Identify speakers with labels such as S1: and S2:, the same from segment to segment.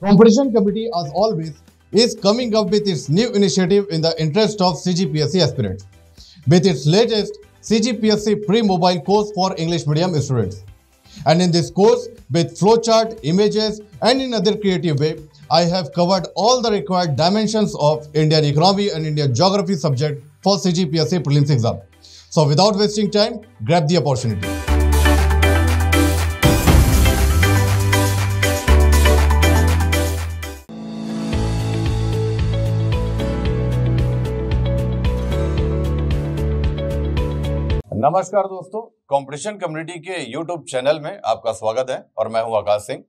S1: Competition Committee, as always, is coming up with its new initiative in the interest of CGPSC aspirants. With its latest CGPSC pre-mobile course for English medium students. And in this course, with flowchart, images, and in other creative way, I have covered all the required dimensions of Indian economy and Indian geography subject for CGPSC prelims exam. So without wasting time, grab the opportunity. नमस्कार दोस्तों competition community के YouTube channel में आपका स्वागत है और मैं हूँ आकाश सिंह।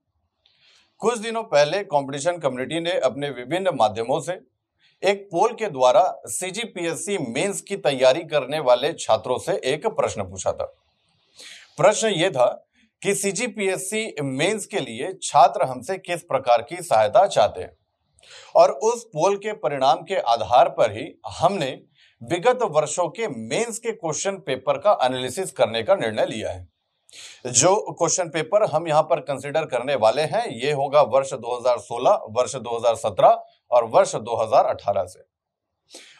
S1: कुछ दिनों पहले कंपटीशन कम्युनिटी ने अपने विभिन्न माध्यमों से एक पोल के द्वारा सीजीपीएससी मेंस की तैयारी करने वाले छात्रों से एक प्रश्न पूछा था। प्रश्न ये था कि सीजीपीएससी मेंस के लिए छात्र हमसे किस प्रकार की सहायता चाहते हैं? और उस पोल के परिणाम के आधार पर ही हमने विगत वर्षों के मेंस के क्वेश्चन पेपर का एनालिसिस करने का निर्णय लिया है। जो क्वेश्चन पेपर हम यहाँ पर कंसिडर करने वाले हैं ये होगा वर्ष 2016, वर्ष 2017 और वर्ष 2018 से।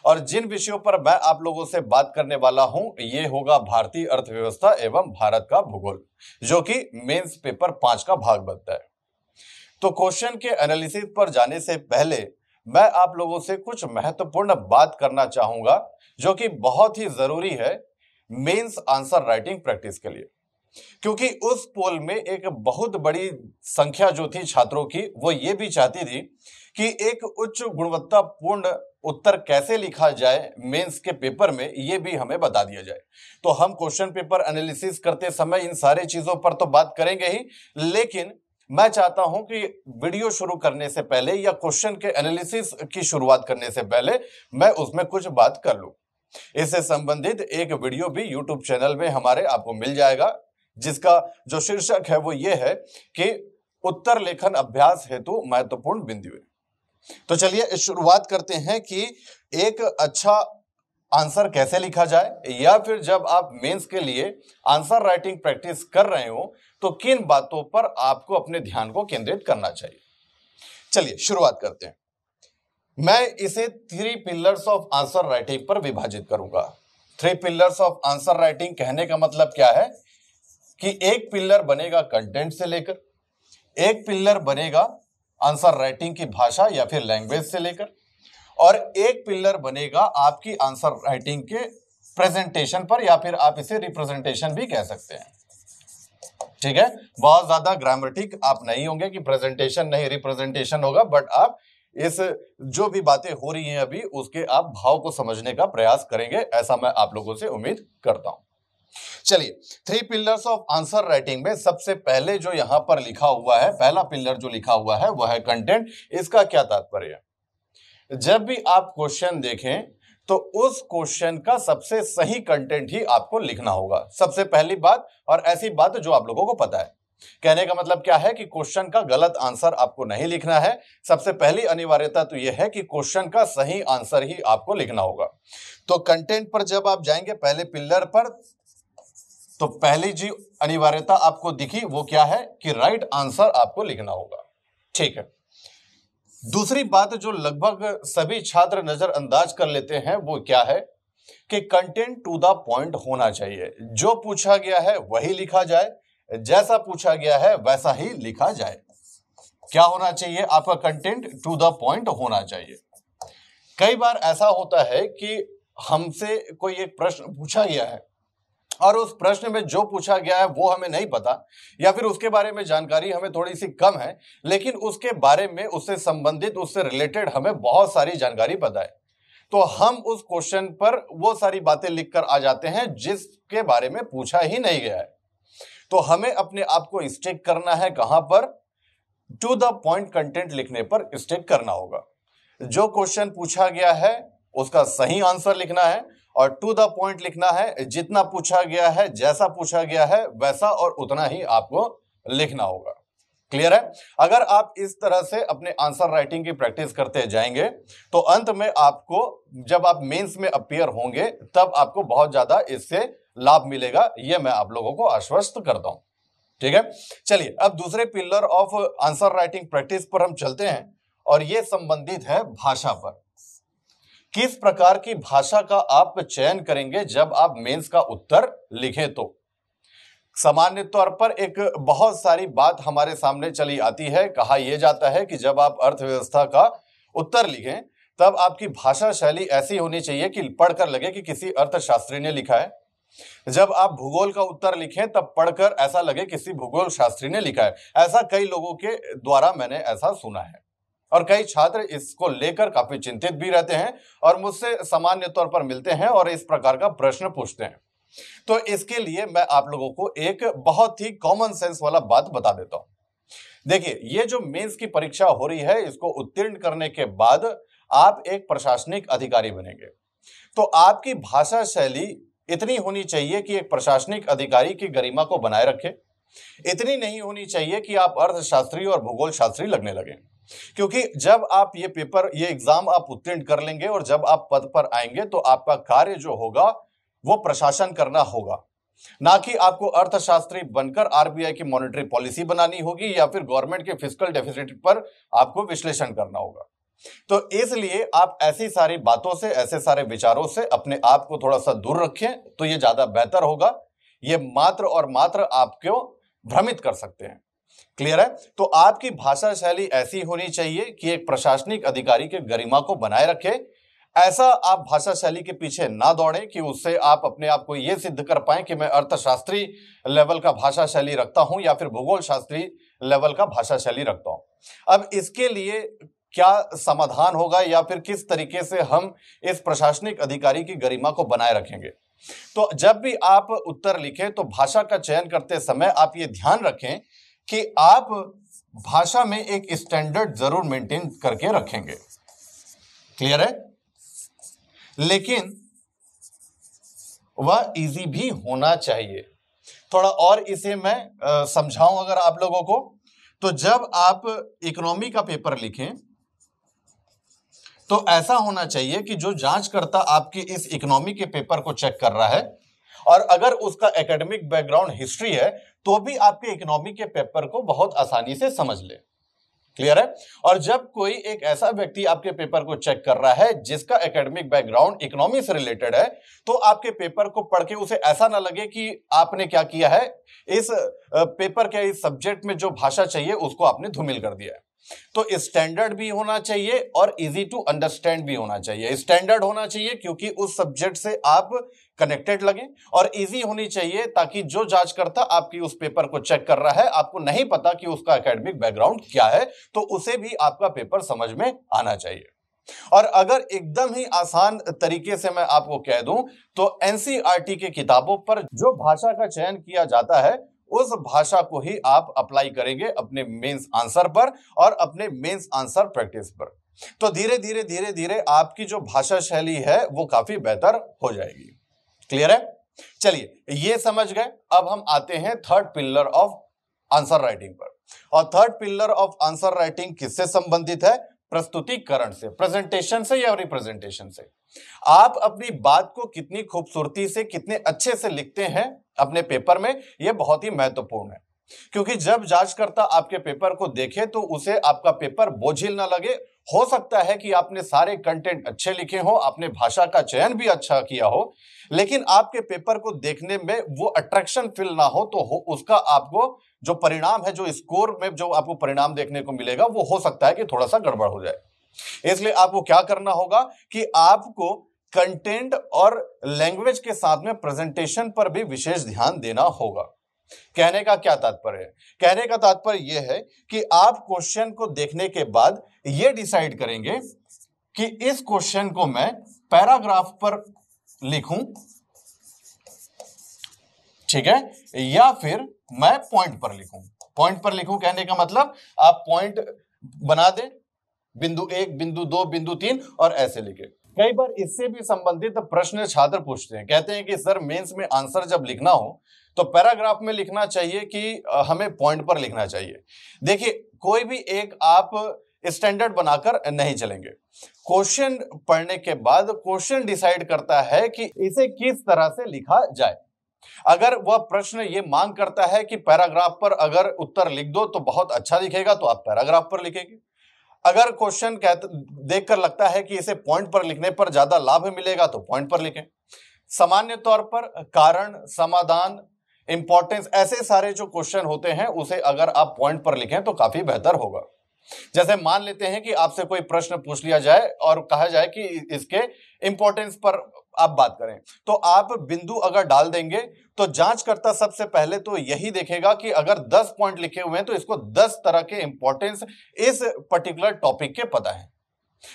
S1: और जिन विषयों पर मैं आप लोगों से बात करने वाला हूँ ये होगा भारतीय अर्थव्यवस्था एवं भारत का भूगोल जो कि मेंस पेपर पाँच का भाग बनता है। तो क्वेश्चन के एनालिसिस पर जाने से पहले मैं आप लोगों से कुछ महत्वपूर्ण बात करना चाहूँगा, जो कि बहुत ही ज़रूरी है मेंस आंसर राइटिंग प्रैक्टिस के लिए। क्योंकि उस पोल में एक बहुत बड़ी संख्या जो थी छात्रों की, वो ये भी चाहती थी कि एक उच्च गुणवत्तापूर्ण उत्तर कैसे लिखा जाए मेंस के पेपर में, ये भी हमें बता दिया जाए। तो हम क्वेश्चन पेपर एनालिसिस करते समय इन सारे चीज़ों पर तो बात करेंगे ही, लेकिन मैं चाहता हूँ कि वीडियो शुरू करने से पहले या क्वेश्चन के एनालिसिस की शुरुआत करने से पहले मैं उसमें कुछ बात कर लूँ। इससे संबंधित एक वीडियो भी यूट्यूब चैनल में हमारे आपको मिल जाएगा, जिसका जो शीर्षक है वो ये है कि उत्तर लेखन अभ्यास हेतु महत्वपूर्ण बिंदु तो चलिए शुरुआत करते हैं कि एक अच्छा आंसर कैसे लिखा जाए, या फिर जब आप मेंस के लिए आंसर राइटिंग प्रैक्टिस कर रहे हो तो किन बातों पर आपको अपने ध्यान को केंद्रित करना चाहिए? चलिए, शुरुआत करते हैं। मैं इसे three pillars of answer writing पर विभाजित करूँगा। Three pillars of answer writing कहने का मतलब क्या है? कि एक पिलर बनेगा कंटेंट से लेकर, एक पिलर बनेगा आंसर राइटिंग की भाषा या फिर लैंग्वेज से लेकर, और एक पिलर बनेगा आपकी आंसर राइटिंग के प्रेजेंटेशन पर या फिर आप इसे रिप्रेजेंटेशन भी कह सकते हैं। ठीक है? बहुत ज़्यादा ग्रामेटिक आप नहीं होंगे कि प्रेजेंटेशन नहीं रिप्रेजेंटेशन होगा बट आप इस जो भी बातें हो रही हैं अभी, उसके आप भाव को समझने का प्रयास करेंगे, ऐसा मैं आप लोगों से उम्मीद करता हूँ। चलिए three pillars of answer writing में सबसे पहले जो यहाँ पर लिखा हुआ है, पहला पिलर जो लिखा हुआ है, वह है कंटेंट इसका क्या तात्पर्य जब भी आप क्वेश्चन देखें तो उस क्वेश्चन का सबसे सही कंटेंट ही आपको लिखना होगा। सबसे पहली बात और ऐसी बात जो आप लोगों को पता है। कहने का मतलब क्या है कि क्वेश्चन का गलत आंसर आपको नहीं लिखना है। सबसे पहली अनिवार्यता तो यह है कि क्वेश्चन का सही आंसर ही आपको लिखना होगा। तो कंटेंट पर जब आप जाएँगे पहले पिलर पर तो पहली जी अनिवार्यता आपको दिखी वो क्या है कि राइट आंसर आपको लिखना होगा। ठीक है। दूसरी बात जो लगभग सभी छात्र नजरअंदाज कर लेते हैं, वो क्या है? कि कंटेंट टू द पॉइंट होना चाहिए। जो पूछा गया है, वही लिखा जाए। जैसा पूछा गया है, वैसा ही लिखा जाए। क्या होना चाहिए? आपका कंटेंट टू द पॉइंट होना चाहिए। कई बार ऐसा होता है कि हमसे कोई एक प्रश्न पूछा गया है और उस प्रश्न में जो पूछा गया है, वो हमें नहीं पता। या फिर उसके बारे में जानकारी हमें थोड़ी सी कम है, लेकिन उसके बारे में, उससे संबंधित, उससे रिलेटेड हमें बहुत सारी जानकारी पता है। तो हम उस क्वेश्चन पर वो सारी बातें लिखकर आ जाते हैं, जिसके बारे में पूछा ही नहीं गया है। तो हमें अपने आप को स्टेक करना है कहाँ पर? टू द पॉइंट कंटेंट लिखने पर स्टेक करना होगा। जो क्वेश्चन पूछा गया है, उसका सही आंसर लिखना है और टू द पॉइंट लिखना है, जितना पूछा गया है, जैसा पूछा गया है, वैसा और उतना ही आपको लिखना होगा। क्लियर है? अगर आप इस तरह से अपने आंसर राइटिंग की प्रैक्टिस करते जाएँगे तो अंत में आपको, जब आप मेंस में अपियर होंगे, तब आपको बहुत ज़्यादा इससे लाभ मिलेगा। यह मैं आप लोगों को आश्वस्त करता हूँ। ठीक है? चलिए, अब दूसरे pillar of answer writing practice पर हम चलते हैं, और यह संबंधित है भाषा पर। किस प्रकार की भाषा का आप चयन करेंगे जब आप मेंस का उत्तर लिखें तो? सामान्य तौर पर एक बहुत सारी बात हमारे सामने चली आती है, कहा यह जाता है कि जब आप अर्थव्यवस्था का उत्तर लिखें, तब आपकी भाषा शैली ऐसी होनी चाहिए कि पढ़कर लगे कि किसी अर्थशास्त्री ने लिखा है। जब आप भूगोल का उत्तर लिखें, तब पढ़कर ऐसा लगे किसी भूगोल शास्त्री ने लिखा है। ऐसा कई लोगों के द्वारा मैंने ऐसा सुना है। और कई छात्र इसको लेकर काफ़ी चिंतित भी रहते हैं और मुझसे सामान्य तौर पर मिलते हैं और इस प्रकार का प्रश्न पूछते हैं। तो इसके लिए मैं आप लोगों को एक बहुत ही कॉमन सेंस वाला बात बता देता हूँ। देखिए, ये जो मेंस की परीक्षा हो रही है, इसको उत्तीर्ण करने के बाद आप एक प्रशासनिक अधिकारी बनेंगे। तो आपकी भाषा शैली इतनी होनी चाहिए कि एक प्रशासनिक अधिकारी की गरिमा को बनाए रखे। इतनी नहीं होनी चाहिए कि आप अर्थशास्त्री और भूगोल शास्त्री लगने लगे। क्योंकि जब आप ये पेपर, ये एग्ज़ाम आप उत्तीर्ण कर लेंगे और जब आप पद पर आएँगे तो आपका कार्य जो होगा, वो प्रशासन करना होगा। ना कि आपको अर्थशास्त्री बनकर आरबीआई की मॉनेटरी पॉलिसी बनानी होगी या फिर गवर्नमेंट के फ़िज़िकल डेफिसिट पर आपको विश्लेषण करना होगा। तो इसलिए आप ऐसी सारी बातों से, ऐसे सारे विचारों से अपने आप को थोड़ा सा दूर रखें तो ये ज़्यादा बेहतर होगा। ये मात्र और मात्र आपको भ्रमित कर सकते हैं? क्लियर है? तो आपकी भाषा शैली ऐसी होनी चाहिए कि एक प्रशासनिक अधिकारी के गरिमा को बनाए रखे। ऐसा आप भाषा शैली के पीछे ना दौड़ें कि उससे आप अपने आप को यह सिद्ध कर पाए कि मैं अर्थशास्त्री लेवल का भाषा शैली रखता हूँ या फिर भूगोल शास्त्री लेवल का भाषा शैली रखता हूँ। अब इसके लिए क्या समाधान होगा या फिर किस तरीके से हम इस प्रशासनिक अधिकारी की गरिमा को बनाए रखेंगे? तो जब भी आप उत्तर लिखें तो भाषा का चयन करते समय आप ये ध्यान रखें कि आप भाषा में एक स्टैंडर्ड ज़रूर मेंटेन करके रखेंगे। क्लियर है? लेकिन वह इजी भी होना चाहिए। थोड़ा और इसे मैं समझाऊं अगर आप लोगों को। तो जब आप इकोनॉमी का पेपर लिखें तो ऐसा होना चाहिए कि जो जांचकर्ता आपकी इस इकोनॉमी के पेपर को चेक कर रहा है और अगर उसका एकेडमिक बैकग्राउंड हिस्ट्री है तो भी आपके इकोनॉमी के पेपर को बहुत आसानी से समझ ले। क्लियर है? और जब कोई एक ऐसा व्यक्ति आपके पेपर को चेक कर रहा है, जिसका एकेडमिक बैकग्राउंड इकोनॉमी से रिलेटेड है तो आपके पेपर को पढ़ के उसे ऐसा ना लगे कि आपने क्या किया है। इस पेपर के इस सब्जेक्ट में जो भाषा चाहिए, उसको आपने धूमिल कर दिया है। तो स्टैंडर्ड भी होना चाहिए और इजी टू अंडरस्टैंड भी होना चाहिए। स्टैंडर्ड होना चाहिए क्योंकि उस सब्जेक्ट से आप कनेक्टेड लगे और इजी होनी चाहिए ताकि जो जाँच करता आपकी उस पेपर को चेक कर रहा है, आपको नहीं पता कि उसका एकेडमिक बैकग्राउंड क्या है तो उसे भी आपका पेपर समझ में आना चाहिए। और अगर एकदम ही आसान तरीके से मैं आपको कह दूँ तो एनसीईआरटी के किताबों पर जो भाषा का चयन किया जाता है, उस भाषा को ही आप अप्लाई करेंगे अपने मेंस आंसर पर और अपने मेंस आंसर प्रैक्टिस पर। तो धीरे धीरे धीरे धीरे आपकी जो भाषा शैली है, वो काफ़ी बेहतर हो जाएगी। क्लियर है? चलिए, ये समझ गए। अब हम आते हैं third pillar of answer writing पर। और third pillar of answer writing किससे संबंधित है? प्रस्तुतिकरण से प्रेजेंटेशन से या रिप्रेजेंटेशन से। आप अपनी बात को कितनी खूबसूरती से, कितने अच्छे से लिखते हैं अपने पेपर में यह बहुत ही महत्वपूर्ण है। क्योंकि जब जांचकर्ता आपके पेपर को देखे तो उसे आपका पेपर बोझिल ना लगे हो सकता है कि आपने सारे कंटेंट अच्छे लिखे हो, आपने भाषा का चयन भी अच्छा किया हो, लेकिन आपके पेपर को देखने में वो अट्रैक्शन फील ना हो तो हो, उसका आपको जो परिणाम है, जो स्कोर में जो आपको परिणाम देखने को मिलेगा, वो हो सकता है कि थोड़ा सा गड़बड़ हो जाए। इसलिए आपको क्या करना होगा कि आपको कंटेंट और लैंग्वेज के साथ में प्रेजेंटेशन पर भी विशेष ध्यान देना होगा। कहने का क्या तात्पर्य है? कहने का तात्पर्य यह है कि आप क्वेश्चन को देखने के बाद यह डिसाइड करेंगे कि इस क्वेश्चन को मैं पैराग्राफ पर लिखूं, ठीक है? या फिर मैं पॉइंट पर लिखूं। पॉइंट पर लिखूं कहने का मतलब आप पॉइंट बना दें, बिंदु एक, बिंदु दो, बिंदु तीन और ऐसे लिखे। कई बार इससे भी संबंधित प्रश्न छात्र पूछते हैं, कहते हैं कि, सर मेंस में आंसर जब लिखना हो तो पैराग्राफ में लिखना चाहिए कि हमें पॉइंट पर लिखना चाहिए। देखिए, कोई भी एक आप स्टैंडर्ड बनाकर नहीं चलेंगे। क्वेश्चन पढ़ने के बाद क्वेश्चन डिसाइड करता है कि इसे किस तरह से लिखा जाए। अगर वह प्रश्न ये मांग करता है कि पैराग्राफ पर अगर उत्तर लिख दो तो बहुत अच्छा दिखेगा तो आप पैराग्राफ पर लिखेंगे। अगर क्वेश्चन देखकर लगता है कि इसे पॉइंट पर लिखने पर ज़्यादा लाभ मिलेगा तो पॉइंट पर लिखें। सामान्य तौर पर कारण, समाधान इंपॉर्टेंस ऐसे सारे जो क्वेश्चन होते हैं, उसे अगर आप पॉइंट पर लिखें तो काफ़ी बेहतर होगा। जैसे मान लेते हैं कि आपसे कोई प्रश्न पूछ लिया जाए और कहा जाए कि इसके इंपॉर्टेंस पर आप बात करें तो आप बिंदु अगर डाल देंगे तो जाँच करता सबसे पहले तो यही देखेगा कि अगर 10 पॉइंट लिखे हुए हैं तो इसको 10 तरह के इंपॉर्टेंस इस पर्टिकुलर टॉपिक के पता है।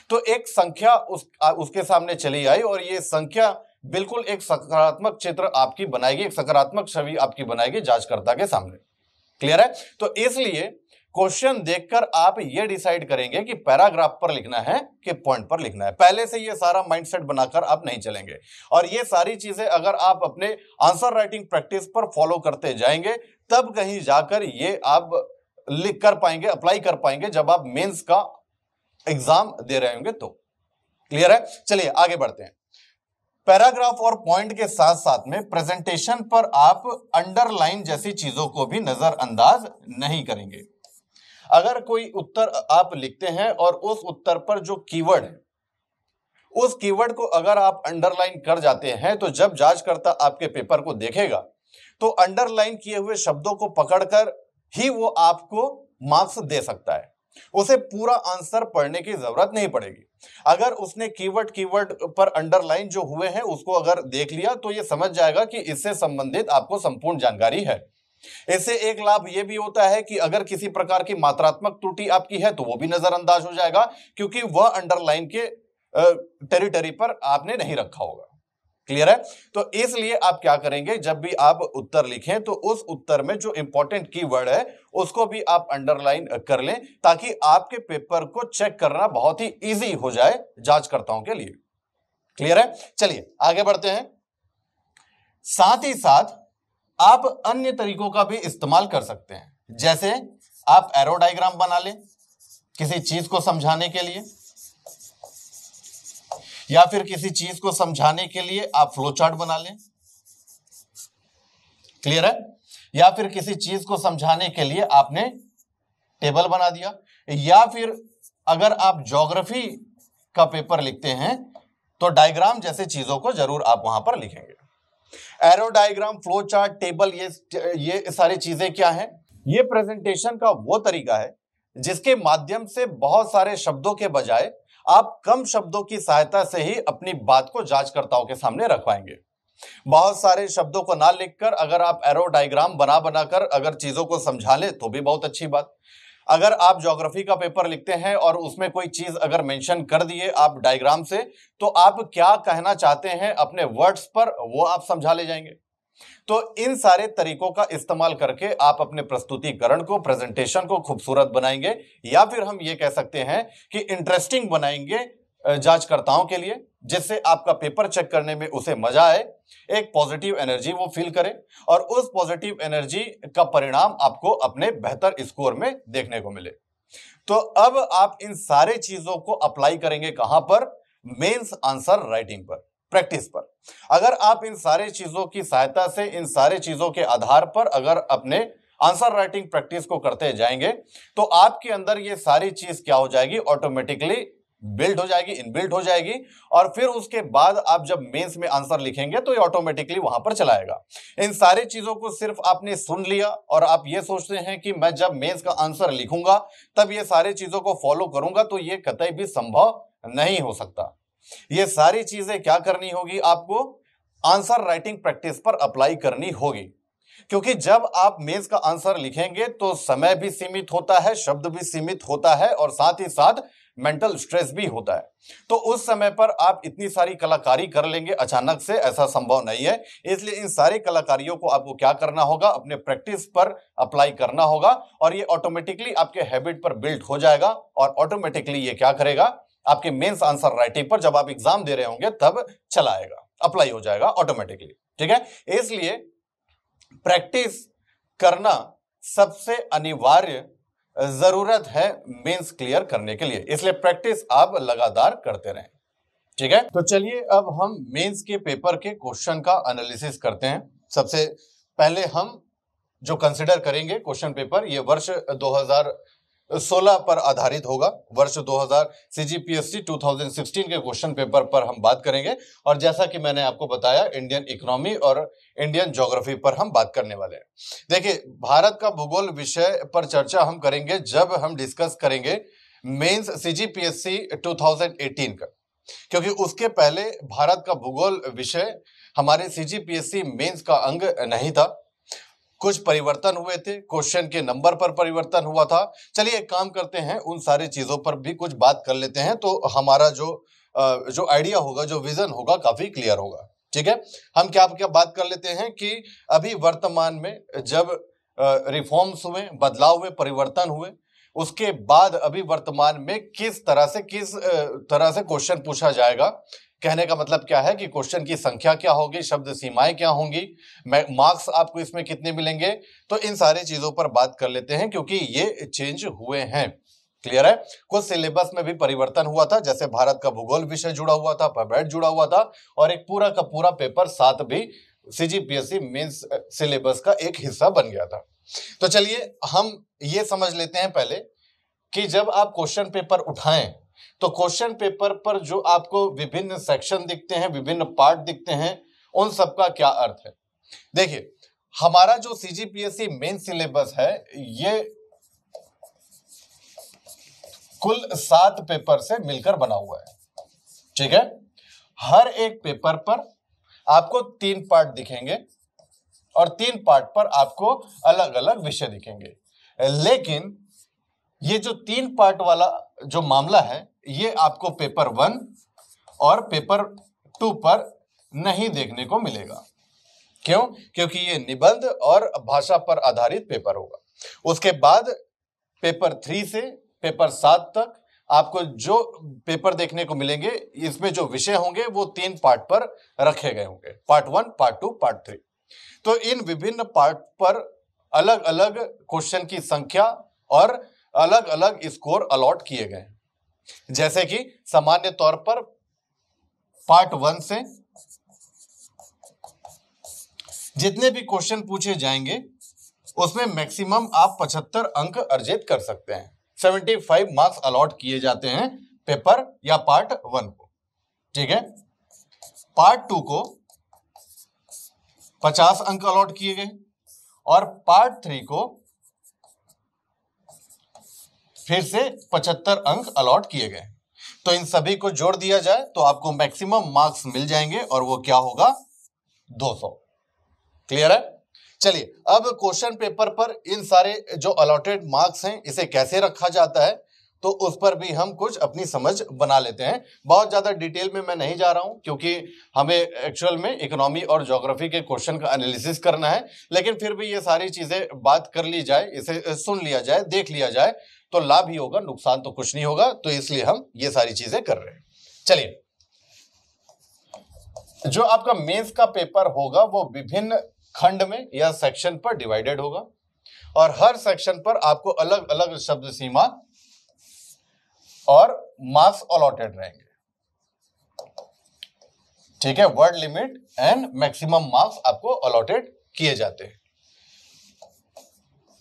S1: तो एक संख्या उस उसके सामने चली आई और ये संख्या बिल्कुल एक सकारात्मक चित्र आपकी बनाएगी, एक सकारात्मक छवि आपकी बनाएगी जांचकर्ता के सामने। क्लियर है? तो इसलिए क्वेश्चन देखकर आप ये डिसाइड करेंगे कि पैराग्राफ पर लिखना है कि पॉइंट पर लिखना है। पहले से ये सारा माइंडसेट बनाकर आप नहीं चलेंगे। और ये सारी चीज़ें अगर आप अपने आंसर राइटिंग प्रैक्टिस पर फॉलो करते जाएँगे, तब कहीं जाकर ये आप लिख कर पाएँगे अप्लाई कर पाएँगे जब आप मेंस का एग्ज़ाम दे रहे होंगे तो। क्लियर है? चलिए, आगे बढ़ते हैं। पैराग्राफ और पॉइंट के साथ साथ में प्रेजेंटेशन पर आप अंडरलाइन जैसी चीज़ों को भी नजरअंदाज नहीं करेंगे। अगर कोई उत्तर आप लिखते हैं और उस उत्तर पर जो कीवर्ड है, उस कीवर्ड को अगर आप अंडरलाइन कर जाते हैं तो जब जाँच करता आपके पेपर को देखेगा तो अंडरलाइन किए हुए शब्दों को पकड़कर ही वो आपको मार्क्स दे सकता है। उसे पूरा आंसर पढ़ने की ज़रूरत नहीं पड़ेगी। अगर उसने कीवर्ड कीवर्ड पर अंडरलाइन जो हुए हैं, उसको अगर देख लिया तो ये समझ जाएगा कि इससे संबंधित आपको संपूर्ण जानकारी है। इससे एक लाभ यह भी होता है कि अगर किसी प्रकार की मात्रात्मक त्रुटि आपकी है तो वो भी नजरअंदाज हो जाएगा, क्योंकि वह अंडरलाइन के टेरिटरी पर आपने नहीं रखा होगा। क्लियर है? तो इसलिए आप क्या करेंगे, जब भी आप उत्तर लिखें तो उस उत्तर में जो इंपॉर्टेंट कीवर्ड है, उसको भी आप अंडरलाइन कर लें, ताकि आपके पेपर को चेक करना बहुत ही इजी हो जाए जांचकर्ताओं के लिए। क्लियर है? चलिए, आगे बढ़ते हैं। साथ ही साथ, आप अन्य तरीकों का भी इस्तेमाल कर सकते हैं। जैसे, आप एरो डायग्राम बना लें, किसी चीज़ को समझाने के लिए। या फिर किसी चीज़ को समझाने के लिए आप फ्लो चार्ट बना लें। क्लियर है? या फिर किसी चीज़ को समझाने के लिए आपने टेबल बना दिया। या फिर अगर आप ज्योग्राफी का पेपर लिखते हैं तो डायग्राम जैसे चीज़ों को ज़रूर आप वहाँ पर लिखेंगे। Arrow diagram flow chart table ये ये सारी चीज़ें क्या हैं? ये प्रेजेंटेशन का वो तरीका है जिसके माध्यम से बहुत सारे शब्दों के बजाय आप कम शब्दों की सहायता से ही अपनी बात को जांचकर्ताओं के सामने रखवाएँगे बहुत सारे शब्दों को ना लिखकर अगर आप एरो डायग्राम बना बनाकर अगर चीज़ों को समझा ले तो भी बहुत अच्छी बात। अगर आप ज्योग्राफी का पेपर लिखते हैं और उसमें कोई चीज़ अगर मेंशन कर दिए आप डायग्राम से तो आप क्या कहना चाहते हैं अपने वर्ड्स पर, वो आप समझा ले जाएँगे। तो इन सारे तरीकों का इस्तेमाल करके आप अपने प्रस्तुतिकरण को प्रेजेंटेशन को खूबसूरत बनाएँगे, या फिर हम ये कह सकते हैं कि इंटरेस्टिंग बनाएँगे जांचकर्ताओं के लिए, जिससे आपका पेपर चेक करने में उसे मज़ा आए, एक पॉजिटिव एनर्जी वो फील करे, और उस पॉजिटिव एनर्जी का परिणाम आपको अपने बेहतर स्कोर में देखने को मिले। तो अब आप इन सारे चीज़ों को अप्लाई करेंगे कहाँ पर? मेंस आंसर राइटिंग पर। प्रैक्टिस पर। अगर आप इन सारे चीज़ों की सहायता से, इन सारे चीज़ों के आधार पर अगर अपने आंसर राइटिंग प्रैक्टिस को करते जाएँगे तो आपके अंदर ये सारी चीज़ क्या हो जाएगी? ऑटोमेटिकली बिल्ड हो जाएगी इनबिल्ट हो जाएगी और फिर उसके बाद आप जब मेंस में आंसर लिखेंगे तो ये ऑटोमेटिकली वहाँ पर चलाएगा। इन सारी चीज़ों को सिर्फ़ आपने सुन लिया और आप ये सोचते हैं कि मैं जब मेंस का आंसर लिखूँगा, तब ये सारी चीज़ों को फॉलो करूँगा तो ये कतई भी संभव नहीं हो सकता। ये सारी चीज़ें क्या करनी होगी? आपको आंसर राइटिंग प्रैक्टिस पर अप्लाई करनी होगी। क्योंकि जब आप मेंस का आंसर लिखेंगे तो समय भी सीमित होता है, शब्द भी सीमित होता है और साथ ही साथ मेंटल स्ट्रेस भी होता है। तो उस समय पर आप इतनी सारी कलाकारी कर लेंगे, अचानक से ऐसा संभव नहीं है। इसलिए इन सारी कलाकारियों को आपको क्या करना होगा? अपने प्रैक्टिस पर अप्लाई करना होगा और ये ऑटोमेटिकली आपके हैबिट पर बिल्ड हो जाएगा और ऑटोमेटिकली ये क्या करेगा? आपके मेंस आंसर राइटिंग पर जब आप एग्ज़ाम दे रहे होंगे, तब चलाएगा। अप्लाई हो जाएगा ऑटोमेटिकली ठीक है? इसलिए प्रैक्टिस करना सबसे अनिवार्य ज़रूरत है मेंस क्लियर करने के लिए। इसलिए प्रैक्टिस आप लगातार करते रहें, ठीक है? तो चलिए अब हम मेंस के पेपर के क्वेश्चन का एनालिसिस करते हैं। सबसे पहले हम जो कंसिडर करेंगे क्वेश्चन पेपर ये वर्ष 2016 पर आधारित होगा। वर्ष 2000 सीजीपीएससी 2016 के क्वेश्चन पेपर पर हम बात करेंगे। और जैसा कि मैंने आपको बताया इंडियन इकोनॉमी और इंडियन ज्योग्राफी पर हम बात करने वाले हैं। देखिए, भारत का भूगोल विषय पर चर्चा हम करेंगे, जब हम डिस्कस करेंगे मेंस सीजीपीएससी 2018 का। क्योंकि उसके पहले भारत का भूगोल विषय हमारे सीजीपीएससी मेंस का अंग नहीं था। कुछ परिवर्तन हुए थे क्वेश्चन के नंबर पर परिवर्तन हुआ था। चलिए एक काम करते हैं, उन सारी चीज़ों पर भी कुछ बात कर लेते हैं तो हमारा जो जो आइडिया होगा, जो विजन होगा, काफ़ी क्लियर होगा। ठीक है? हम क्या क्या बात कर लेते हैं कि अभी वर्तमान में जब रिफॉर्म्स हुए, बदलाव हुए, परिवर्तन हुए, उसके बाद अभी वर्तमान में किस तरह से, किस तरह से क्वेश्चन पूछा जाएगा कहने का मतलब क्या है कि क्वेश्चन की संख्या क्या होगी, शब्द सीमाएँ क्या होंगी मार्क्स आपको इसमें कितने मिलेंगे? तो इन सारी चीज़ों पर बात कर लेते हैं क्योंकि ये चेंज हुए हैं। क्लियर है? कुछ सिलेबस में भी परिवर्तन हुआ था, जैसे भारत का भूगोल विषय जुड़ा हुआ था पबैट जुड़ा हुआ था, और एक पूरा का पूरा पेपर सात भी सीजीपीएससी मेंस सिलेबस का एक हिस्सा बन गया था। तो चलिए हम ये समझ लेते हैं पहले कि जब आप क्वेश्चन पेपर उठाएँ तो क्वेश्चन पेपर पर जो आपको विभिन्न सेक्शन दिखते हैं, विभिन्न पार्ट दिखते हैं, उन सबका क्या अर्थ है? देखिए, हमारा जो सीजीपीएससी मेन सिलेबस है, ये कुल सात पेपर से मिलकर बना हुआ है। ठीक है? हर एक पेपर पर आपको तीन पार्ट दिखेंगे और तीन पार्ट पर आपको अलग अलग विषय दिखेंगे। लेकिन ये जो तीन पार्ट वाला जो मामला है ये आपको पेपर वन और पेपर टू पर नहीं देखने को मिलेगा। क्यों? क्योंकि ये निबंध और भाषा पर आधारित पेपर होगा। उसके बाद पेपर थ्री से पेपर सात तक आपको जो पेपर देखने को मिलेंगे, इसमें जो विषय होंगे, वो तीन पार्ट पर रखे गए होंगे। Part one part two part three तो इन विभिन्न पार्ट पर अलग अलग क्वेश्चन की संख्या और अलग अलग स्कोर अलॉट किए गए जैसे कि सामान्य तौर पर पार्ट वन से जितने भी क्वेश्चन पूछे जाएँगे, उसमें मैक्सिमम आप 75 अंक अर्जित कर सकते हैं। 75 मार्क्स अलॉट किए जाते हैं पेपर या पार्ट वन को। ठीक है? पार्ट टू को 50 अंक अलॉट किए गए और पार्ट थ्री को फिर से 75 अंक अलॉट किए गए। तो इन सभी को जोड़ दिया जाए तो आपको मैक्सिमम मार्क्स मिल जाएँगे और वो क्या होगा? 200 क्लियर है? चलिए, अब क्वेश्चन पेपर पर इन सारे जो अलॉटेड मार्क्स हैं, इसे कैसे रखा जाता है? तो उस पर भी हम कुछ अपनी समझ बना लेते हैं। बहुत ज़्यादा डिटेल में मैं नहीं जा रहा हूँ, क्योंकि हमें एक्चुअल में इकोनॉमी और ज्योग्राफी के क्वेश्चन का एनालिसिस करना है। लेकिन फिर भी ये सारी चीज़ें बात कर ली जाए, इसे सुन लिया जाए, देख लिया जाए तो लाभ ही होगा, नुकसान तो कुछ नहीं होगा तो इसलिए हम ये सारी चीज़ें कर रहे हैं। चलिए। जो आपका मेंस का पेपर होगा, वो विभिन्न खंड में या सेक्शन पर डिवाइडेड होगा और हर सेक्शन पर आपको अलग अलग शब्द सीमा और मार्क्स अलॉटेड रहेंगे। ठीक है? Word limit and maximum marks आपको अलॉटेड किए जाते हैं।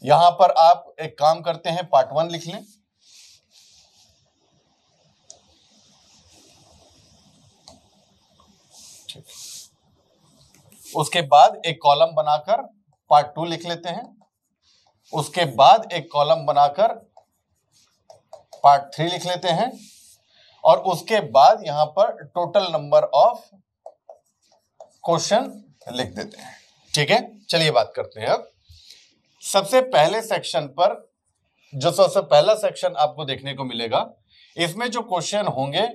S1: यहाँ पर आप एक काम करते हैं पार्ट वन लिख लें। उसके बाद एक कॉलम बनाकर पार्ट टू लिख लेते हैं। उसके बाद एक कॉलम बनाकर पार्ट थ्री लिख लेते हैं। और उसके बाद यहाँ पर टोटल नंबर ऑफ़ क्वेश्चन लिख देते हैं। ठीक है? चलिए बात करते हैं अब। सबसे पहले सेक्शन पर, जो सबसे पहला सेक्शन आपको देखने को मिलेगा, इसमें जो क्वेश्चन होंगे,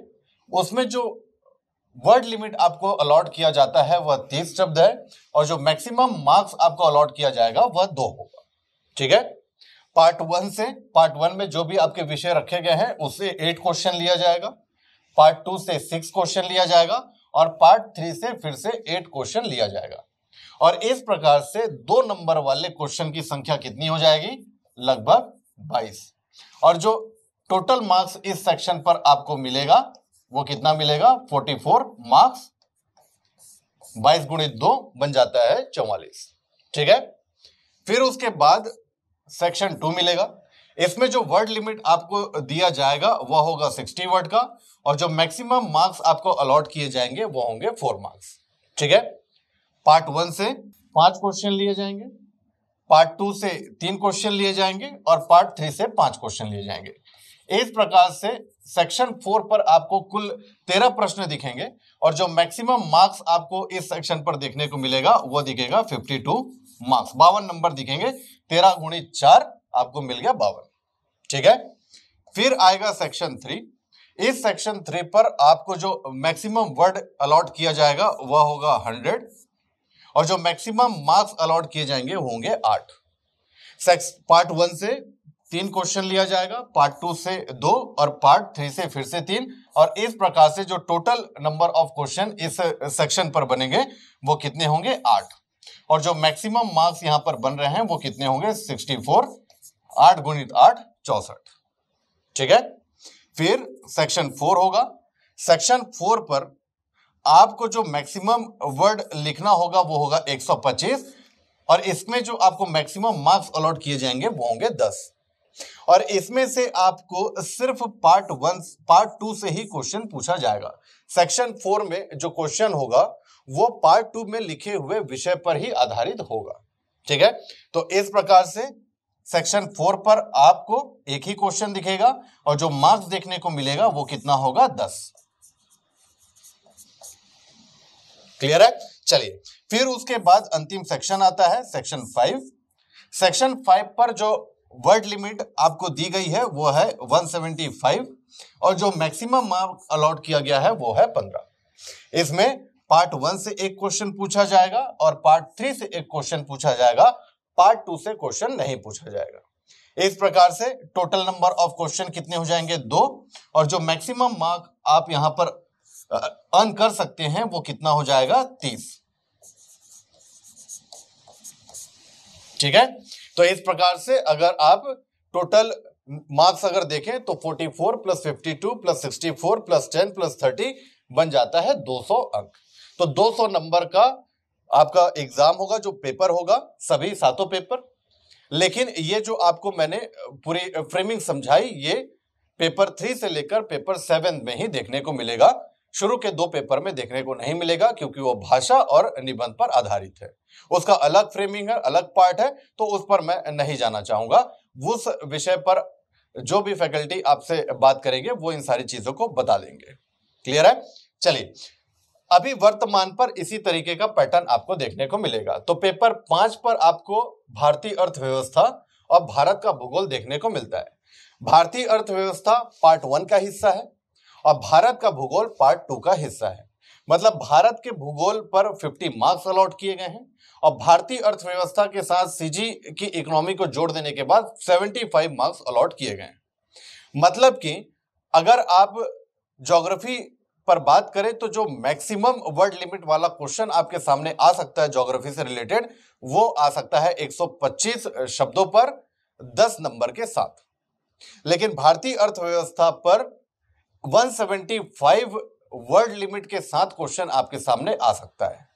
S1: उसमें जो वर्ड लिमिट आपको अलॉट किया जाता है, वह तीस शब्द है, और जो मैक्सिमम मार्क्स आपको अलॉट किया जाएगा, वह दो होगा। ठीक है? पार्ट वन से पार्ट वन में जो भी आपके विषय रखे गए हैं, उससे एट क्वेश्चन लिया जाएगा पार्ट टू से सिक्स क्वेश्चन लिया जाएगा, और पार्ट थ्री से फिर से एट क्वेश्चन लिया जाएगा। और इस प्रकार से दो नंबर वाले क्वेश्चन की संख्या कितनी हो जाएगी? लगभग 22 और जो टोटल मार्क्स इस सेक्शन पर आपको मिलेगा, वो कितना मिलेगा? 44 मार्क्स बाईस गुणित दो बन जाता है चौवालीस। ठीक है? फिर उसके बाद सेक्शन टू मिलेगा। इसमें जो वर्ड लिमिट आपको दिया जाएगा, वह होगा सिक्सटी वर्ड का, और जो मैक्सिमम मार्क्स आपको अलॉट किए जाएँगे, वो होंगे फोर मार्क्स ठीक है? पार्ट वन से पाँच क्वेश्चन लिए जाएँगे, पार्ट टू से तीन क्वेश्चन लिए जाएँगे और पार्ट थ्री से पाँच क्वेश्चन लिए जाएँगे। इस प्रकार से सेक्शन फोर पर आपको कुल तेरह प्रश्न दिखेंगे और जो मैक्सिमम मार्क्स आपको इस सेक्शन पर देखने को मिलेगा, वो दिखेगा फिफ्टी टू मार्क्स। बावन नंबर दिखेंगे, तेरह गुणित चार आपको मिल गया बावन। ठीक है? फिर आएगा सेक्शन थ्री। इस सेक्शन थ्री पर आपको जो मैक्सिमम वर्ड अलॉट किया जाएगा, वह होगा हंड्रेड। और जो मैक्सिमम मार्क्स अलॉट किए जाएँगे होंगे आठ। सेक्स पार्ट वन से तीन क्वेश्चन लिया जाएगा पार्ट टू से दो और पार्ट थ्री से फिर से तीन। और इस प्रकार से जो टोटल नंबर ऑफ़ क्वेश्चन इस सेक्शन पर बनेंगे, वो कितने होंगे? आठ। और जो मैक्सिमम मार्क्स यहाँ पर बन रहे हैं, वो कितने होंगे? सिक्सटी फोर आठ गुणित आठ, चौसठ। ठीक है? फिर सेक्शन फोर होगा। सेक्शन फोर पर आपको जो मैक्सिमम वर्ड लिखना होगा, वो होगा 125 और इसमें जो आपको मैक्सिमम मार्क्स अलॉट किए जाएँगे, वो होंगे 10 और इसमें से आपको सिर्फ़ पार्ट वन पार्ट टू से ही क्वेश्चन पूछा जाएगा। सेक्शन फोर में जो क्वेश्चन होगा, वो पार्ट टू में लिखे हुए विषय पर ही आधारित होगा। ठीक है? तो इस प्रकार से सेक्शन फोर पर आपको एक ही क्वेश्चन दिखेगा और जो मार्क्स देखने को मिलेगा, वो कितना होगा? दस। क्लियर है? चलिए, फिर उसके बाद अंतिम सेक्शन आता है सेक्शन फाइव सेक्शन फाइव पर जो वर्ड लिमिट आपको दी गई है, वो है 175 और जो मैक्सिमम मार्क अलॉट किया गया है, वो है 15 इसमें पार्ट वन से एक क्वेश्चन पूछा जाएगा और पार्ट थ्री से एक क्वेश्चन पूछा जाएगा पार्ट टू से क्वेश्चन नहीं पूछा जाएगा. इस प्रकार से टोटल नंबर ऑफ़ क्वेश्चन कितने हो जाएँगे? दो. और जो मैक्सिमम मार्क आप यहाँ पर अर्न कर सकते हैं, वो कितना हो जाएगा? तीस। ठीक है? तो इस प्रकार से अगर आप टोटल मार्क्स अगर देखें तो 44 प्लस 52 प्लस 64 प्लस 10 प्लस 30 बन जाता है 200 अंक। तो 200 नंबर का आपका एग्ज़ाम होगा, जो पेपर होगा, सभी सातों पेपर लेकिन ये जो आपको मैंने पूरी फ्रेमिंग समझाई, ये पेपर थ्री से लेकर पेपर सेवन में ही देखने को मिलेगा। शुरू के दो पेपर में देखने को नहीं मिलेगा क्योंकि वो भाषा और निबंध पर आधारित है। उसका अलग फ्रेमिंग है, अलग पार्ट है तो उस पर मैं नहीं जाना चाहूँगा। उस विषय पर जो भी फैकल्टी आपसे बात करेंगे, वो इन सारी चीज़ों को बता देंगे क्लियर है? चलिए, अभी वर्तमान पर इसी तरीके का पैटर्न आपको देखने को मिलेगा। तो पेपर पाँच पर आपको भारतीय अर्थव्यवस्था और भारत का भूगोल देखने को मिलता है। भारतीय अर्थव्यवस्था पार्ट वन का हिस्सा है। और भारत का भूगोल पार्ट टू का हिस्सा है। मतलब भारत के भूगोल पर 50 मार्क्स अलॉट किए गए हैं और भारतीय अर्थव्यवस्था के साथ सीजी की इकोनॉमी को जोड़ देने के बाद 75 मार्क्स अलॉट किए गए हैं। मतलब कि अगर आप ज्योग्राफी पर बात करें तो जो मैक्सिमम वर्ड लिमिट वाला क्वेश्चन आपके सामने आ सकता है ज्योग्राफी से रिलेटेड वो आ सकता है 125 शब्दों पर 10 नंबर के साथ। लेकिन भारतीय अर्थव्यवस्था पर 175 वर्ड लिमिट के साथ क्वेश्चन आपके सामने आ सकता है।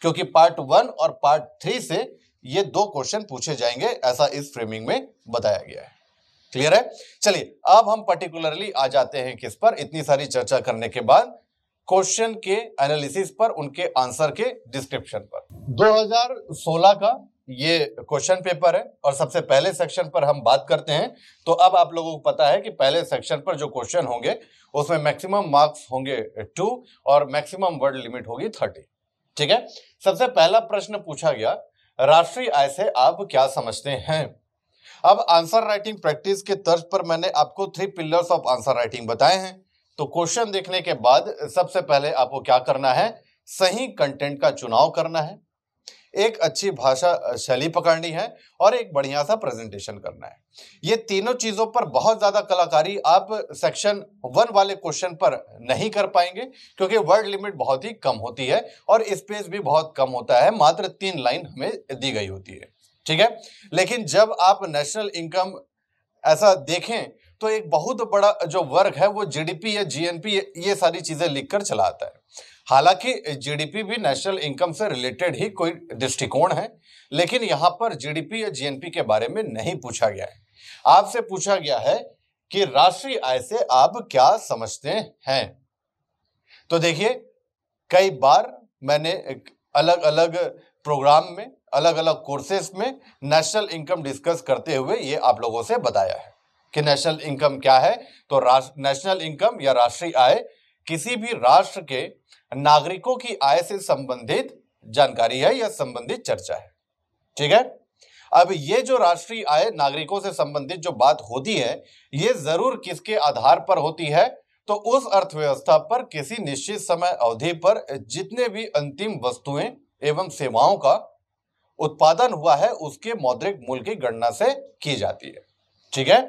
S1: क्योंकि पार्ट वन और पार्ट थ्री से ये दो क्वेश्चन पूछे जाएँगे, ऐसा इस फ्रेमिंग में बताया गया है। क्लियर है? चलिए, अब हम पर्टिकुलरली आ जाते हैं किस पर? इतनी सारी चर्चा करने के बाद क्वेश्चन के एनालिसिस पर, उनके आंसर के डिस्क्रिप्शन पर। 2016 का ये क्वेश्चन पेपर है और सबसे पहले सेक्शन पर हम बात करते हैं। तो अब आप लोगों को पता है कि पहले सेक्शन पर जो क्वेश्चन होंगे, उसमें मैक्सिमम मार्क्स होंगे टू और मैक्सिमम वर्ड लिमिट होगी थर्टी ठीक है? सबसे पहला प्रश्न पूछा गया, राष्ट्रीय आय से आप क्या समझते हैं? अब आंसर राइटिंग प्रैक्टिस के तर्ज पर मैंने आपको three pillars of answer writing बताए हैं। तो क्वेश्चन देखने के बाद सबसे पहले आपको क्या करना है? सही कंटेंट का चुनाव करना है। एक अच्छी भाषा शैली पकड़नी है और एक बढ़िया सा प्रेजेंटेशन करना है। ये तीनों चीज़ों पर बहुत ज़्यादा कलाकारी आप सेक्शन वन वाले क्वेश्चन पर नहीं कर पाएँगे, क्योंकि वर्ड लिमिट बहुत ही कम होती है और स्पेस भी बहुत कम होता है, मात्र तीन लाइन हमें दी गई होती है। ठीक है? लेकिन जब आप नेशनल इनकम ऐसा देखें तो एक बहुत बड़ा जो वर्ग है, वो जीडीपी या जीएनपी ये सारी चीज़ें लिखकर चला आता है। हालाँकि जीडीपी भी नेशनल इनकम से रिलेटेड ही कोई दृष्टिकोण है, लेकिन यहाँ पर जीडीपी या जीएनपी के बारे में नहीं पूछा गया है। आपसे पूछा गया है कि राष्ट्रीय आय से आप क्या समझते हैं? तो देखिए, कई बार मैंने अलग अलग प्रोग्राम में अलग अलग कोर्सेस में नेशनल इनकम डिस्कस करते हुए ये आप लोगों से बताया है कि नेशनल इनकम क्या है। तो नेशनल इनकम या राष्ट्रीय आय किसी भी राष्ट्र के नागरिकों की आय से संबंधित जानकारी है या संबंधित चर्चा है। ठीक है? अब ये जो राष्ट्रीय आय नागरिकों से संबंधित जो बात होती है, ये ज़रूर किसके आधार पर होती है? तो उस अर्थव्यवस्था पर किसी निश्चित समय अवधि पर जितने भी अंतिम वस्तुएँ एवं सेवाओं का उत्पादन हुआ है, उसके मौद्रिक मूल्य की गणना से की जाती है। ठीक है?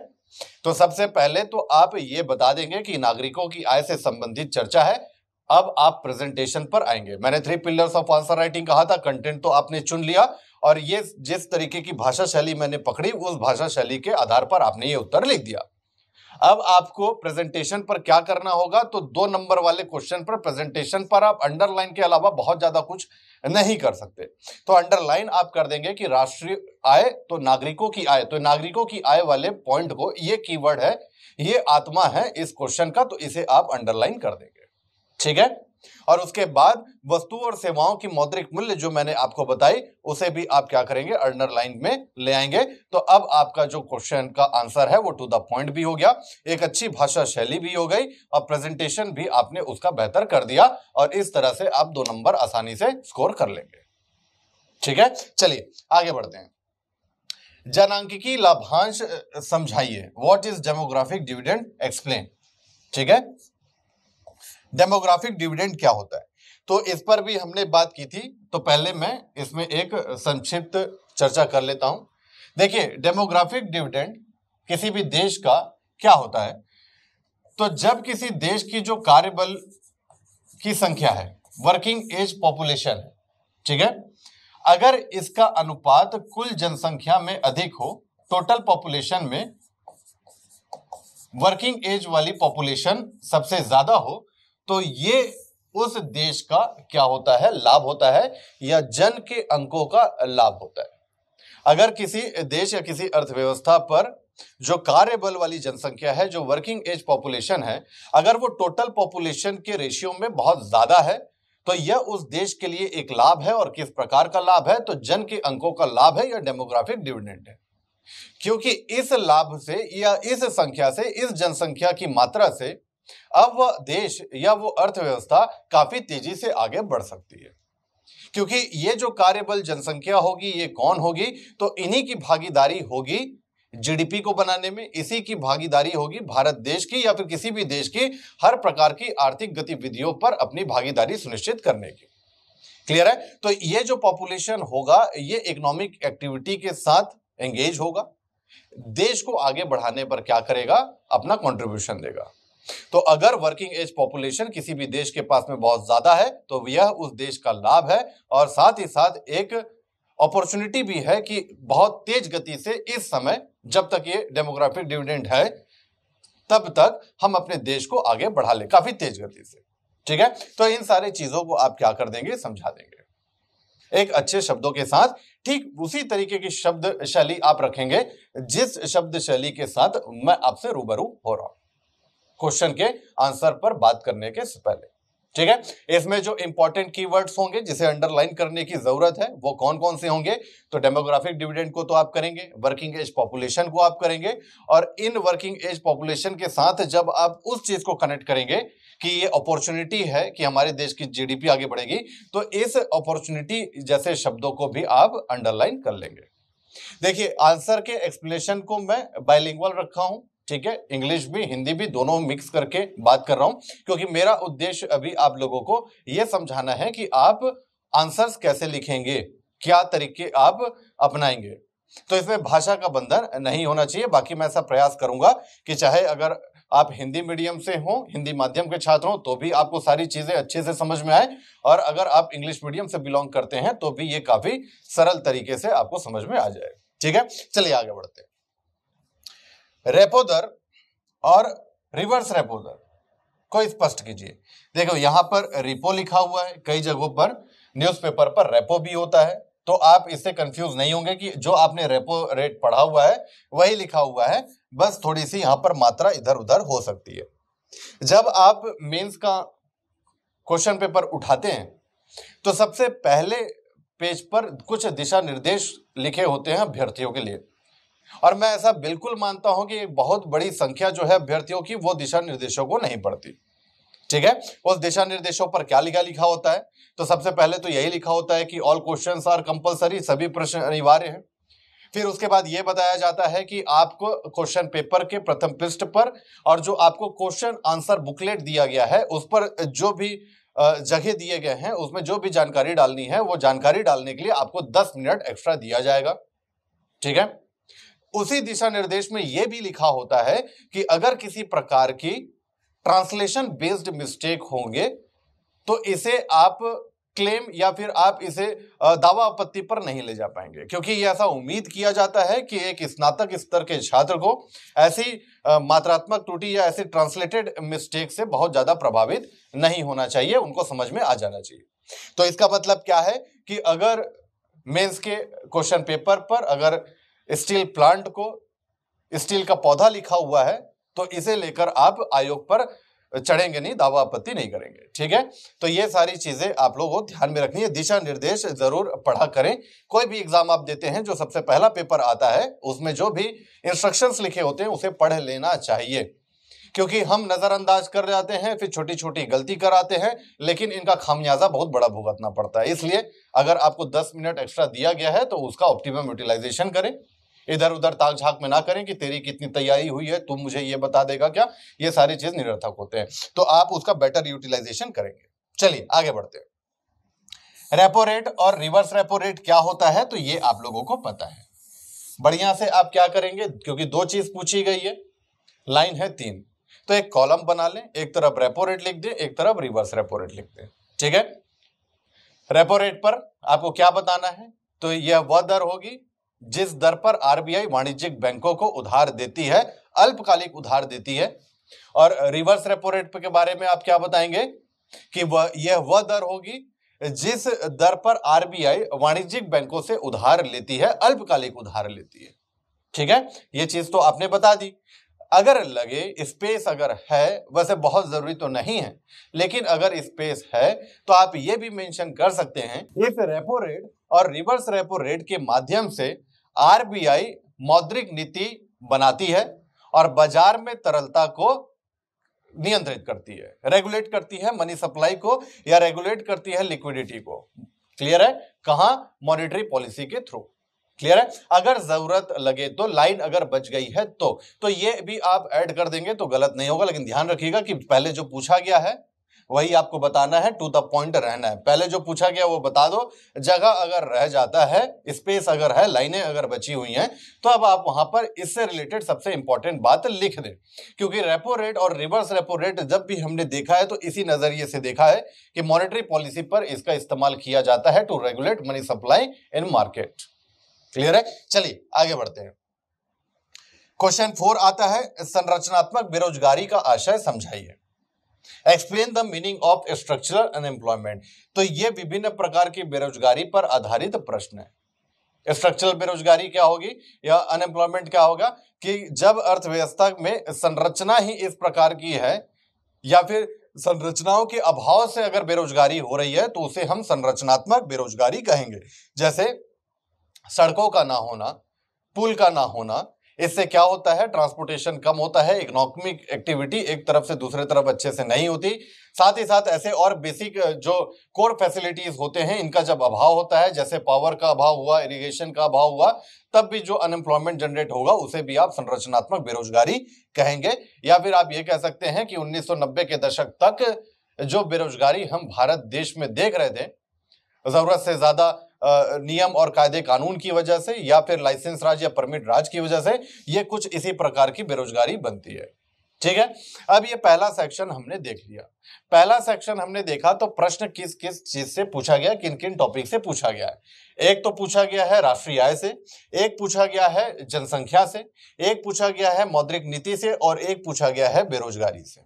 S1: तो सबसे पहले तो आप ये बता देंगे कि नागरिकों की आय से संबंधित चर्चा है अब आप प्रेजेंटेशन पर आएँगे। मैंने three pillars of answer writing कहा था कंटेंट तो आपने चुन लिया और ये जिस तरीके की भाषा शैली मैंने पकड़ी, उस भाषा शैली के आधार पर आपने ये उत्तर लिख दिया। अब आपको प्रेजेंटेशन पर क्या करना होगा तो दो नंबर वाले क्वेश्चन पर प्रेजेंटेशन पर आप अंडरलाइन के अलावा बहुत ज़्यादा कुछ नहीं कर सकते। तो अंडरलाइन आप कर देंगे कि राष्ट्रीय आय तो नागरिकों की आय तो नागरिकों की आय वाले पॉइंट को, ये कीवर्ड है, ये आत्मा है इस क्वेश्चन का तो इसे आप अंडरलाइन कर देंगे। ठीक है? और उसके बाद वस्तु और सेवाओं की मौद्रिक मूल्य जो मैंने आपको बताई, उसे भी आप क्या करेंगे? अंडरलाइन में ले आएँगे। तो अब आपका जो क्वेश्चन का आंसर है, वो टू द पॉइंट भी हो गया। एक अच्छी भाषा शैली भी हो गई, और प्रेजेंटेशन भी आपने उसका बेहतर कर दिया, और इस तरह से आप दो नंबर आसानी से स्कोर कर लेंगे। ठीक है? चलिए, आगे बढ़ते हैं। जनांकिकी लाभांश समझाइए। What is demographic dividend explain ठीक है? डेमोग्राफिक डिविडेंड क्या होता है? तो इस पर भी हमने बात की थी तो पहले मैं इसमें एक संक्षिप्त चर्चा कर लेता हूँ। देखिए डेमोग्राफिक डिविडेंड किसी भी देश का क्या होता है? तो जब किसी देश की जो कार्यबल की संख्या है वर्किंग एज पॉपुलेशन है, ठीक है? अगर इसका अनुपात कुल जनसंख्या में अधिक हो टोटल पॉपुलेशन में वर्किंग एज वाली पॉपुलेशन सबसे ज़्यादा हो तो ये उस देश का क्या होता है? लाभ होता है या जन के अंकों का लाभ होता है? अगर किसी देश या किसी अर्थव्यवस्था पर जो कार्य बल वाली जनसंख्या है, जो वर्किंग एज पॉपुलेशन है, अगर वो टोटल पॉपुलेशन के रेशियो में बहुत ज़्यादा है तो यह उस देश के लिए एक लाभ है और किस प्रकार का लाभ है? तो जन के अंकों का लाभ है या डेमोग्राफिक डिविडेंड है। क्योंकि इस लाभ से या इस संख्या से, इस जनसंख्या की मात्रा से अब वह देश या वो अर्थव्यवस्था काफ़ी तेज़ी से आगे बढ़ सकती है। क्योंकि ये जो कार्यबल जनसंख्या होगी, ये कौन होगी? तो इन्हीं की भागीदारी होगी जीडीपी को बनाने में, इसी की भागीदारी होगी भारत देश की या फिर किसी भी देश की हर प्रकार की आर्थिक गतिविधियों पर अपनी भागीदारी सुनिश्चित करने की। क्लियर है? तो ये जो पॉपुलेशन होगा, ये इकोनॉमिक एक्टिविटी के साथ एंगेज होगा। देश को आगे बढ़ाने पर क्या करेगा? अपना कंट्रीब्यूशन देगा। तो अगर वर्किंग एज पॉपुलेशन किसी भी देश के पास में बहुत ज़्यादा है तो यह उस देश का लाभ है और साथ ही साथ एक अपॉर्चुनिटी भी है कि बहुत तेज गति से इस समय जब तक ये डेमोग्राफिक डिविडेंड है, तब तक हम अपने देश को आगे बढ़ा ले काफ़ी तेज गति से। ठीक है? तो इन सारी चीज़ों को आप क्या कर देंगे? समझा देंगे। एक अच्छे शब्दों के साथ, ठीक उसी तरीके की शब्द शैली आप रखेंगे, जिस शब्द शैली के साथ मैं आपसे रूबरू हो रहा हूँ। क्वेश्चन के आंसर पर बात करने के पहले। ठीक है? इसमें जो इंपॉर्टेंट कीवर्ड्स होंगे, जिसे अंडरलाइन करने की ज़रूरत है, वो कौन कौन से होंगे? तो डेमोग्राफिक डिविडेंड को तो आप करेंगे वर्किंग एज पॉपुलेशन को आप करेंगे, और इन वर्किंग एज पॉपुलेशन के साथ जब आप उस चीज़ को कनेक्ट करेंगे कि ये अपॉर्चुनिटी है कि हमारे देश की जीडीपी आगे बढ़ेगी तो इस अपॉर्चुनिटी जैसे शब्दों को भी आप अंडरलाइन कर लेंगे। देखिए आंसर के एक्सप्लेनेशन को मैं बायलिंगुअल रखा हूँ। ठीक है इंग्लिश भी हिंदी भी दोनों मिक्स करके बात कर रहा हूँ, क्योंकि मेरा उद्देश्य अभी आप लोगों को यह समझाना है कि आप आंसर्स कैसे लिखेंगे, क्या तरीके आप अपनाएँगे। तो इसमें भाषा का बंधन नहीं होना चाहिए, बाकी मैं ऐसा प्रयास करूँगा कि चाहे अगर आप हिंदी मीडियम से हो, हिंदी माध्यम के छात्र हो तो भी आपको सारी चीज़ें अच्छे से समझ में आए, और अगर आप इंग्लिश मीडियम से बिलोंग करते हैं तो भी ये काफ़ी सरल तरीके से आपको समझ में आ जाए। ठीक है, चलिए आगे बढ़ते हैं। रेपो दर और रिवर्स रेपो दर को स्पष्ट कीजिए। देखो, यहाँ पर रिपो लिखा हुआ है, कई जगहों पर न्यूज़पेपर पर रेपो भी होता है तो आप इससे कंफ्यूज नहीं होंगे कि जो आपने रेपो रेट पढ़ा हुआ है, वही लिखा हुआ है, बस थोड़ी सी यहाँ पर मात्रा इधर उधर हो सकती है। जब आप मेंस का क्वेश्चन पेपर उठाते हैं तो सबसे पहले पेज पर कुछ दिशा निर्देश लिखे होते हैं अभ्यर्थियों के लिए। और मैं ऐसा बिल्कुल मानता हूँ कि बहुत बड़ी संख्या जो है अभ्यर्थियों की, वो दिशा निर्देशों को नहीं पढ़ती। ठीक है? उस दिशा निर्देशों पर क्या लिखा लिखा होता है? तो सबसे पहले तो यही लिखा होता है कि ऑल क्वेश्चन आर कंपलसरी सभी प्रश्न अनिवार्य हैं। फिर उसके बाद यह बताया जाता है कि आपको क्वेश्चन पेपर के प्रथम पृष्ठ पर और जो आपको क्वेश्चन आंसर बुकलेट दिया गया है, उस पर जो भी जगह दिए गए हैं, उसमें जो भी जानकारी डालनी है, वो जानकारी डालने के लिए आपको 10 मिनट एक्स्ट्रा दिया जाएगा। ठीक है? उसी दिशा निर्देश में यह भी लिखा होता है कि अगर किसी प्रकार की ट्रांसलेशन बेस्ड मिस्टेक होंगे तो इसे आप क्लेम या फिर आप इसे दावा आपत्ति पर नहीं ले जा पाएँगे। क्योंकि ये ऐसा उम्मीद किया जाता है कि एक स्नातक स्तर के छात्र को ऐसी मात्रात्मक त्रुटि या ऐसी ट्रांसलेटेड मिस्टेक से बहुत ज़्यादा प्रभावित नहीं होना चाहिए, उनको समझ में आ जाना चाहिए। तो इसका मतलब क्या है कि अगर मेंस के क्वेश्चन पेपर पर अगर स्टील प्लांट को स्टील का पौधा लिखा हुआ है तो इसे लेकर आप आयोग पर चढ़ेंगे नहीं, दावा आपत्ति नहीं करेंगे, ठीक है? तो ये सारी चीज़ें आप लोगों को ध्यान में रखनी है, दिशा निर्देश ज़रूर पढ़ा करें। कोई भी एग्ज़ाम आप देते हैं, जो सबसे पहला पेपर आता है, उसमें जो भी इंस्ट्रक्शंस लिखे होते हैं, उसे पढ़ लेना चाहिए, क्योंकि हम नजरअंदाज कर जाते हैं, फिर छोटी छोटी गलती कराते हैं, लेकिन इनका खामियाजा बहुत बड़ा भुगतना पड़ता है। इसलिए अगर आपको 10 मिनट एक्स्ट्रा दिया गया है तो उसका ऑप्टिमम यूटिलाइजेशन करें। इधर उधर ताक झाक में ना करें कि तेरी कितनी तैयारी हुई है तुम मुझे ये बता देगा क्या? ये सारी चीज़ निरर्थक होते हैं। तो आप उसका बेटर यूटिलाइजेशन करेंगे। चलिए, आगे बढ़ते हैं। रेपो रेट और रिवर्स रेपो रेट क्या होता है तो ये आप लोगों को पता है। बढ़िया से आप क्या करेंगे, क्योंकि दो चीज़ पूछी गई है। लाइन है तीन। तो एक कॉलम बना लें, एक तरफ़ रेपो रेट लिख दें, एक तरफ़ रिवर्स रेपो रेट लिख दें। ठीक है? रेपो रेट पर आपको क्या बताना है? तो यह वह दर होगी जिस दर पर आरबीआई वाणिज्यिक बैंकों को उधार देती है, अल्पकालिक उधार देती है। और रिवर्स रेपो रेट के बारे में आप क्या बताएँगे? कि वह, यह वह दर होगी जिस दर पर आरबीआई वाणिज्यिक बैंकों से उधार लेती है, अल्पकालिक उधार लेती है। ठीक है? यह चीज़ तो आपने बता दी। अगर लगे, स्पेस अगर है, वैसे बहुत ज़रूरी तो नहीं है, लेकिन अगर स्पेस है तो आप ये भी मेंशन कर सकते हैं। इस रेपो रेट और रिवर्स रेपो रेट के माध्यम से आरबीआई मौद्रिक नीति बनाती है और बाज़ार में तरलता को नियंत्रित करती है। रेगुलेट करती है मनी सप्लाई को या रेगुलेट करती है लिक्विडिटी को। क्लियर है? कहा? मॉनिटरी पॉलिसी के थ्रू क्लियर है? अगर ज़रूरत लगे तो लाइन अगर बच गई है तो। तो ये भी आप ऐड कर देंगे तो गलत नहीं होगा, लेकिन ध्यान रखिएगा कि पहले जो पूछा गया है वही आपको बताना है टू द पॉइंट रहना है। पहले जो पूछा गया वो बता दो, जगह अगर रह जाता है स्पेस अगर है, लाइनें अगर बची हुई हैं तो अब आप वहाँ पर इससे रिलेटेड सबसे इंपॉर्टेंट बात लिख दें। क्योंकि रेपो रेट और रिवर्स रेपो रेट जब भी हमने देखा है तो इसी नज़रिए से देखा है कि मॉनिटरी पॉलिसी पर इसका इस्तेमाल किया जाता है to regulate money supply in market clear है? चलिए, आगे बढ़ते हैं। क्वेश्चन फोर आता है, संरचनात्मक बेरोजगारी का आशय समझाइए। Explain the meaning of structural unemployment तो ये विभिन्न प्रकार की बेरोजगारी पर आधारित प्रश्न है। स्ट्रक्चरल बेरोजगारी क्या होगी? या अनएम्प्लॉयमेंट क्या होगा? कि जब अर्थव्यवस्था में संरचना ही इस प्रकार की है, या फिर संरचनाओं के अभाव से अगर बेरोजगारी हो रही है तो उसे हम संरचनात्मक बेरोजगारी कहेंगे। जैसे सड़कों का ना होना, पुल का ना होना इससे क्या होता है? ट्रांसपोर्टेशन कम होता है इकोनॉमिक एक्टिविटी एक तरफ़ से दूसरे तरफ़ अच्छे से नहीं होती। साथ ही साथ ऐसे और बेसिक जो कोर फैसिलिटीज़ होते हैं, इनका जब अभाव होता है, जैसे पावर का अभाव हुआ इरिगेशन का अभाव हुआ, तब भी जो अनएम्प्लॉयमेंट जनरेट होगा, उसे भी आप संरचनात्मक बेरोजगारी कहेंगे। या फिर आप ये कह सकते हैं कि 1990 के दशक तक जो बेरोजगारी हम भारत देश में देख रहे थे, ज़रूरत से ज़्यादा नियम और कायदे कानून की वजह से या फिर लाइसेंस राज या परमिट राज की वजह से ये कुछ इसी प्रकार की बेरोजगारी बनती है। ठीक है? अब ये पहला सेक्शन हमने देख लिया। पहला सेक्शन हमने देखा तो प्रश्न किस किस चीज़ से पूछा गया, किन किन टॉपिक से पूछा गया है? एक तो पूछा गया है राष्ट्रीय आय से, एक पूछा गया है जनसंख्या से, एक पूछा गया है मौद्रिक नीति से और एक पूछा गया है बेरोजगारी से।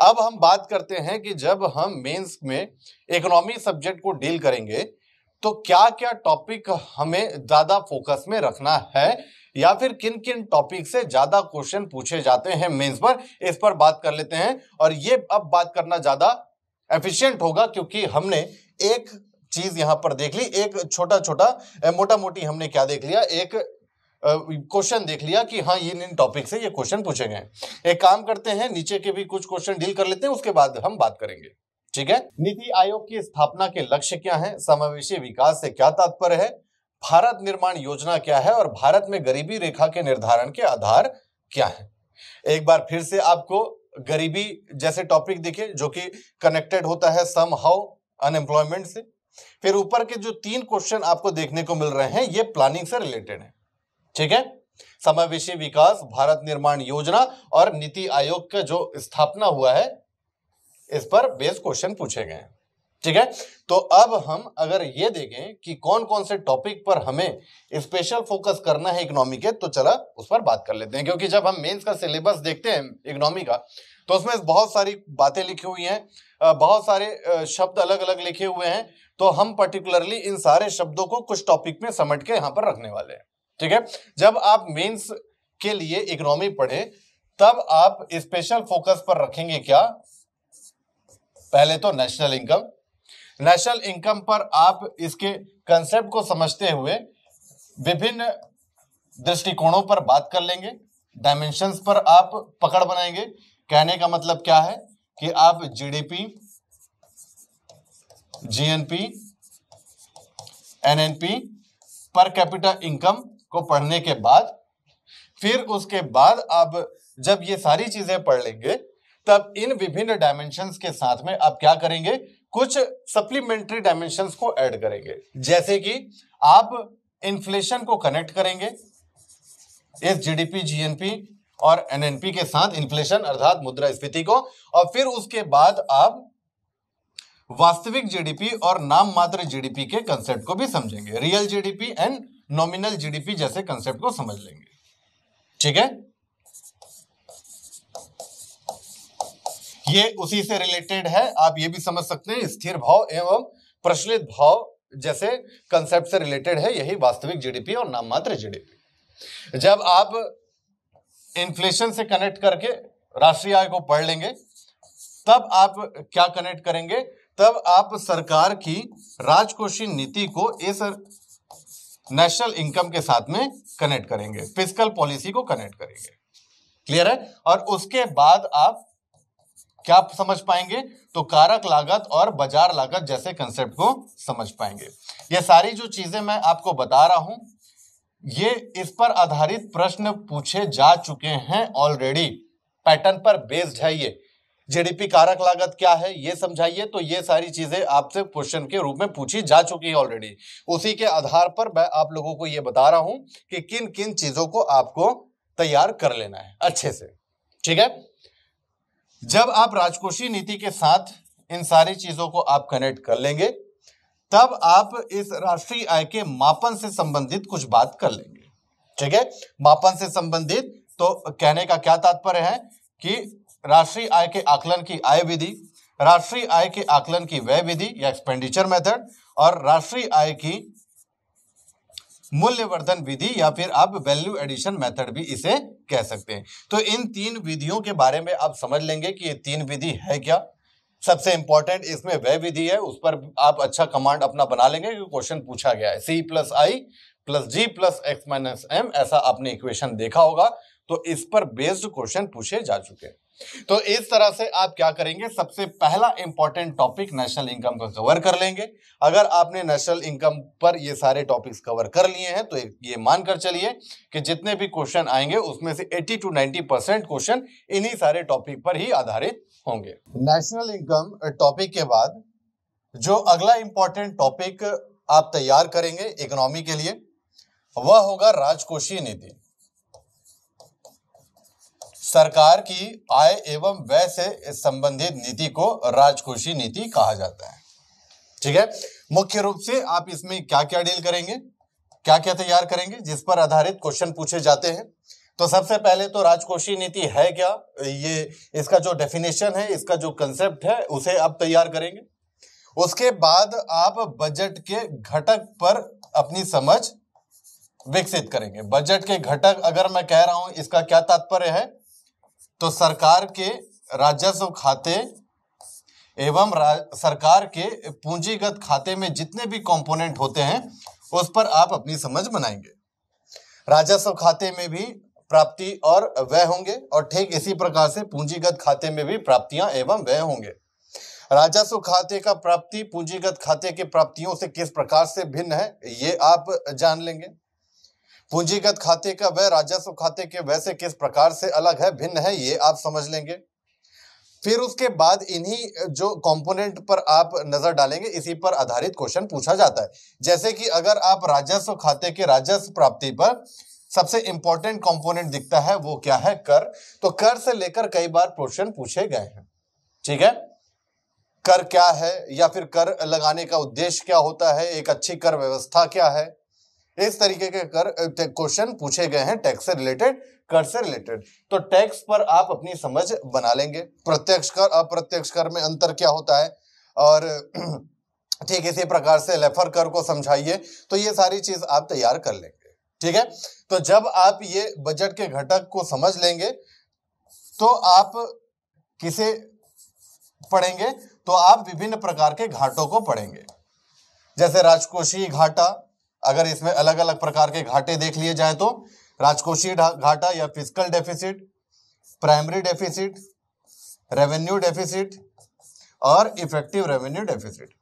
S1: अब हम बात करते हैं कि जब हम मेंस में इकोनॉमी सब्जेक्ट को डील करेंगे तो क्या क्या टॉपिक हमें ज़्यादा फोकस में रखना है? या फिर किन किन टॉपिक से ज़्यादा क्वेश्चन पूछे जाते हैं मेंस पर? इस पर बात कर लेते हैं। और ये अब बात करना ज़्यादा एफिशिएंट होगा क्योंकि हमने एक चीज़ यहाँ पर देख ली। एक छोटा छोटा मोटा मोटी हमने क्या देख लिया? एक क्वेश्चन देख लिया कि हाँ इन इन टॉपिक से ये क्वेश्चन पूछे गए एक काम करते हैं, नीचे के भी कुछ क्वेश्चन डील कर लेते हैं, उसके बाद हम बात करेंगे। ठीक है? नीति आयोग की स्थापना के लक्ष्य क्या है? समावेशी विकास से क्या तात्पर्य है? भारत निर्माण योजना क्या है? और भारत में गरीबी रेखा के निर्धारण के आधार क्या है? एक बार फिर से आपको गरीबी जैसे टॉपिक दिखे जो कि कनेक्टेड होता है सम हाउ अनएम्प्लॉयमेंट से। फिर ऊपर के जो तीन क्वेश्चन आपको देखने को मिल रहे हैं, ये प्लानिंग से रिलेटेड है। ठीक है? समावेशी विकास, भारत निर्माण योजना और नीति आयोग का जो स्थापना हुआ है इस पर बेस क्वेश्चन पूछे गए। ठीक है? तो अब हम अगर ये देखें कि कौन कौन से टॉपिक पर हमें स्पेशल फोकस करना है इकोनॉमी के तो चला उस पर बात कर लेते हैं। क्योंकि जब हम मेंस का सिलेबस देखते हैं, इकोनॉमी का तो उसमें बहुत सारी बातें लिखी हुई हैं बहुत सारे शब्द अलग अलग लिखे हुए हैं तो हम पर्टिकुलरली इन सारे शब्दों को कुछ टॉपिक में समझ के यहाँ पर रखने वाले हैं। ठीक है? जब आप मेंस के लिए इकोनॉमी पढ़े, तब आप स्पेशल फोकस पर रखेंगे क्या? पहले तो नेशनल इनकम नेशनल इनकम पर आप इसके कंसेप्ट को समझते हुए विभिन्न दृष्टिकोणों पर बात कर लेंगे। डायमेंशंस पर आप पकड़ बनाएँगे। कहने का मतलब क्या है कि आप GDP GNP NNP per capital income को पढ़ने के बाद, फिर उसके बाद आप जब ये सारी चीज़ें पढ़ लेंगे तब इन विभिन्न डायमेंशंस के साथ में आप क्या करेंगे? कुछ सप्लीमेंट्री डायमेंशंस को ऐड करेंगे। जैसे कि आप इन्फ्लेशन को कनेक्ट करेंगे इस जीडीपी जीएनपी और एनएनपी के साथ इन्फ्लेशन अर्थात मुद्रा मुद्रास्फीति को, और फिर उसके बाद आप वास्तविक जीडीपी और नाम मात्र जीडीपी के कंसेप्ट को भी समझेंगे। Real GDP and nominal GDP जैसे कंसेप्ट को समझ लेंगे। ठीक है? ये उसी से रिलेटेड है, आप ये भी समझ सकते हैं, स्थिर भाव एवं प्रचलित भाव जैसे कंसेप्ट से रिलेटेड है, यही वास्तविक जीडीपी और नाम मात्र जीडीपी जब आप इन्फ्लेशन से कनेक्ट करके राष्ट्रीय आय को पढ़ लेंगे, तब आप क्या कनेक्ट करेंगे? तब आप सरकार की राजकोषीय नीति को इस नेशनल इनकम के साथ में कनेक्ट करेंगे फ़िज़िकल पॉलिसी को कनेक्ट करेंगे। क्लियर है? और उसके बाद आप क्या समझ पाएँगे? तो कारक लागत और बाज़ार लागत जैसे कंसेप्ट को समझ पाएँगे। ये सारी जो चीज़ें मैं आपको बता रहा हूँ, ये इस पर आधारित प्रश्न पूछे जा चुके हैं ऑलरेडी पैटर्न पर बेस्ड है ये। जीडीपी कारक लागत क्या है, ये समझाइए। तो ये सारी चीज़ें आपसे क्वेश्चन के रूप में पूछी जा चुकी है ऑलरेडी उसी के आधार पर मैं आप लोगों को ये बता रहा हूँ कि किन किन चीज़ों को आपको तैयार कर लेना है, अच्छे से। ठीक है? जब आप राजकोषीय नीति के साथ इन सारी चीज़ों को आप कनेक्ट कर लेंगे, तब आप इस राष्ट्रीय आय के मापन से संबंधित कुछ बात कर लेंगे। ठीक है? मापन से संबंधित तो कहने का क्या तात्पर्य है कि राष्ट्रीय आय के आकलन की आय विधि, राष्ट्रीय आय के आकलन की व्यय विधि या एक्सपेंडिचर मेथड और राष्ट्रीय आय की मूल्यवर्धन विधि या फिर आप वैल्यू एडिशन मेथड भी इसे कह सकते हैं। तो इन तीन विधियों के बारे में आप समझ लेंगे कि ये तीन विधि है क्या। सबसे इंपॉर्टेंट इसमें वह विधि है, उस पर आप अच्छा कमांड अपना बना लेंगे क्वेश्चन पूछा गया है। C plus I plus G plus X minus M ऐसा आपने इक्वेशन देखा होगा। तो इस पर बेस्ड क्वेश्चन पूछे जा चुके हैं। तो इस तरह से आप क्या करेंगे? सबसे पहला इंपॉर्टेंट टॉपिक नेशनल इनकम को कवर कर लेंगे। अगर आपने नेशनल इनकम पर ये सारे टॉपिक्स कवर कर लिए हैं तो ये मानकर चलिए कि जितने भी क्वेश्चन आएँगे, उसमें से 80 टू 90 परसेंट क्वेश्चन इन्हीं सारे टॉपिक पर ही आधारित होंगे। नेशनल इनकम टॉपिक के बाद, जो अगला इंपॉर्टेंट टॉपिक आप तैयार करेंगे इकोनॉमी के लिए, वह होगा राजकोषीय नीति। सरकार की आय एवं व्यय से संबंधित नीति को राजकोषीय नीति कहा जाता है। ठीक है? मुख्य रूप से आप इसमें क्या क्या डील करेंगे? क्या क्या तैयार करेंगे? जिस पर आधारित क्वेश्चन पूछे जाते हैं। तो सबसे पहले तो राजकोषीय नीति है क्या? ये, इसका जो डेफिनेशन है, इसका जो कंसेप्ट है, उसे आप तैयार करेंगे। उसके बाद आप बजट के घटक पर अपनी समझ विकसित करेंगे। बजट के घटक, अगर मैं कह रहा हूँ, इसका क्या तात्पर्य है? तो सरकार के राजस्व खाते एवं सरकार के पूंजीगत खाते में जितने भी कंपोनेंट होते हैं, उस पर आप अपनी समझ बनाएँगे। राजस्व खाते में भी प्राप्ति और व्यय होंगे और ठीक इसी प्रकार से पूंजीगत खाते में भी प्राप्तियाँ एवं व्यय होंगे। राजस्व खाते का प्राप्ति पूंजीगत खाते के प्राप्तियों से किस प्रकार से भिन्न है, ये आप जान लेंगे। पूंजीगत खाते का व्यय, राजस्व खाते के व्यय से किस प्रकार से अलग है, भिन्न है, ये आप समझ लेंगे। फिर उसके बाद इन्हीं, जो कंपोनेंट पर आप नज़र डालेंगे, इसी पर आधारित क्वेश्चन पूछा जाता है। जैसे कि अगर आप राजस्व खाते के राजस्व प्राप्ति पर सबसे इंपॉर्टेंट कंपोनेंट दिखता है, वो क्या है? कर। तो कर से लेकर कई बार क्वेश्चन पूछे गए हैं। ठीक है? कर क्या है? या फिर कर लगाने का उद्देश्य क्या होता है? एक अच्छी कर व्यवस्था क्या है? इस तरीके के कर क्वेश्चन पूछे गए हैं टैक्स से रिलेटेड कर से रिलेटेड तो टैक्स पर आप अपनी समझ बना लेंगे। प्रत्यक्ष कर, अप्रत्यक्ष कर में अंतर क्या होता है? और ठीक इसी प्रकार से लेफर कर को समझाइए तो ये सारी चीज़ आप तैयार कर लेंगे। ठीक है? तो जब आप ये बजट के घटक को समझ लेंगे तो आप किसे पढ़ेंगे? तो आप विभिन्न प्रकार के घाटों को पढ़ेंगे। जैसे राजकोषीय घाटा अगर इसमें अलग अलग प्रकार के घाटे देख लिए जाए तो राजकोषीय घाटा या physical deficit primary deficit revenue deficit और इफ़ेक्टिव रेवेन्यू डेफिसिट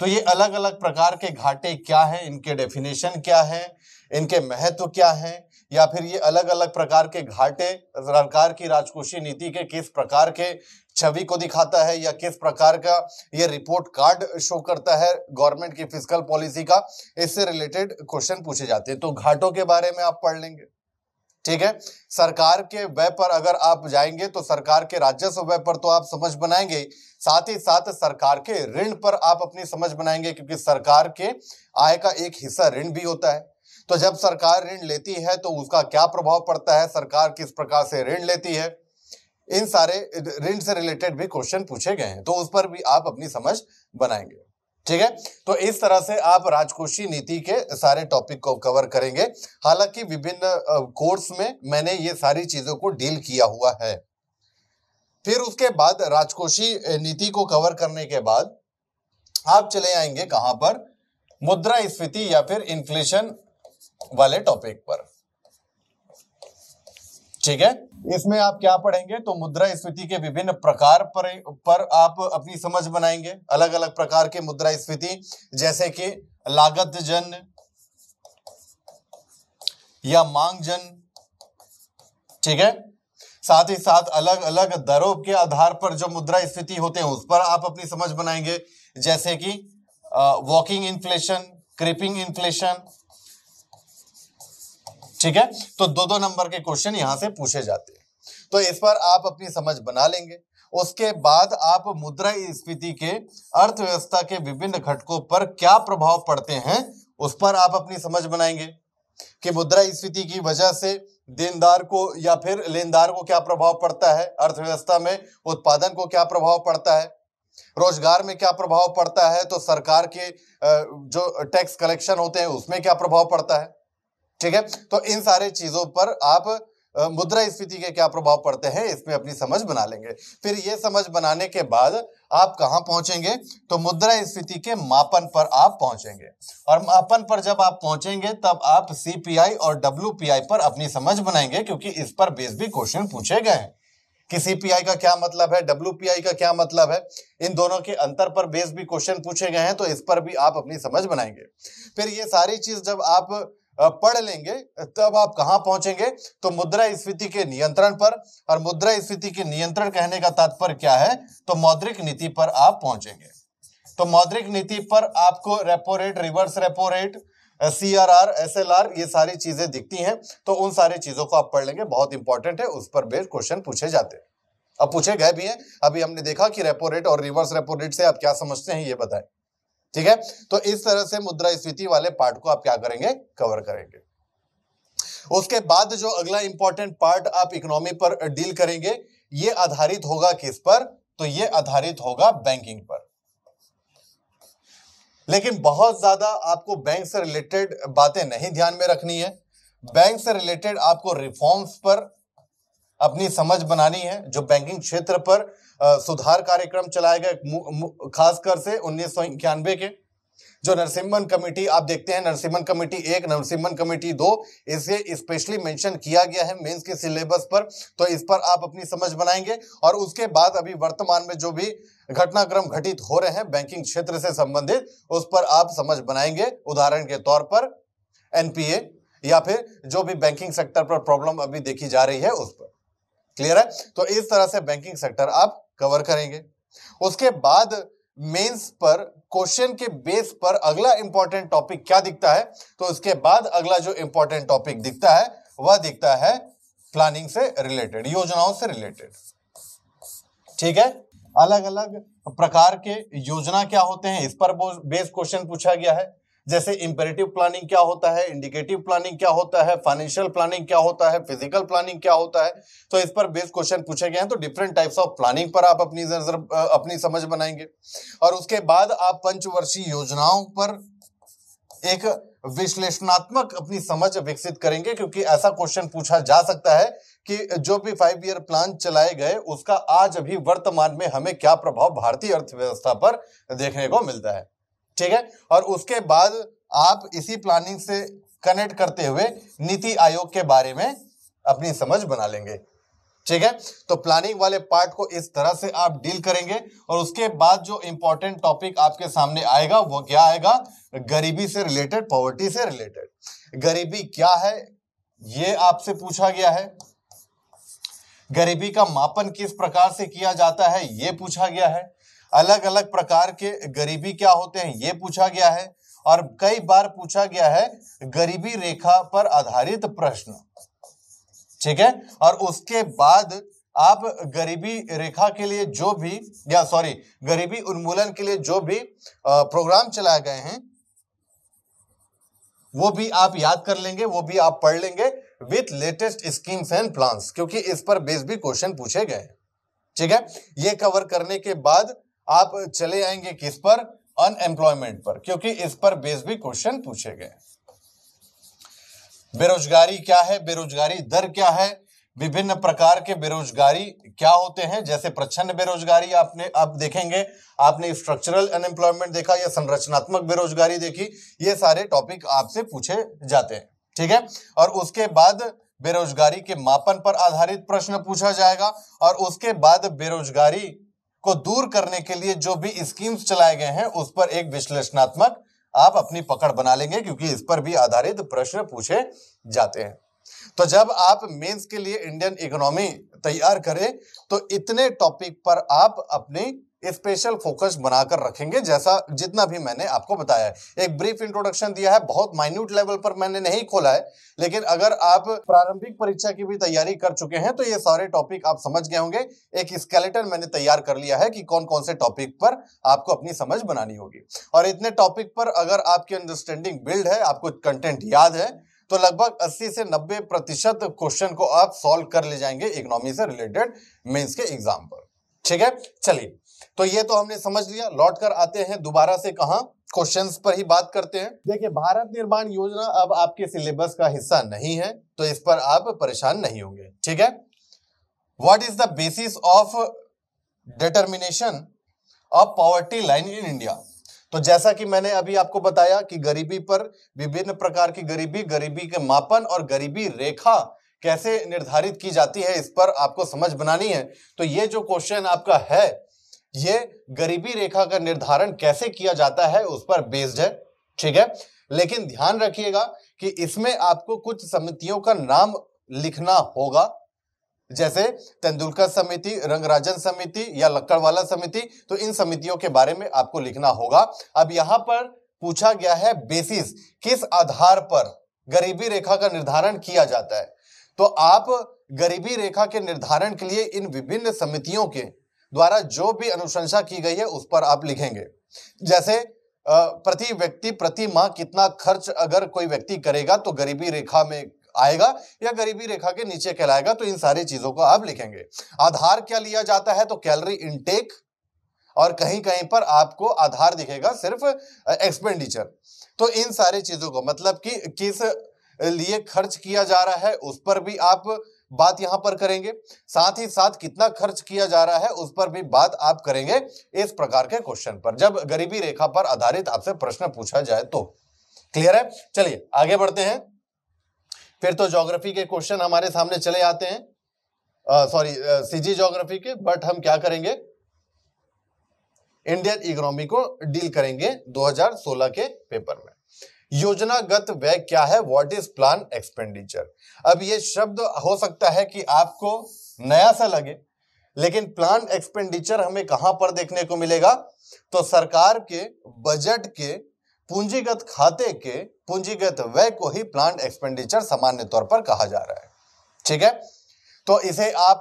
S1: तो ये अलग अलग प्रकार के घाटे क्या हैं? इनके डेफिनेशन क्या है? इनके महत्व क्या है? या फिर ये अलग अलग प्रकार के घाटे सरकार की राजकोषीय नीति के किस प्रकार के छवि को दिखाता है या किस प्रकार का ये रिपोर्ट कार्ड शो करता है गवर्नमेंट की फ़िज़िकल पॉलिसी का, इससे रिलेटेड क्वेश्चन पूछे जाते हैं। तो घाटों के बारे में आप पढ़ लेंगे। ठीक है? सरकार के व्यय पर अगर आप जाएँगे तो सरकार के राजस्व व्यय पर तो आप समझ बनाएँगे। साथ ही साथ सरकार के ऋण पर आप अपनी समझ बनाएँगे क्योंकि सरकार के आय का एक हिस्सा ऋण भी होता है। तो जब सरकार ऋण लेती है तो उसका क्या प्रभाव पड़ता है? सरकार किस प्रकार से ऋण लेती है? इन सारे ऋण से रिलेटेड भी क्वेश्चन पूछे गए हैं तो उस पर भी आप अपनी समझ बनाएँगे। ठीक है? तो इस तरह से आप राजकोषीय नीति के सारे टॉपिक को कवर करेंगे। हालाँकि विभिन्न कोर्स में मैंने ये सारी चीज़ों को डील किया हुआ है। फिर उसके बाद राजकोषीय नीति को कवर करने के बाद आप चले आएँगे कहाँ पर? मुद्रा स्फीति या फिर इन्फ्लेशन वाले टॉपिक पर। ठीक है? इसमें आप क्या पढ़ेंगे? तो मुद्रा स्फीति के विभिन्न प्रकार पर पर आप अपनी समझ बनाएँगे। अलग अलग प्रकार के मुद्रा स्फीति, जैसे कि लागत जन या मांग जन। ठीक है? साथ ही साथ अलग अलग दरों के आधार पर जो मुद्रा स्फीति होते हैं, उस पर आप अपनी समझ बनाएँगे। जैसे कि वॉकिंग इन्फ्लेशन क्रिपिंग इन्फ्लेशन ठीक है? तो दो दो नंबर के क्वेश्चन यहाँ से पूछे जाते हैं। तो इस पर आप अपनी समझ बना लेंगे। उसके बाद आप मुद्रा स्फीति के अर्थव्यवस्था के विभिन्न घटकों पर क्या प्रभाव पड़ते हैं, उस पर आप अपनी समझ बनाएँगे। कि मुद्रा स्फीति की वजह से देनदार को या फिर लेनदार को क्या प्रभाव पड़ता है, अर्थव्यवस्था में उत्पादन को क्या प्रभाव पड़ता है, रोज़गार में क्या प्रभाव पड़ता है तो सरकार के जो टैक्स कलेक्शन होते हैं, उसमें क्या प्रभाव पड़ता है। ठीक है? तो इन सारे चीज़ों पर आप मुद्रा स्फीति के क्या प्रभाव पड़ते हैं, इसमें अपनी समझ बना लेंगे। फिर ये समझ बनाने के बाद आप कहाँ पहुँचेंगे? तो मुद्रा स्फीति के मापन पर आप पहुँचेंगे। और मापन पर जब आप पहुँचेंगे, तब आप सीपीआई और डब्ल्यूपीआई पर अपनी समझ बनाएँगे, क्योंकि इस पर बेस भी क्वेश्चन पूछे गए हैं। कि सीपीआई का क्या मतलब है डब्ल्यूपीआई का क्या मतलब है, इन दोनों के अंतर पर बेस भी क्वेश्चन पूछे गए हैं तो इस पर भी आप अपनी समझ बनाएँगे। फिर ये सारी चीज़ जब आप पढ़ लेंगे तब आप कहाँ पहुँचेंगे? तो मुद्रा स्फीति के नियंत्रण पर, और मुद्रा स्फीति के नियंत्रण कहने का तात्पर्य क्या है? तो मौद्रिक नीति पर आप पहुँचेंगे। तो मौद्रिक नीति पर आपको repo rate, reverse repo rate C R R S L R ये सारी चीज़ें दिखती हैं। तो उन सारी चीज़ों को आप पढ़ लेंगे, बहुत इंपॉर्टेंट है, उस पर बेस्ड क्वेश्चन पूछे जाते हैं। अब पूछे गए भी हैं, अभी हमने देखा कि रेपो रेट और रिवर्स रेपो रेट से आप क्या समझते हैं, ये बताएँ। ठीक है? तो इस तरह से मुद्रा स्फीति वाले पार्ट को आप क्या करेंगे? कवर करेंगे। उसके बाद जो अगला इंपॉर्टेंट पार्ट आप इकोनॉमी पर डील करेंगे, ये आधारित होगा किस पर? तो ये आधारित होगा बैंकिंग पर। लेकिन बहुत ज़्यादा आपको बैंक से रिलेटेड बातें नहीं ध्यान में रखनी है। बैंक से रिलेटेड आपको रिफॉर्म्स पर अपनी समझ बनानी है, जो बैंकिंग क्षेत्र पर सुधार कार्यक्रम चलाए गए खासकर से उन्नीस सौ इक्यानवे के, जो नरसिम्हन कमेटी, आप देखते हैं नरसिम्हन कमेटी एक, नरसिम्हन कमेटी दो, इसे स्पेशली मेंशन किया गया है मेंस के सिलेबस पर तो इस पर आप अपनी समझ बनाएँगे। और उसके बाद अभी वर्तमान में जो भी घटनाक्रम घटित हो रहे हैं बैंकिंग क्षेत्र से संबंधित, उस पर आप समझ बनाएँगे। उदाहरण के तौर पर एनपीए या फिर जो भी बैंकिंग सेक्टर पर प्रॉब्लम अभी देखी जा रही है उस पर। क्लियर है? तो इस तरह से बैंकिंग सेक्टर आप कवर करेंगे। उसके बाद मेंस पर क्वेश्चन के बेस पर अगला इंपॉर्टेंट टॉपिक क्या दिखता है? तो उसके बाद अगला जो इंपॉर्टेंट टॉपिक दिखता है, वह दिखता है प्लानिंग से रिलेटेड योजनाओं से रिलेटेड ठीक है? अलग अलग प्रकार के योजना क्या होते हैं? इस पर बेस क्वेश्चन पूछा गया है। जैसे इंपेरेटिव प्लानिंग क्या होता है इंडिकेटिव प्लानिंग क्या होता है फाइनेंशियल प्लानिंग क्या होता है फ़िज़िकल प्लानिंग क्या होता है? तो इस पर बेस क्वेश्चन पूछे गए हैं तो डिफरेंट टाइप्स ऑफ़ प्लानिंग पर आप अपनी नज़र अपनी समझ बनाएँगे। और उसके बाद आप पंचवर्षीय योजनाओं पर एक विश्लेषणात्मक अपनी समझ विकसित करेंगे, क्योंकि ऐसा क्वेश्चन पूछा जा सकता है कि जो भी फाइव ईयर प्लान चलाए गए, उसका आज अभी वर्तमान में हमें क्या प्रभाव भारतीय अर्थव्यवस्था पर देखने को मिलता है। ठीक है? और उसके बाद आप इसी प्लानिंग से कनेक्ट करते हुए नीति आयोग के बारे में अपनी समझ बना लेंगे। ठीक है? तो प्लानिंग वाले पार्ट को इस तरह से आप डील करेंगे और उसके बाद जो इंपॉर्टेंट टॉपिक आपके सामने आएगा, वो क्या आएगा? गरीबी से रिलेटेड पॉवर्टी से रिलेटेड गरीबी क्या है? ये आपसे पूछा गया है। गरीबी का मापन किस प्रकार से किया जाता है, ये पूछा गया है। अलग अलग प्रकार के गरीबी क्या होते हैं, ये पूछा गया है और कई बार पूछा गया है गरीबी रेखा पर आधारित प्रश्न। ठीक है? और उसके बाद आप गरीबी रेखा के लिए जो भी, या सॉरी गरीबी उन्मूलन के लिए जो भी प्रोग्राम चलाए गए हैं, वो भी आप याद कर लेंगे, वो भी आप पढ़ लेंगे with latest schemes and plans क्योंकि इस पर बेस भी क्वेश्चन पूछे गए ठीक है? ये कवर करने के बाद आप चले आएँगे किस पर? अनएम्प्लॉयमेंट पर, क्योंकि इस पर बेस भी क्वेश्चन पूछे गए। बेरोजगारी क्या है? बेरोजगारी दर क्या है? विभिन्न प्रकार के बेरोजगारी क्या होते हैं? जैसे प्रच्छन्न बेरोजगारी आपने, आप देखेंगे, आपने स्ट्रक्चरल अनएम्प्लॉयमेंट देखा या संरचनात्मक बेरोजगारी देखी, ये सारे टॉपिक आपसे पूछे जाते हैं, ठीक है? और उसके बाद बेरोजगारी के मापन पर आधारित प्रश्न पूछा जाएगा, और उसके बाद बेरोजगारी को दूर करने के लिए जो भी स्कीम्स चलाए गए हैं, उस पर एक विश्लेषणात्मक आप अपनी पकड़ बना लेंगे, क्योंकि इस पर भी आधारित प्रश्न पूछे जाते हैं। तो जब आप मेंस के लिए इंडियन इकोनॉमी तैयार करें तो इतने टॉपिक पर आप अपनी स्पेशल फोकस बनाकर रखेंगे, जैसा जितना भी मैंने आपको बताया है। एक ब्रीफ इंट्रोडक्शन दिया है, बहुत माइन्यूट लेवल पर मैंने नहीं खोला है, लेकिन अगर आप प्रारंभिक परीक्षा की भी तैयारी कर चुके हैं तो ये सारे टॉपिक आप समझ गए होंगे। एक स्केलेटन मैंने तैयार कर लिया है कि कौन कौन से टॉपिक पर आपको अपनी समझ बनानी होगी। और इतने टॉपिक पर अगर आपकी अंडरस्टैंडिंग बिल्ड है, आपको कंटेंट याद है तो लगभग 80 से 90 प्रतिशत क्वेश्चन को आप सॉल्व कर ले जाएँगे इकोनॉमी से रिलेटेड मेंस के एग्ज़ाम पर। ठीक है? चलिए तो ये तो हमने समझ लिया। लौट कर आते हैं दोबारा से कहा? क्वेश्चंस पर ही बात करते हैं। देखिए, भारत निर्माण योजना अब आपके सिलेबस का हिस्सा नहीं है तो इस पर आप परेशान नहीं होंगे। ठीक है? What is the basis of determination of poverty line in India तो जैसा कि मैंने अभी आपको बताया कि गरीबी पर विभिन्न प्रकार की गरीबी गरीबी के मापन और गरीबी रेखा कैसे निर्धारित की जाती है, इस पर आपको समझ बनानी है। तो ये जो क्वेश्चन आपका है ये गरीबी रेखा का निर्धारण कैसे किया जाता है, उस पर बेस्ड है, ठीक है? लेकिन ध्यान रखिएगा कि इसमें आपको कुछ समितियों का नाम लिखना होगा। जैसे तेंदुलकर समिति, रंगराजन समिति या लक्कड़वाला समिति तो इन समितियों के बारे में आपको लिखना होगा। अब यहाँ पर पूछा गया है बेसिस किस आधार पर गरीबी रेखा का निर्धारण किया जाता है। तो आप गरीबी रेखा के निर्धारण के लिए इन विभिन्न समितियों के द्वारा जो भी अनुशंसा की गई है, उस पर आप लिखेंगे। जैसे प्रति व्यक्ति, प्रति माह कितना खर्च अगर कोई व्यक्ति करेगा तो गरीबी रेखा में आएगा या गरीबी रेखा के नीचे कहलाएगा तो इन सारी चीज़ों को आप लिखेंगे। आधार क्या लिया जाता है? तो कैलोरी इनटेक, और कहीं कहीं पर आपको आधार दिखेगा सिर्फ़ एक्सपेंडिचर। तो इन सारी चीज़ों को मतलब कि किस लिए खर्च किया जा रहा है, उस पर भी आप बात यहाँ पर करेंगे। साथ ही साथ कितना खर्च किया जा रहा है, उस पर भी बात आप करेंगे इस प्रकार के क्वेश्चन पर। जब गरीबी रेखा पर आधारित आपसे प्रश्न पूछा जाए तो। क्लियर है? चलिए, आगे बढ़ते हैं। फिर तो ज्योग्राफी के क्वेश्चन हमारे सामने चले आते हैं। सॉरी सीजी ज्योग्राफी के बट हम क्या करेंगे? इंडियन इकोनॉमी को डील करेंगे 2016 के पेपर में। योजनागत व्यय क्या है? व्हाट इज़ प्लान एक्सपेंडिचर अब ये शब्द हो सकता है कि आपको नया सा लगे, लेकिन प्लान एक्सपेंडिचर हमें कहाँ पर देखने को मिलेगा? तो सरकार के बजट के, पूंजीगत खाते के, पूंजीगत व्यय को ही प्लांट एक्सपेंडिचर सामान्य तौर पर कहा जा रहा है। ठीक है? तो इसे आप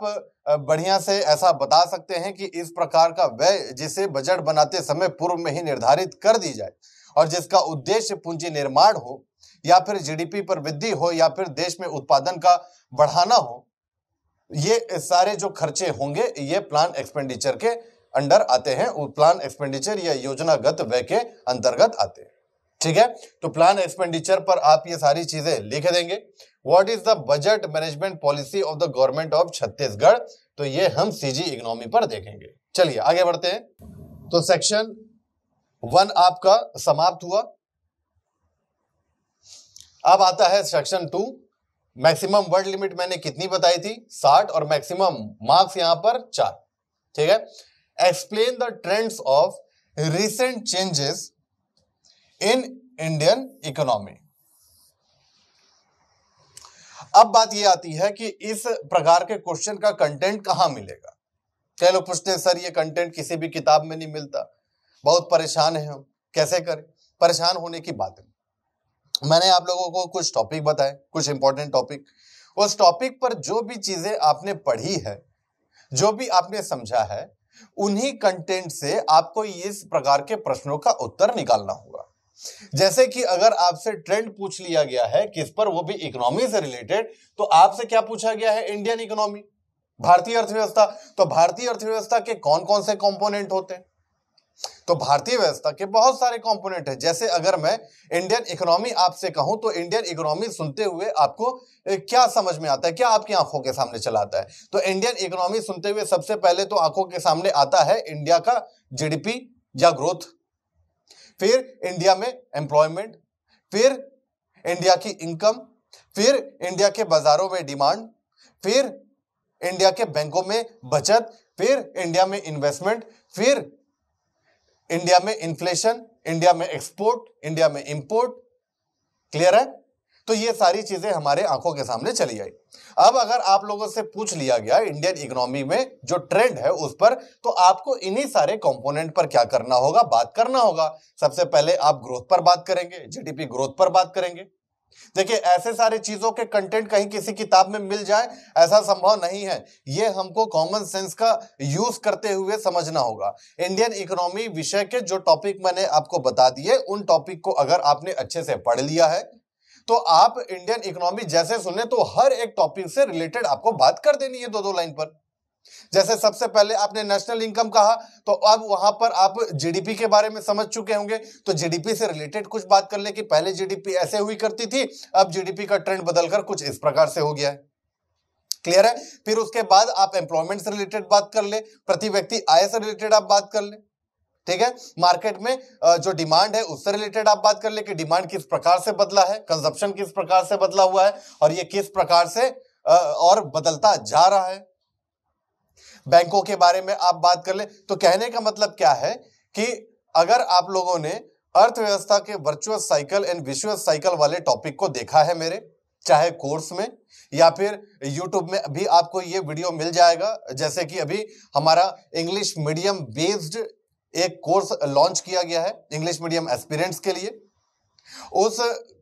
S1: बढ़िया से ऐसा बता सकते हैं कि इस प्रकार का व्यय जिसे बजट बनाते समय पूर्व में ही निर्धारित कर दी जाए और जिसका उद्देश्य पूंजी निर्माण हो या फिर जीडीपी पर वृद्धि हो या फिर देश में उत्पादन का बढ़ाना हो, ये सारे जो खर्चे होंगे, ये प्लान एक्सपेंडिचर के अंडर आते हैं। प्लान एक्सपेंडिचर या योजनागत व्यय के अंतर्गत आते हैं। ठीक है? तो प्लान एक्सपेंडिचर पर आप ये सारी चीज़ें लिख देंगे। What is the budget management policy of the government of Chhattisgarh तो ये हम सीजी इकोनॉमी पर देखेंगे। चलिए, आगे बढ़ते हैं। तो सेक्शन वन आपका समाप्त हुआ। अब आता है section two maximum word limit मैंने कितनी बताई थी? साठ और मैक्सिमम मार्क्स यहाँ पर चार। ठीक है? Explain the trends of recent changes in Indian economy अब बात यह आती है कि इस प्रकार के क्वेश्चन का कंटेंट कहाँ मिलेगा? कई लोग पूछते हैं, सर, ये कंटेंट किसी भी किताब में नहीं मिलता? बहुत परेशान है हम। कैसे करें? परेशान होने की बात है। मैंने आप लोगों को कुछ टॉपिक बताए, कुछ इंपॉर्टेंट टॉपिक उस टॉपिक पर जो भी चीज़ें आपने पढ़ी है, जो भी आपने समझा है, उन्हीं कंटेंट से आपको इस प्रकार के प्रश्नों का उत्तर निकालना होगा। जैसे कि अगर आपसे ट्रेंड पूछ लिया गया है, किस पर वो भी इकोनॉमी से रिलेटेड तो आपसे क्या पूछा गया है? इंडियन इकोनॉमी भारतीय अर्थव्यवस्था। तो भारतीय अर्थव्यवस्था के कौन कौन से कंपोनेंट होते हैं? तो भारतीय व्यवस्था के बहुत सारे कंपोनेंट है। जैसे अगर मैं इंडियन इकोनॉमी आपसे कहूँ तो इंडियन इकोनॉमी सुनते हुए आपको क्या समझ में आता है? क्या आपकी आँखों के सामने चला आता है? तो इंडियन इकोनॉमी सुनते हुए सबसे पहले तो आँखों के सामने आता है इंडिया का जीडीपी या ग्रोथ फिर इंडिया में एम्प्लॉयमेंट फिर इंडिया की इनकम फिर इंडिया के बाजारों में डिमांड फिर इंडिया के बैंकों में बचत, फिर इंडिया में इन्वेस्टमेंट फिर इंडिया में इन्फ्लेशन इंडिया में एक्सपोर्ट इंडिया में इंपोर्ट क्लियर है? तो ये सारी चीज़ें हमारे आँखों के सामने चली आई। अब अगर आप लोगों से पूछ लिया गया इंडियन इकोनॉमी में जो ट्रेंड है उस पर तो आपको इन्हीं सारे कंपोनेंट पर क्या करना होगा? बात करना होगा। सबसे पहले आप ग्रोथ पर बात करेंगे जीडीपी ग्रोथ पर बात करेंगे। देखिए, ऐसे सारे चीज़ों के कंटेंट कहीं किसी किताब में मिल जाए, ऐसा संभव नहीं है। ये हमको कॉमन सेंस का यूज़ करते हुए समझना होगा। इंडियन इकोनॉमी विषय के जो टॉपिक मैंने आपको बता दिए, उन टॉपिक को अगर आपने अच्छे से पढ़ लिया है तो आप इंडियन इकोनॉमी जैसे सुने तो हर एक टॉपिक से रिलेटेड आपको बात कर देनी है दो दो लाइन पर। जैसे सबसे पहले आपने नेशनल इनकम कहा तो अब वहाँ पर आप जीडीपी के बारे में समझ चुके होंगे। तो जीडीपी से रिलेटेड कुछ बात कर ले कि पहले जीडीपी ऐसे हुई करती थी, अब जीडीपी का ट्रेंड बदलकर कुछ इस प्रकार से हो गया है। क्लियर है? फिर उसके बाद आप एम्प्लॉयमेंट से रिलेटेड बात कर ले, प्रति व्यक्ति आय से रिलेटेड आप बात कर ले। ठीक है? मार्केट में जो डिमांड है, उससे रिलेटेड आप बात कर ले कि डिमांड किस प्रकार से बदला है कंजप्शन किस प्रकार से बदला हुआ है, और ये किस प्रकार से और बदलता जा रहा है। बैंकों के बारे में आप बात कर ले तो कहने का मतलब क्या है कि अगर आप लोगों ने अर्थव्यवस्था के virtual cycle and visual cycle वाले टॉपिक को देखा है मेरे, चाहे कोर्स में या फिर यूट्यूब में भी आपको ये वीडियो मिल जाएगा। जैसे कि अभी हमारा इंग्लिश मीडियम बेस्ड एक कोर्स लॉन्च किया गया है इंग्लिश मीडियम एस्पिरेंट्स के लिए। उस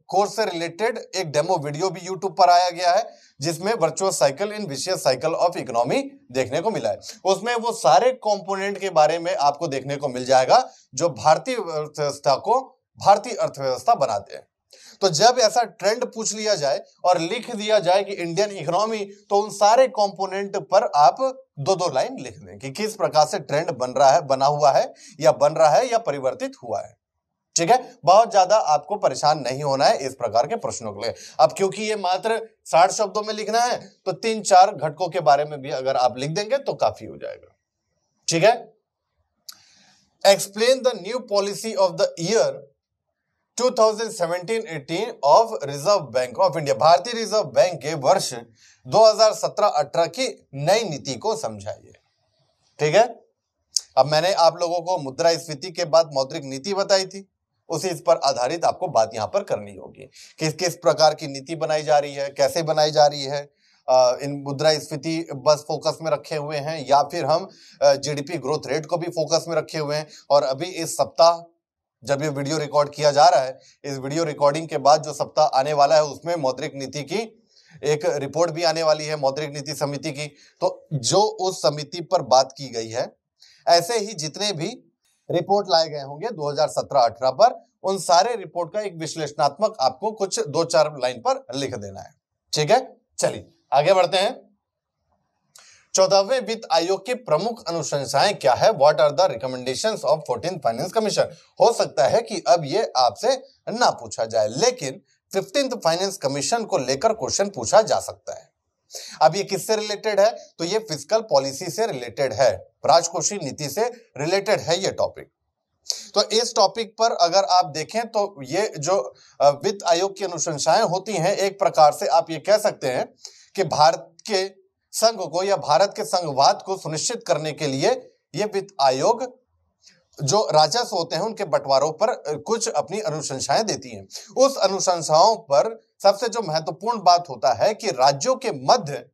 S1: कोर्स से रिलेटेड एक डेमो वीडियो भी यूट्यूब पर आया गया है, जिसमें virtual cycle in vicious cycle of economy देखने को मिला है। उसमें वो सारे कंपोनेंट के बारे में आपको देखने को मिल जाएगा, जो भारतीय अर्थव्यवस्था को भारतीय अर्थव्यवस्था बनाते हैं। तो जब ऐसा ट्रेंड पूछ लिया जाए और लिख दिया जाए कि इंडियन इकोनॉमी तो उन सारे कंपोनेंट पर आप दो दो लाइन लिख दें कि किस प्रकार से ट्रेंड बन रहा है, बना हुआ है, या बन रहा है, या परिवर्तित हुआ है। ठीक है? बहुत ज़्यादा आपको परेशान नहीं होना है इस प्रकार के प्रश्नों के लिए। अब क्योंकि ये मात्र साठ शब्दों में लिखना है तो तीन चार घटकों के बारे में भी अगर आप लिख देंगे तो काफ़ी हो जाएगा। ठीक है? Explain the new policy of the year 2017-18 of reserve bank of India भारतीय रिज़र्व बैंक के वर्ष 2017-18 की नई नीति को समझाइए। ठीक है? अब मैंने आप लोगों को मुद्रा स्फीति के बाद मौद्रिक नीति बताई थी। उसी इस पर आधारित आपको बात यहाँ पर करनी होगी। किस किस प्रकार की नीति बनाई जा रही है, कैसे बनाई जा रही है इन मुद्रा स्फीति बस फोकस में रखे हुए हैं या फिर हम जीडीपी ग्रोथ रेट को भी फोकस में रखे हुए हैं। और अभी इस सप्ताह जब ये वीडियो रिकॉर्ड किया जा रहा है, इस वीडियो रिकॉर्डिंग के बाद जो सप्ताह आने वाला है, उसमें मौद्रिक नीति की एक रिपोर्ट भी आने वाली है, मौद्रिक नीति समिति की। तो जो उस समिति पर बात की गई है, ऐसे ही जितने भी रिपोर्ट लाए गए होंगे 2017-18 पर। उन सारे रिपोर्ट का एक विश्लेषणात्मक आपको कुछ दो चार लाइन पर लिख देना है। ठीक है? चलिए, आगे बढ़ते हैं। चौदहवें वित्त आयोग की प्रमुख अनुशंसाएँ क्या है? What are the recommendation of fourteen finance commission हो सकता है कि अब ये आपसे ना पूछा जाए, लेकिन फिफ्टींथ फाइनेंस कमीशन को लेकर क्वेश्चन पूछा जा सकता है। अब ये किससे रिलेटेड है? तो ये फ़िज़िकल पॉलिसी से रिलेटेड है। राजकोषीय नीति से रिलेटेड है ये टॉपिक तो इस टॉपिक पर अगर आप देखें तो ये जो वित्त आयोग की अनुशंसाएँ होती हैं, एक प्रकार से आप ये कह सकते हैं कि भारत के संघ को या भारत के संघवाद को सुनिश्चित करने के लिए ये वित्त आयोग जो राजस्व होते हैं, उनके बंटवारों पर कुछ अपनी अनुशंसाएँ देती हैं। उस अनुशंसाओं पर सबसे जो महत्वपूर्ण बात होता है कि राज्यों के मध्य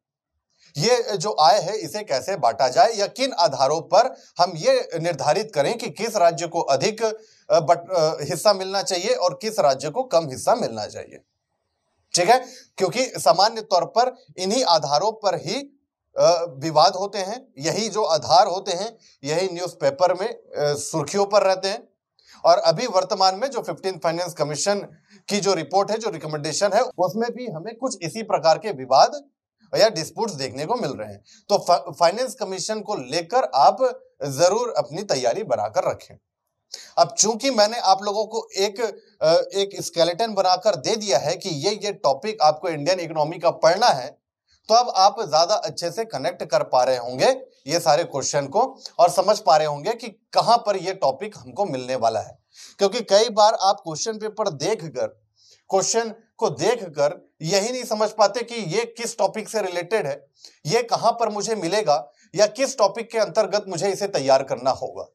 S1: ये जो आय है, इसे कैसे बांटा जाए या किन आधारों पर हम ये निर्धारित करें कि किस राज्य को अधिक हिस्सा मिलना चाहिए और किस राज्य को कम हिस्सा मिलना चाहिए। ठीक है? क्योंकि सामान्य तौर पर इन्हीं आधारों पर ही विवाद होते हैं, यही जो आधार होते हैं, यही न्यूज़पेपर में सुर्खियों पर रहते हैं। और अभी वर्तमान में जो फिफ्टीन फाइनेंस कमीशन की जो रिपोर्ट है, जो रिकमेंडेशन है, उसमें भी हमें कुछ इसी प्रकार के विवाद या डिस्प्यूट्स देखने को मिल रहे हैं। तो फाइनेंस कमीशन को लेकर आप ज़रूर अपनी तैयारी बनाकर रखें। अब चूँकि मैंने आप लोगों को एक एक स्केलेटन बनाकर दे दिया है कि ये ये टॉपिक आपको इंडियन इकोनॉमी का पढ़ना है तो अब आप ज़्यादा अच्छे से कनेक्ट कर पा रहे होंगे ये सारे क्वेश्चन को और समझ पा रहे होंगे कि कहाँ पर ये टॉपिक हमको मिलने वाला है। क्योंकि कई बार आप क्वेश्चन पेपर देख कर क्वेश्चन को देखकर यही नहीं समझ पाते कि ये किस टॉपिक से रिलेटेड है, ये कहाँ पर मुझे मिलेगा या किस टॉपिक के अंतर्गत मुझे इसे तैयार करना होगा।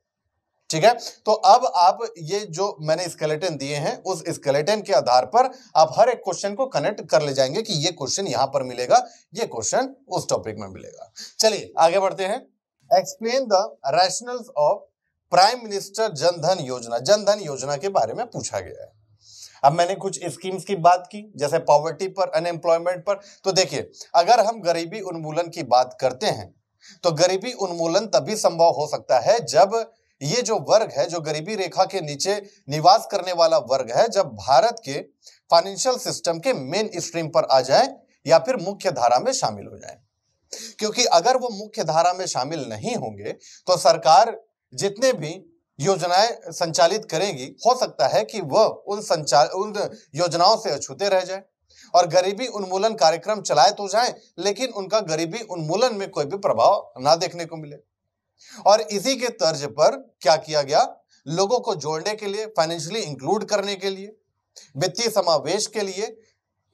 S1: ठीक है? तो अब आप ये जो मैंने स्केलेटन दिए हैं, उस स्केलेटन के आधार पर आप हर एक क्वेश्चन को कनेक्ट कर ले जाएँगे कि ये क्वेश्चन यहाँ पर मिलेगा, ये क्वेश्चन उस टॉपिक में मिलेगा। चलिए, आगे बढ़ते हैं। Explain the rationals of prime minister Jandhan Yojana Jandhan Yojana के बारे में पूछा गया है। अब मैंने कुछ स्कीम्स की बात की, जैसे पॉवर्टी पर अनएम्प्लॉयमेंट पर। तो देखिए, अगर हम गरीबी उन्मूलन की बात करते हैं तो गरीबी उन्मूलन तभी संभव हो सकता है जब ये जो वर्ग है, जो गरीबी रेखा के नीचे निवास करने वाला वर्ग है, जब भारत के फाइनेंशियल सिस्टम के मेन स्ट्रीम पर आ जाए या फिर मुख्य धारा में शामिल हो जाए। क्योंकि अगर वो मुख्य धारा में शामिल नहीं होंगे तो सरकार जितने भी योजनाएँ संचालित करेगी, हो सकता है कि वह उन संचाल, उन योजनाओं से अछूते रह जाए और गरीबी उन्मूलन कार्यक्रम चलाए तो जाए, लेकिन उनका गरीबी उन्मूलन में कोई भी प्रभाव ना देखने को मिले। और इसी के तर्ज पर क्या किया गया? लोगों को जोड़ने के लिए फाइनेंशियली इंक्लूड करने के लिए, वित्तीय समावेश के लिए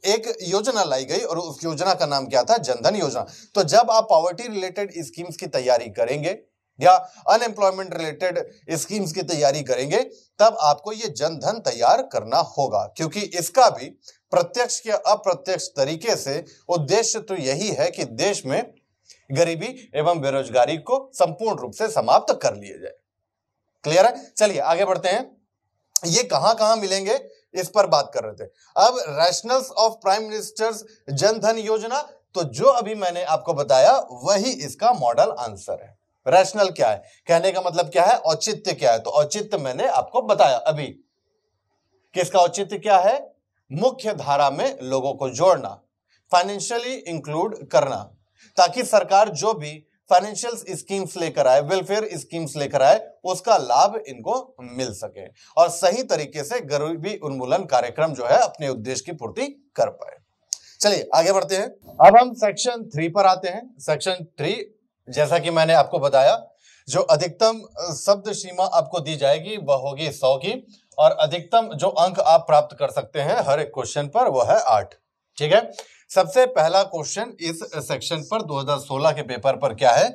S1: एक योजना लाई गई और उस योजना का नाम क्या था? जनधन योजना। तो जब आप पॉवर्टी रिलेटेड स्कीम्स की तैयारी करेंगे या अनएम्प्लॉयमेंट रिलेटेड स्कीम्स की तैयारी करेंगे, तब आपको ये जनधन तैयार करना होगा। क्योंकि इसका भी प्रत्यक्ष या अप्रत्यक्ष तरीके से उद्देश्य तो यही है कि देश में गरीबी एवं बेरोजगारी को संपूर्ण रूप से समाप्त कर लिए जाए। क्लियर है? चलिए, आगे बढ़ते हैं। ये कहाँ कहाँ मिलेंगे, इस पर बात कर रहे थे। अब rationals of prime ministers Jandhan Yojana तो जो अभी मैंने आपको बताया, वही इसका मॉडल आंसर है। रैशनल क्या है? कहने का मतलब क्या है? औचित्य क्या है? तो औचित्य मैंने आपको बताया अभी। किसका औचित्य क्या है? मुख्य धारा में लोगों को जोड़ना फाइनेंशियली इंक्लूड करना, ताकि सरकार जो भी फाइनेंशियल स्कीम्स लेकर आए वेलफेयर स्कीम्स लेकर आए, उसका लाभ इनको मिल सके। और सही तरीके से गरीबी उन्मूलन कार्यक्रम जो है, अपने उद्देश्य की पूर्ति कर पाए। चलिए, आगे बढ़ते हैं। अब हम सेक्शन थ्री पर आते हैं। सेक्शन थ्री जैसा कि मैंने आपको बताया, जो अधिकतम शब्द सीमा आपको दी जाएगी, वह होगी सौ की, और अधिकतम जो अंक आप प्राप्त कर सकते हैं हर एक क्वेश्चन पर, वह है आठ। ठीक है? सबसे पहला क्वेश्चन इस सेक्शन पर 2016 के पेपर पर क्या है?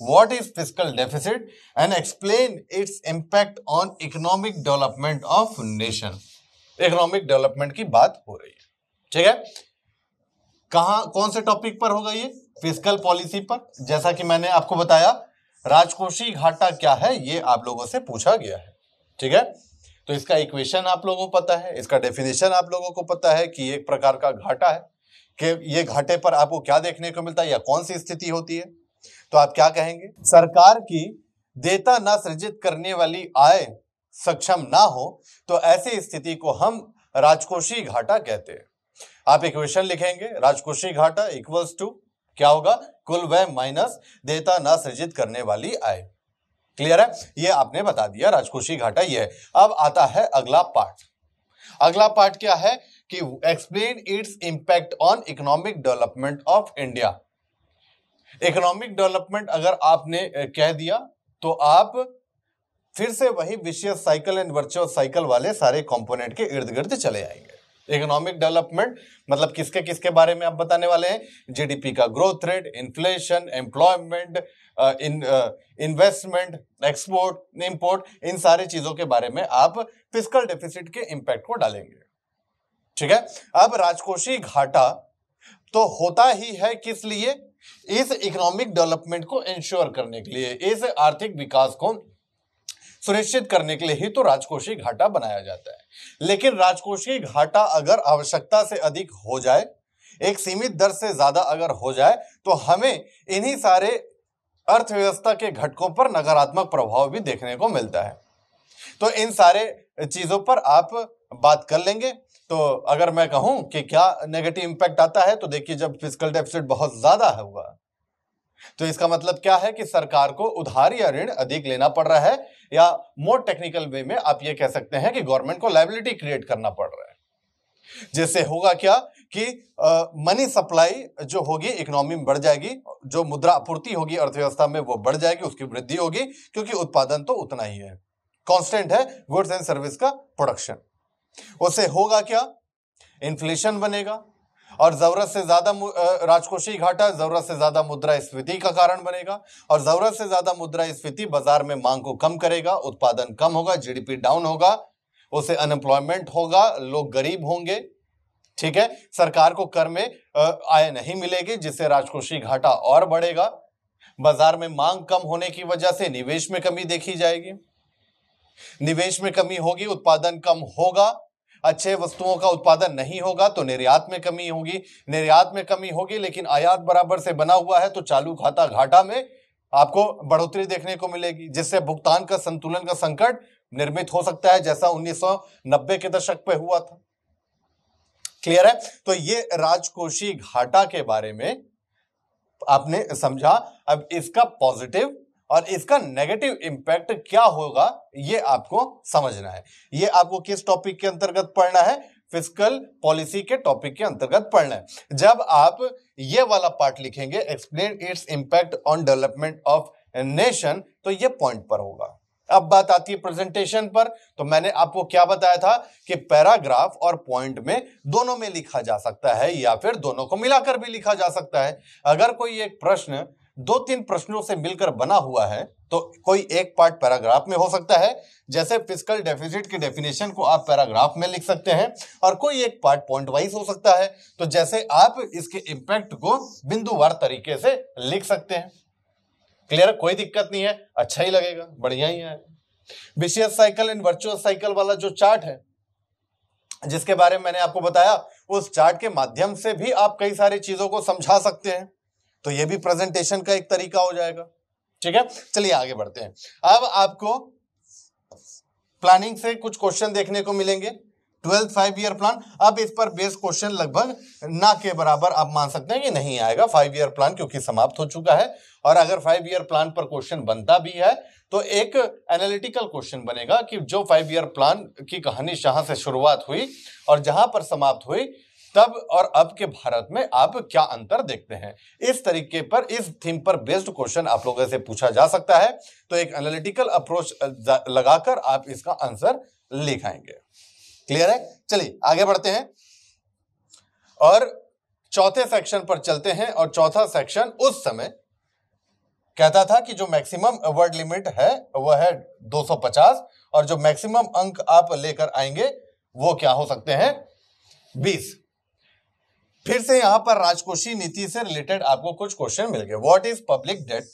S1: What is physical deficit and explain its impact on economic development of nation economic development की बात हो रही है। ठीक है? कहा, कौन से टॉपिक पर होगा ये? फ़िज़िकल पॉलिसी पर, जैसा कि मैंने आपको बताया, राजकोषीय घाटा क्या है, ये आप लोगों से पूछा गया है। ठीक है? तो इसका इक्वेशन आप लोगों को पता है, इसका डेफिनेशन आप लोगों को पता है कि एक प्रकार का घाटा है, कि ये घाटे पर आपको क्या देखने को मिलता है, या कौन सी स्थिति होती है? तो आप क्या कहेंगे? सरकार की देता ना सृजित करने वाली आय सक्षम ना हो तो ऐसी स्थिति को हम राजकोषीय घाटा कहते हैं। आप इक्वेशन लिखेंगे, राजकोषीय घाटा इक्वल्स टू क्या होगा? कुल व्यय माइनस देता न सृजित करने वाली आय। क्लियर है? ये आपने बता दिया, राजकोषीय घाटा ये अब आता है अगला पार्ट अगला पार्ट क्या है? कि explain its impact on economic development of India economic development अगर आपने कह दिया तो आप फिर से वही vicious cycle and virtual cycle वाले सारे कंपोनेंट के इर्द गिर्द चले आएँगे। इकोनॉमिक डेवलपमेंट मतलब किसके किसके बारे में आप बताने वाले हैं? जीडीपी का growth rate inflation employment in investment export import इन सारी चीज़ों के बारे में आप फ़िज़िकल डेफिसिट के इंपैक्ट को डालेंगे। ठीक है? अब राजकोषीय घाटा तो होता ही है किस लिए? इस इकोनॉमिक डेवलपमेंट को इंश्योर करने के लिए, इस आर्थिक विकास को सुनिश्चित करने के लिए ही तो राजकोषीय घाटा बनाया जाता है। लेकिन राजकोषीय घाटा अगर आवश्यकता से अधिक हो जाए, एक सीमित दर से ज़्यादा अगर हो जाए तो हमें इन्हीं सारे अर्थव्यवस्था के घटकों पर नकारात्मक प्रभाव भी देखने को मिलता है। तो इन सारे चीज़ों पर आप बात कर लेंगे। तो अगर मैं कहूँ कि क्या नेगेटिव इंपैक्ट आता है तो देखिए जब फ़िज़िकल डेफिसिट बहुत ज़्यादा होगा तो इसका मतलब क्या है कि सरकार को उधार या ऋण अधिक लेना पड़ रहा है या मोर टेक्निकल वे में आप ये कह सकते हैं कि गवर्नमेंट को लाइबिलिटी क्रिएट करना पड़ रहा है। जिससे होगा क्या कि मनी सप्लाई जो होगी इकोनॉमी में बढ़ जाएगी, जो मुद्रा आपूर्ति होगी अर्थव्यवस्था में वो बढ़ जाएगी, उसकी वृद्धि होगी, क्योंकि उत्पादन तो उतना ही है। कांस्टेंट है गुड्स एंड सर्विस का प्रोडक्शन उससे होगा क्या? इन्फ्लेशन बनेगा। और ज़रूरत से ज़्यादा राजकोषीय घाटा, ज़रूरत से ज़्यादा मुद्रा स्फीति का कारण बनेगा और ज़रूरत से ज़्यादा मुद्रा स्फीति बाज़ार में मांग को कम करेगा, उत्पादन कम होगा, जीडीपी डाउन होगा, उसे अनएम्प्लॉयमेंट होगा, लोग गरीब होंगे, ठीक है? सरकार को कर में आय नहीं मिलेगी, जिससे राजकोषीय घाटा और बढ़ेगा। बाज़ार में मांग कम होने की वजह से निवेश में कमी देखी जाएगी। निवेश में कमी होगी, उत्पादन कम होगा अच्छे वस्तुओं का उत्पादन नहीं होगा तो निर्यात में कमी होगी। निर्यात में कमी होगी, लेकिन आयात बराबर से बना हुआ है तो चालू खाता घाटा में आपको बढ़ोतरी देखने को मिलेगी, जिससे भुगतान का संतुलन का संकट निर्मित हो सकता है, जैसा 1990 के दशक पे हुआ था। क्लियर है? तो ये राजकोषीय घाटा के बारे में आपने समझा। अब इसका पॉजिटिव और इसका नेगेटिव इंपैक्ट क्या होगा, ये आपको समझना है। ये आपको किस टॉपिक के अंतर्गत पढ़ना है? फ़िज़िकल पॉलिसी के टॉपिक के अंतर्गत पढ़ना है। जब आप ये वाला पार्ट लिखेंगे explain its impact on development of nation तो ये पॉइंट पर होगा। अब बात आती है प्रेजेंटेशन पर तो मैंने आपको क्या बताया था कि पैराग्राफ और पॉइंट में दोनों में लिखा जा सकता है या फिर दोनों को मिलाकर भी लिखा जा सकता है। अगर कोई एक प्रश्न दो तीन प्रश्नों से मिलकर बना हुआ है तो कोई एक पार्ट पैराग्राफ में हो सकता है। जैसे फ़िज़िकल डेफिसिट की डेफिनेशन को आप पैराग्राफ में लिख सकते हैं, और कोई एक पार्ट पॉइंट वाइज हो सकता है। तो जैसे आप इसके इंपैक्ट को बिंदुवार तरीके से लिख सकते हैं। क्लियर? कोई दिक्कत नहीं है। अच्छा ही लगेगा। बढ़िया ही है। Vicious cycle and virtual cycle वाला जो चार्ट है, जिसके बारे में मैंने आपको बताया, उस चार्ट के माध्यम से भी आप कई सारी चीज़ों को समझा सकते हैं। तो ये भी प्रेजेंटेशन का एक तरीका हो जाएगा। ठीक है? चलिए आगे बढ़ते हैं। अब आपको प्लानिंग से कुछ क्वेश्चन देखने को मिलेंगे। ट्वेल्थ फाइव ईयर प्लान अब इस पर बेस्ड क्वेश्चन लगभग ना के बराबर आप मान सकते हैं कि नहीं आएगा। फाइव ईयर प्लान क्योंकि समाप्त हो चुका है। और अगर फाइव ईयर प्लान पर क्वेश्चन बनता भी है तो एक एनालिटिकल क्वेश्चन बनेगा कि जो फाइव ईयर प्लान की कहानी जहाँ से शुरुआत हुई और जहाँ पर समाप्त हुई तब और अब के भारत में आप क्या अंतर देखते हैं? इस तरीके पर, इस थीम पर बेस्ड क्वेश्चन आप लोगों से पूछा जा सकता है। तो एक एनालिटिकल अप्रोच लगाकर आप इसका आंसर लिखाएँगे क्लियर है? चलिए, आगे बढ़ते हैं। और चौथे सेक्शन पर चलते हैं और चौथा सेक्शन उस समय कहता था कि जो मैक्सिमम वर्ड लिमिट है, वह है 250 और जो मैक्सिमम अंक आप लेकर आएँगे, वो क्या हो सकते हैं? 20 फिर से यहाँ पर राजकोषीय नीति से रिलेटेड आपको कुछ क्वेश्चन मिल गए। What is public debt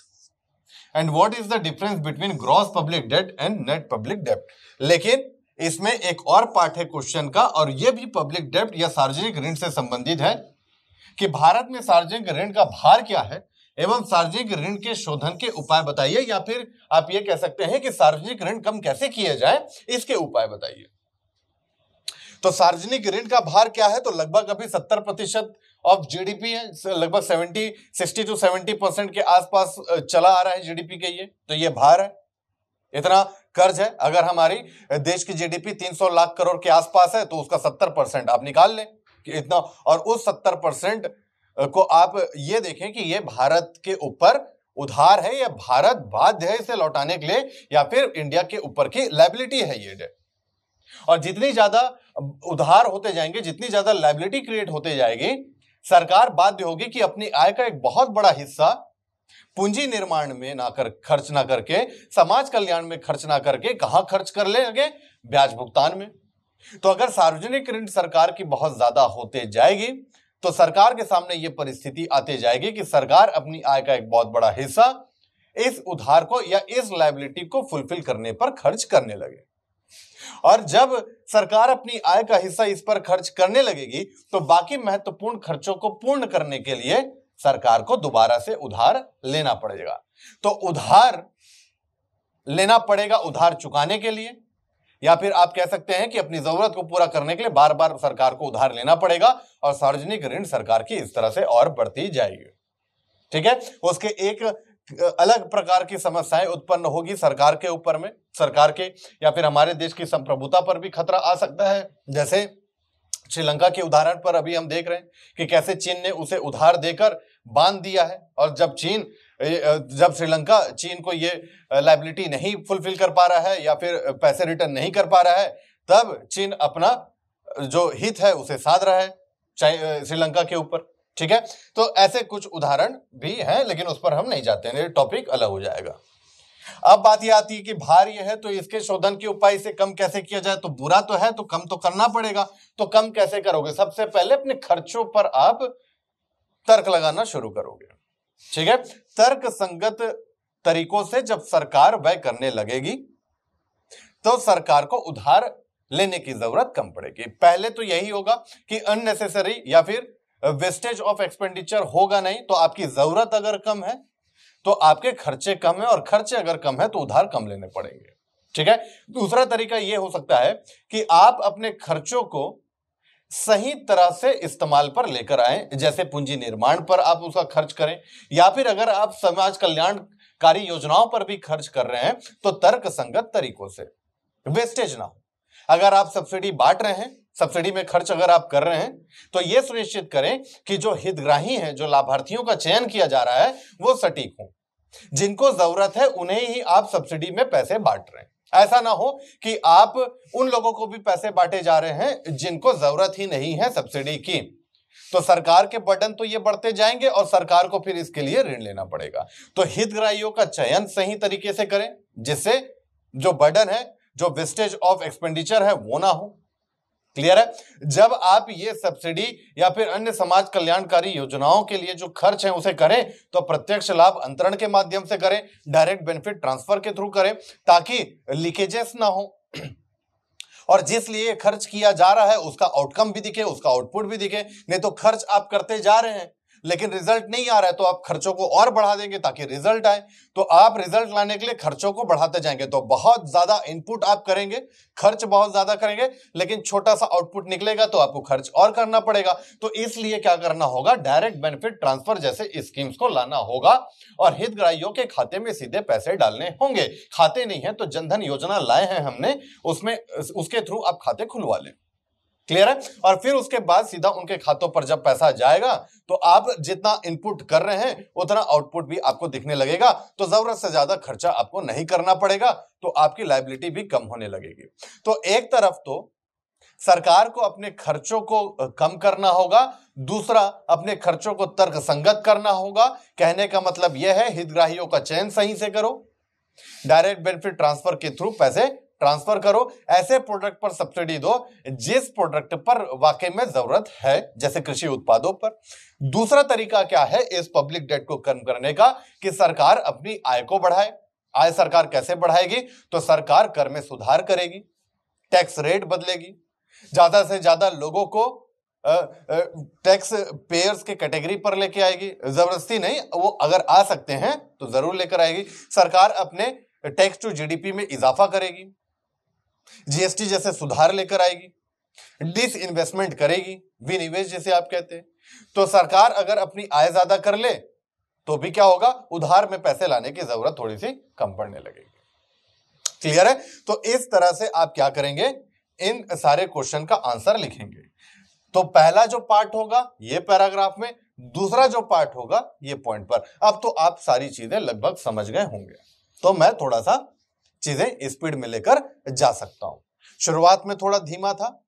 S1: and what is the difference between gross public debt and net public debt लेकिन इसमें एक और पार्ट है क्वेश्चन का, और यह भी पब्लिक डेट या सार्वजनिक ऋण से संबंधित है कि भारत में सार्वजनिक ऋण का भार क्या है एवं सार्वजनिक ऋण के शोधन के उपाय बताइए, या फिर आप ये कह सकते हैं कि सार्वजनिक ऋण कम कैसे किए जाए, इसके उपाय बताइए। तो सार्वजनिक ऋण का भार क्या है? तो लगभग अभी सत्तर प्रतिशत ऑफ़ जीडीपी है लगभग seventy sixty to seventy percent के आसपास चला आ रहा है जीडीपी के ये तो ये भार है। इतना कर्ज है। अगर हमारी देश की जीडीपी 300 लाख करोड़ के आसपास है तो उसका 70 परसेंट आप निकाल लें कि इतना। और उस 70 परसेंट को आप ये देखें कि ये भारत के ऊपर उधार है या भारत बाध्य है इसे लौटाने के लिए, या फिर इंडिया के ऊपर की लाइबिलिटी है ये डेट और जितनी ज़्यादा उधार होते जाएँगे, जितनी ज़्यादा लाइबिलिटी क्रिएट होते जाएगी, सरकार बाध्य होगी कि अपनी आय का एक बहुत बड़ा हिस्सा पूंजी निर्माण में ना कर, खर्च ना करके, समाज कल्याण में खर्च ना करके कहाँ खर्च कर ले लेंगे? ब्याज भुगतान में। तो अगर सार्वजनिक ऋण सरकार की बहुत ज़्यादा होते जाएगी तो सरकार के सामने यह परिस्थिति आते जाएगी कि सरकार अपनी आय का एक बहुत बड़ा हिस्सा इस उधार को या इस लाइबिलिटी को फुलफिल करने पर खर्च करने लगे। और जब सरकार अपनी आय का हिस्सा इस पर खर्च करने लगेगी तो बाकी महत्वपूर्ण खर्चों को पूर्ण करने के लिए सरकार को दोबारा से उधार लेना पड़ेगा। तो उधार लेना पड़ेगा उधार चुकाने के लिए, या फिर आप कह सकते हैं कि अपनी ज़रूरत को पूरा करने के लिए बार बार सरकार को उधार लेना पड़ेगा और सार्वजनिक ऋण सरकार की इस तरह से और बढ़ती जाएगी। ठीक है? उसके एक अलग प्रकार की समस्याएँ उत्पन्न होगी सरकार के ऊपर में, सरकार के या फिर हमारे देश की संप्रभुता पर भी खतरा आ सकता है। जैसे श्रीलंका के उदाहरण पर अभी हम देख रहे हैं कि कैसे चीन ने उसे उधार देकर बाँध दिया है और जब चीन जब श्रीलंका चीन को ये लाइबिलिटी नहीं फुलफिल कर पा रहा है या फिर पैसे रिटर्न नहीं कर पा रहा है, तब चीन अपना जो हित है उसे साध रहा है श्रीलंका के ऊपर। ठीक है? तो ऐसे कुछ उदाहरण भी हैं, लेकिन उस पर हम नहीं जाते हैं। टॉपिक अलग हो जाएगा। अब बात यह आती है कि भार यह है तो इसके शोधन के उपाय से कम कैसे किया जाए? तो बुरा तो है तो कम तो करना पड़ेगा। तो कम कैसे करोगे? सबसे पहले अपने खर्चों पर आप तर्क लगाना शुरू करोगे। ठीक है? तर्क संगत तरीकों से जब सरकार व्यय करने लगेगी तो सरकार को उधार लेने की ज़रूरत कम पड़ेगी। पहले तो यही होगा कि अननेसेसरी या फिर वेस्टेज ऑफ़ एक्सपेंडिचर होगा नहीं तो आपकी ज़रूरत अगर कम है तो आपके खर्चे कम है, और खर्चे अगर कम है तो उधार कम लेने पड़ेंगे। ठीक है? दूसरा तरीका यह हो सकता है कि आप अपने खर्चों को सही तरह से इस्तेमाल पर लेकर आए, जैसे पूंजी निर्माण पर आप उसका खर्च करें, या फिर अगर आप समाज कल्याणकारी योजनाओं पर भी खर्च कर रहे हैं तो तर्क संगत तरीकों से। वेस्टेज ना हो। अगर आप सब्सिडी बांट रहे हैं सब्सिडी में खर्च अगर आप कर रहे हैं तो यह सुनिश्चित करें कि जो हितग्राही हैं, जो लाभार्थियों का चयन किया जा रहा है, वो सटीक हो। जिनको ज़रूरत है, उन्हें ही आप सब्सिडी में पैसे बांट रहे हैं। ऐसा ना हो कि आप उन लोगों को भी पैसे बांटे जा रहे हैं, जिनको ज़रूरत ही नहीं है सब्सिडी की। तो सरकार के बर्डन तो ये बढ़ते जाएँगे और सरकार को फिर इसके लिए ऋण लेना पड़ेगा। तो हितग्राहियों का चयन सही तरीके से करें, जिससे जो बर्डन है, जो वेस्टेज ऑफ़ एक्सपेंडिचर है, वो ना हो। क्लियर है? जब आप ये सब्सिडी या फिर अन्य समाज कल्याणकारी योजनाओं के लिए जो खर्च है उसे करें तो प्रत्यक्ष लाभ अंतरण के माध्यम से करें डायरेक्ट बेनिफिट ट्रांसफ़र के थ्रू करें, ताकि लीकेजेस ना हो। और जिस लिए खर्च किया जा रहा है, उसका आउटकम भी दिखे, उसका आउटपुट भी दिखे, नहीं तो खर्च आप करते जा रहे हैं। लेकिन रिज़ल्ट नहीं आ रहा है तो आप खर्चों को और बढ़ा देंगे ताकि रिज़ल्ट आए। तो आप रिज़ल्ट लाने के लिए खर्चों को बढ़ाते जाएँगे। तो बहुत ज़्यादा इनपुट आप करेंगे, खर्च बहुत ज़्यादा करेंगे, लेकिन छोटा सा आउटपुट निकलेगा तो आपको खर्च और करना पड़ेगा। तो इसलिए क्या करना होगा? डायरेक्ट बेनिफिट ट्रांसफ़र जैसे स्कीम्स को लाना होगा और हितग्राहियों के खाते में सीधे पैसे डालने होंगे। खाते नहीं है तो जनधन योजना लाए हैं हमने, उसमें, उसके थ्रू आप खाते खुलवा लें। क्लियर है। और फिर उसके बाद सीधा उनके खातों पर जब पैसा जाएगा तो आप जितना इनपुट कर रहे हैं, उतना आउटपुट भी आपको दिखने लगेगा। तो ज़रूरत से ज़्यादा खर्चा आपको नहीं करना पड़ेगा तो आपकी लाइबिलिटी भी कम होने लगेगी। तो एक तरफ़ तो सरकार को अपने खर्चों को कम करना होगा, दूसरा अपने खर्चों को तर्क संगत करना होगा। कहने का मतलब यह है, हितग्राहियों का चयन सही से करो डायरेक्ट बेनिफिट ट्रांसफ़र के थ्रू पैसे ट्रांसफ़र करो, ऐसे प्रोडक्ट पर सब्सिडी दो, जिस प्रोडक्ट पर वाकई में ज़रूरत है, जैसे कृषि उत्पादों पर। दूसरा तरीका क्या है इस पब्लिक डेट को कम करने का, कि सरकार अपनी आय को बढ़ाए। आय सरकार कैसे बढ़ाएगी? तो सरकार कर में सुधार करेगी टैक्स रेट बदलेगी। ज़्यादा से ज़्यादा लोगों को टैक्स पेयर्स के कैटेगरी पर लेके आएगी। ज़बरदस्ती नहीं, वो अगर आ सकते हैं तो ज़रूर लेकर आएगी। सरकार अपने टैक्स टू जीडीपी में इजाफा करेगी। जीएसटी जैसे सुधार लेकर आएगी डिस इन्वेस्टमेंट करेगी, विनिवेश जैसे आप कहते हैं। तो सरकार अगर अपनी आय ज़्यादा कर ले तो भी क्या होगा? उधार में पैसे लाने की ज़रूरत थोड़ी सी कम पड़ने लगेगी। क्लियर है? तो इस तरह से आप क्या करेंगे? इन सारे क्वेश्चन का आंसर लिखेंगे। तो पहला जो पार्ट होगा, ये पैराग्राफ में, दूसरा जो पार्ट होगा, ये पॉइंट पर। अब तो आप सारी चीज़ें लगभग समझ गए होंगे। तो मैं थोड़ा सा चीज़ें स्पीड में लेकर जा सकता हूँ। शुरुआत में थोड़ा धीमा था।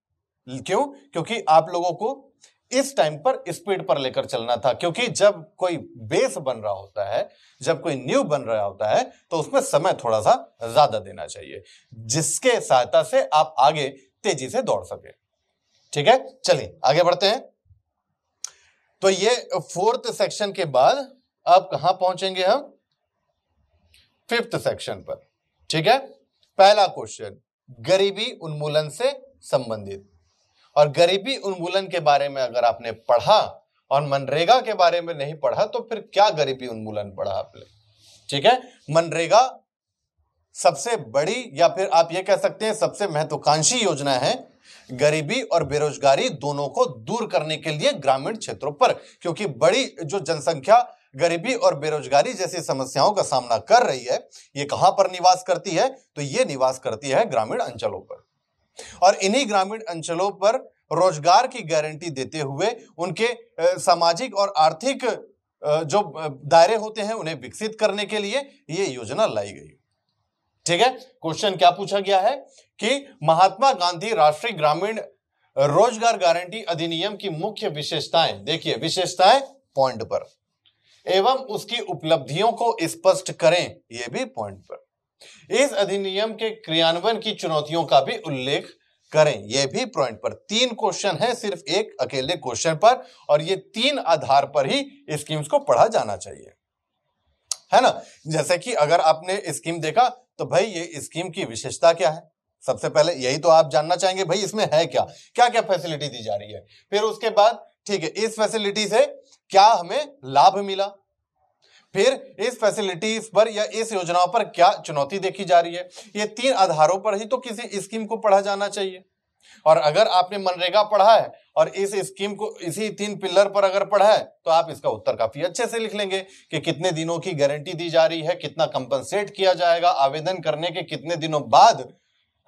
S1: क्यों? क्योंकि आप लोगों को इस टाइम पर स्पीड पर लेकर चलना था। क्योंकि जब कोई बेस बन रहा होता है, जब कोई न्यू बन रहा होता है तो उसमें समय थोड़ा सा ज़्यादा देना चाहिए, जिसके सहायता से आप आगे तेज़ी से दौड़ सके। ठीक है? चलिए, आगे बढ़ते हैं। तो ये फोर्थ सेक्शन के बाद अब कहाँ पहुँचेंगे हम? फिफ्थ सेक्शन पर। ठीक है? पहला क्वेश्चन गरीबी उन्मूलन से संबंधित। और गरीबी उन्मूलन के बारे में अगर आपने पढ़ा और मनरेगा के बारे में नहीं पढ़ा तो फिर क्या गरीबी उन्मूलन पढ़ा आपने? ठीक है? मनरेगा सबसे बड़ी या फिर आप ये कह सकते हैं सबसे महत्वाकांक्षी योजना है गरीबी और बेरोजगारी दोनों को दूर करने के लिए ग्रामीण क्षेत्रों पर, क्योंकि बड़ी जो जनसंख्या गरीबी और बेरोजगारी जैसी समस्याओं का सामना कर रही है, ये कहाँ पर निवास करती है? तो ये निवास करती है ग्रामीण अंचलों पर। और इन्हीं ग्रामीण अंचलों पर रोज़गार की गारंटी देते हुए उनके सामाजिक और आर्थिक जो दायरे होते हैं उन्हें विकसित करने के लिए ये योजना लाई गई। ठीक है? क्वेश्चन क्या पूछा गया है कि महात्मा गांधी राष्ट्रीय ग्रामीण रोज़गार गारंटी अधिनियम की मुख्य विशेषताएँ, देखिए, विशेषताएँ पॉइंट पर। एवं उसकी उपलब्धियों को स्पष्ट करें यह भी पॉइंट पर। इस अधिनियम के क्रियान्वयन की चुनौतियों का भी उल्लेख करें यह भी पॉइंट पर। तीन क्वेश्चन है, सिर्फ़ एक अकेले क्वेश्चन पर, और ये तीन आधार पर ही स्कीम्स को पढ़ा जाना चाहिए। है ना? जैसे कि अगर आपने स्कीम देखा तो भाई ये स्कीम की विशेषता क्या है? सबसे पहले यही तो आप जानना चाहेंगे, भाई इसमें है क्या? क्या क्या फैसिलिटी दी जा रही है? फिर उसके बाद, ठीक है, इस फैसिलिटी से क्या हमें लाभ मिला? फिर इस फैसिलिटीज़ पर या इस योजनाओं पर क्या चुनौती देखी जा रही है? ये तीन आधारों पर ही तो किसी स्कीम को पढ़ा जाना चाहिए। और अगर आपने मनरेगा पढ़ा है और इस स्कीम को इसी तीन पिलर पर अगर पढ़ा है तो आप इसका उत्तर काफ़ी अच्छे से लिख लेंगे कि कितने दिनों की गारंटी दी जा रही है, कितना कंपनसेट किया जाएगा, आवेदन करने के कितने दिनों बाद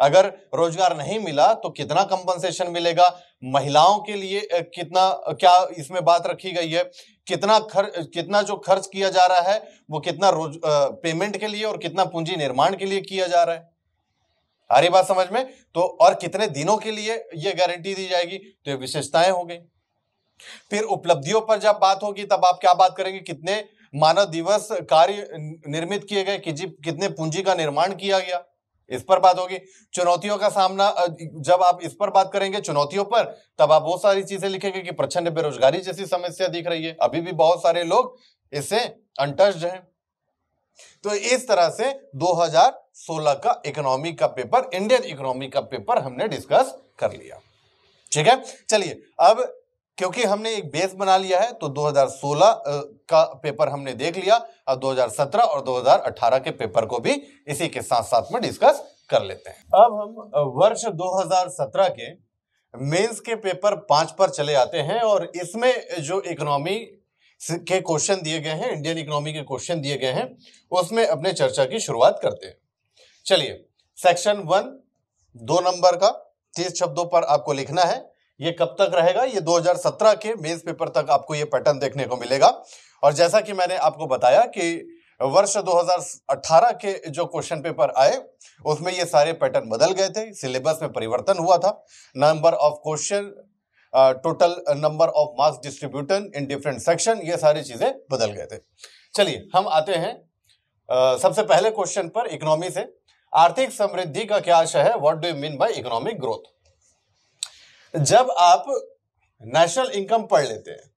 S1: अगर रोज़गार नहीं मिला तो कितना कंपनसेशन मिलेगा? महिलाओं के लिए कितना क्या इसमें बात रखी गई है? कितना खर्च, कितना जो खर्च किया जा रहा है, वो कितना रोज पेमेंट के लिए और कितना पूंजी निर्माण के लिए किया जा रहा है? आ रही बात समझ में? तो और कितने दिनों के लिए ये गारंटी दी जाएगी? तो ये विशेषताएँ हो गई। फिर उपलब्धियों पर जब बात होगी, तब आप क्या बात करेंगे? कितने मानव दिवस कार्य निर्मित किए गए? कि कितने पूंजी का निर्माण किया गया? इस पर बात होगी। चुनौतियों का सामना जब आप इस पर बात करेंगे चुनौतियों पर, तब आप बहुत सारी चीज़ें लिखेंगे कि प्रचंड बेरोजगारी जैसी समस्या दिख रही है। अभी भी बहुत सारे लोग इससे अनटच्ड हैं। तो इस तरह से 2016 का इकोनॉमी का पेपर, इंडियन इकोनॉमी का पेपर हमने डिस्कस कर लिया। ठीक है? चलिए, अब क्योंकि हमने एक बेस बना लिया है तो 2016 का पेपर हमने देख लिया, अब 2017 और 2018 के पेपर को भी इसी के साथ साथ में डिस्कस कर लेते हैं। अब हम वर्ष 2017 के मेंस के पेपर पाँच पर चले आते हैं और इसमें जो इकोनॉमी के क्वेश्चन दिए गए हैं इंडियन इकोनॉमी के क्वेश्चन दिए गए हैं, उसमें अपने चर्चा की शुरुआत करते हैं। चलिए सेक्शन वन दो नंबर का, तीस शब्दों पर आपको लिखना है। ये कब तक रहेगा? ये 2017 के मेंस पेपर तक आपको ये पैटर्न देखने को मिलेगा। और जैसा कि मैंने आपको बताया कि वर्ष 2018 के जो क्वेश्चन पेपर आए उसमें ये सारे पैटर्न बदल गए थे। सिलेबस में परिवर्तन हुआ था। Number of question total number of marks distribution in different section ये सारी चीज़ें बदल गए थे। चलिए हम आते हैं uh, सबसे पहले क्वेश्चन पर इकोनॉमी से। आर्थिक समृद्धि का क्या आशय है? What do you mean by economic growth जब आप नेशनल इनकम पढ़ लेते हैं,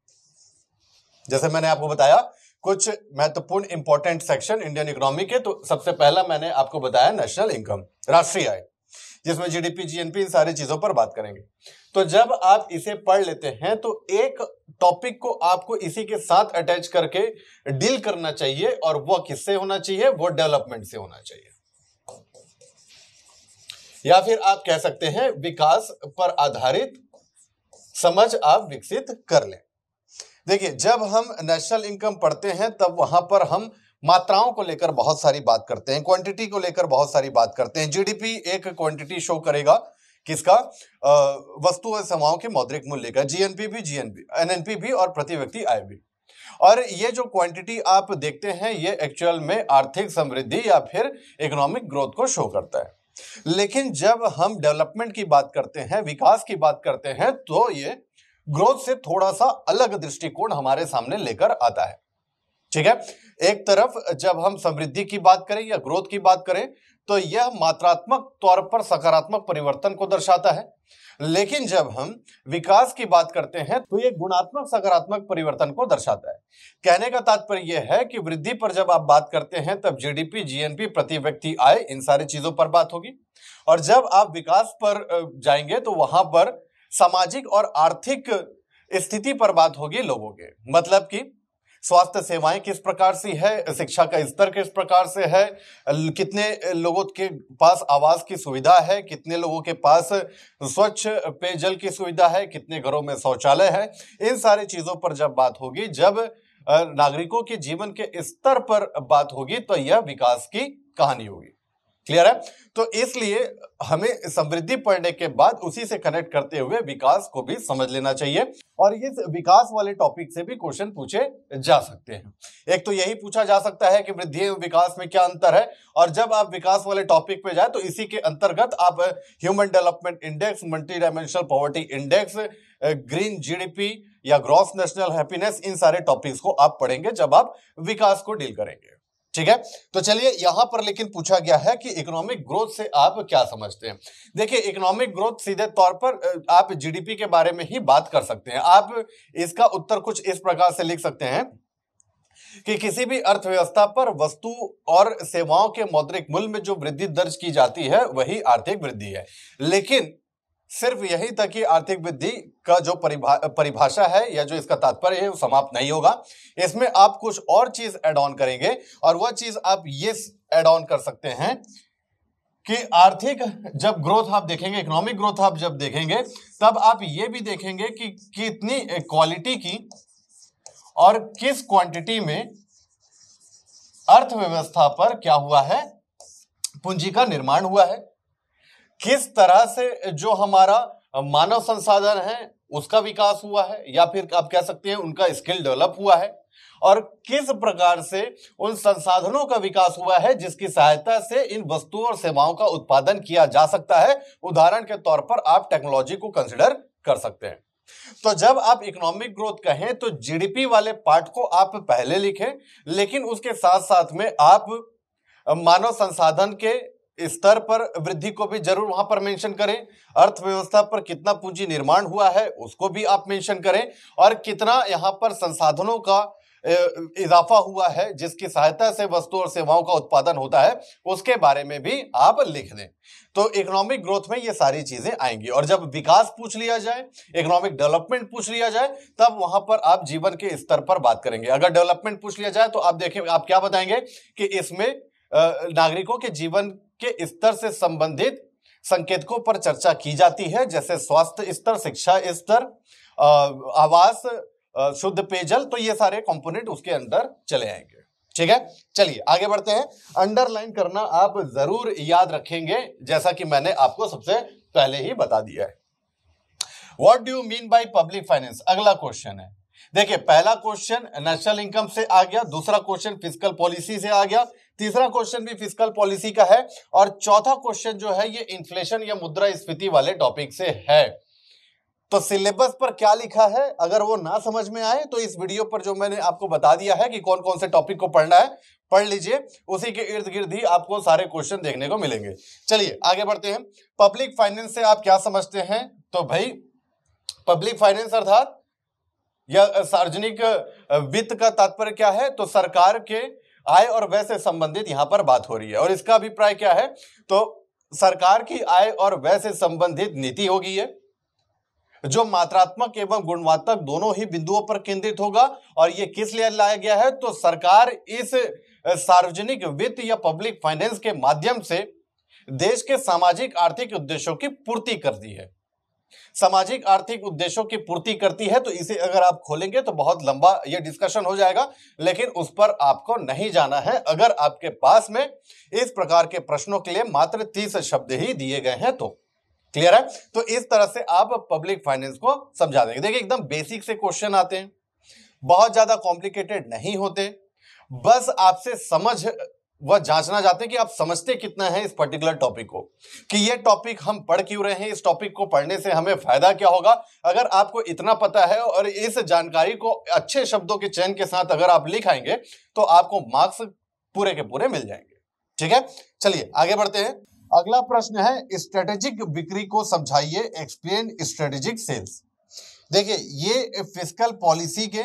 S1: जैसे मैंने आपको बताया, कुछ महत्वपूर्ण इंपॉर्टेंट सेक्शन इंडियन इकोनॉमी के तो सबसे पहला मैंने आपको बताया नेशनल इनकम राष्ट्रीय आय, जिसमें जीडीपी जीएनपी इन सारी चीज़ों पर बात करेंगे। तो जब आप इसे पढ़ लेते हैं तो एक टॉपिक को आपको इसी के साथ अटैच करके डील करना चाहिए, और वो किससे होना चाहिए? वो डेवलपमेंट से होना चाहिए। या फिर आप कह सकते हैं विकास पर आधारित समझ आप विकसित कर लें। देखिए, जब हम नेशनल इनकम पढ़ते हैं, तब वहाँ पर हम मात्राओं को लेकर बहुत सारी बात करते हैं क्वांटिटी को लेकर बहुत सारी बात करते हैं। जीडीपी एक क्वांटिटी शो करेगा किसका? वस्तु और सेवाओं के मौद्रिक मूल्य का जीएनपी भी जीएनपी एनएनपी भी और प्रति व्यक्ति आय भी। और ये जो क्वांटिटी आप देखते हैं, ये एक्चुअल में आर्थिक समृद्धि या फिर इकोनॉमिक ग्रोथ को शो करता है। लेकिन जब हम डेवलपमेंट की बात करते हैं, विकास की बात करते हैं तो ये ग्रोथ से थोड़ा सा अलग दृष्टिकोण हमारे सामने लेकर आता है। ठीक है? एक तरफ़ जब हम समृद्धि की बात करें या ग्रोथ की बात करें तो यह मात्रात्मक तौर पर सकारात्मक परिवर्तन को दर्शाता है। लेकिन जब हम विकास की बात करते हैं तो ये गुणात्मक सकारात्मक परिवर्तन को दर्शाता है। कहने का तात्पर्य यह है कि वृद्धि पर जब आप बात करते हैं, तब जीडीपी जीएनपी प्रति व्यक्ति आय इन सारी चीज़ों पर बात होगी। और जब आप विकास पर जाएँगे तो वहाँ पर सामाजिक और आर्थिक स्थिति पर बात होगी लोगों के। मतलब कि स्वास्थ्य सेवाएँ किस प्रकार से है, शिक्षा का स्तर किस प्रकार से है, कितने लोगों के पास आवास की सुविधा है, कितने लोगों के पास स्वच्छ पेयजल की सुविधा है, कितने घरों में शौचालय है, इन सारी चीज़ों पर जब बात होगी, जब नागरिकों के जीवन के स्तर पर बात होगी तो यह विकास की कहानी होगी। क्लियर है? तो इसलिए हमें समृद्धि पढ़ने के बाद उसी से कनेक्ट करते हुए विकास को भी समझ लेना चाहिए और इस विकास वाले टॉपिक से भी क्वेश्चन पूछे जा सकते हैं। एक तो यही पूछा जा सकता है कि वृद्धि एवं विकास में क्या अंतर है और जब आप विकास वाले टॉपिक पे जाए तो इसी के अंतर्गत आप human development index multi dimensional poverty index green GDP या ग्रॉस नेशनल हैप्पीनेस इन सारे टॉपिक्स को आप पढ़ेंगे जब आप विकास को डील करेंगे। ठीक है? तो चलिए, यहाँ पर लेकिन पूछा गया है कि इकोनॉमिक ग्रोथ से आप क्या समझते हैं? देखिए इकोनॉमिक ग्रोथ सीधे तौर पर आप जीडीपी के बारे में ही बात कर सकते हैं। आप इसका उत्तर कुछ इस प्रकार से लिख सकते हैं कि किसी भी अर्थव्यवस्था पर वस्तु और सेवाओं के मौद्रिक मूल्य में जो वृद्धि दर्ज की जाती है, वही आर्थिक वृद्धि है। लेकिन सिर्फ़ यही तक कि आर्थिक वृद्धि का जो परिभा, परिभाषा है या जो इसका तात्पर्य है वो समाप्त नहीं होगा। इसमें आप कुछ और चीज़ एड ऑन करेंगे और वह चीज़ आप ये एड ऑन कर सकते हैं कि आर्थिक जब ग्रोथ आप देखेंगे इकोनॉमिक ग्रोथ आप जब देखेंगे तब आप ये भी देखेंगे कि कितनी क्वालिटी की और किस क्वांटिटी में अर्थव्यवस्था पर क्या हुआ है पूंजी का निर्माण हुआ है। किस तरह से जो हमारा मानव संसाधन है, उसका विकास हुआ है, या फिर आप कह सकते हैं उनका स्किल डेवलप हुआ है, और किस प्रकार से उन संसाधनों का विकास हुआ है जिसकी सहायता से इन वस्तुओं और सेवाओं का उत्पादन किया जा सकता है? उदाहरण के तौर पर आप टेक्नोलॉजी को कंसिडर कर सकते हैं। तो जब आप इकोनॉमिक ग्रोथ कहें तो जीडीपी वाले पार्ट को आप पहले लिखें, लेकिन उसके साथ साथ में आप मानव संसाधन के स्तर पर वृद्धि को भी ज़रूर वहाँ पर मेंशन करें। अर्थव्यवस्था पर कितना पूंजी निर्माण हुआ है, उसको भी आप मेंशन करें। और कितना यहाँ पर संसाधनों का इजाफा हुआ है, जिसकी सहायता से वस्तु और सेवाओं का उत्पादन होता है, उसके बारे में भी आप लिख दें। तो इकोनॉमिक ग्रोथ में ये सारी चीज़ें आएँगी। और जब विकास पूछ लिया जाए इकोनॉमिक डेवलपमेंट पूछ लिया जाए, तब वहाँ पर आप जीवन के स्तर पर बात करेंगे। अगर डेवलपमेंट पूछ लिया जाए तो आप देखें, आप क्या बताएँगे कि इसमें नागरिकों के जीवन के स्तर से संबंधित संकेतकों पर चर्चा की जाती है, जैसे स्वास्थ्य स्तर, शिक्षा स्तर आवास शुद्ध पेयजल तो ये सारे कंपोनेंट उसके अंदर चले आएँगे। ठीक है? चलिए, आगे बढ़ते हैं। अंडरलाइन करना आप ज़रूर याद रखेंगे, जैसा कि मैंने आपको सबसे पहले ही बता दिया है। What do you mean by public finance अगला क्वेश्चन है। देखिए, पहला क्वेश्चन नेशनल इनकम से आ गया, दूसरा क्वेश्चन फ़िज़िकल पॉलिसी से आ गया तीसरा क्वेश्चन भी फ़िज़िकल पॉलिसी का है और चौथा क्वेश्चन जो है, ये इन्फ्लेशन या मुद्रा स्फीति वाले टॉपिक से है। तो सिलेबस पर क्या लिखा है? अगर वो ना समझ में आए तो इस वीडियो पर जो मैंने आपको बता दिया है कि कौन कौन से टॉपिक को पढ़ना है, पढ़ लीजिए। उसी के इर्द गिर्द ही आपको सारे क्वेश्चन देखने को मिलेंगे। चलिए, आगे बढ़ते हैं। पब्लिक फाइनेंस से आप क्या समझते हैं? तो भाई पब्लिक फाइनेंस अर्थात या सार्वजनिक वित्त का तात्पर्य क्या है? तो सरकार के आय और व्यय से संबंधित यहाँ पर बात हो रही है। और इसका अभिप्राय क्या है? तो सरकार की आय और व्यय से संबंधित नीति होगी है जो मात्रात्मक एवं गुणवात्मक दोनों ही बिंदुओं पर केंद्रित होगा। और ये किस लिए लाया गया है? तो सरकार इस सार्वजनिक वित्त या पब्लिक फाइनेंस के माध्यम से देश के सामाजिक आर्थिक उद्देश्यों की पूर्ति करती है। सामाजिक, आर्थिक उद्देश्यों की पूर्ति करती है तो इसे अगर आप खोलेंगे तो बहुत लंबा यह डिस्कशन हो जाएगा, लेकिन उस पर आपको नहीं जाना है। अगर आपके पास में इस प्रकार के प्रश्नों के लिए मात्र तीस शब्द ही दिए गए हैं तो क्लियर है? तो इस तरह से आप पब्लिक फाइनेंस को समझा देंगे। देखिए, एकदम बेसिक से क्वेश्चन आते हैं। बहुत ज़्यादा कॉम्प्लिकेटेड नहीं होते। बस आपसे समझ वह जांचना चाहते हैं कि आप समझते कितना है इस पर्टिकुलर टॉपिक को, कि ये टॉपिक हम पढ़ क्यों रहे हैं, इस टॉपिक को पढ़ने से हमें फ़ायदा क्या होगा? अगर आपको इतना पता है और इस जानकारी को अच्छे शब्दों के चयन के साथ अगर आप लिख आएँगे तो आपको मार्क्स पूरे के पूरे मिल जाएँगे। ठीक है? चलिए, आगे बढ़ते हैं। अगला प्रश्न है स्ट्रेटेजिक बिक्री को समझाइए एक्सप्लेन स्ट्रेटेजिक सेल्स देखिए, ये फ़िज़िकल पॉलिसी के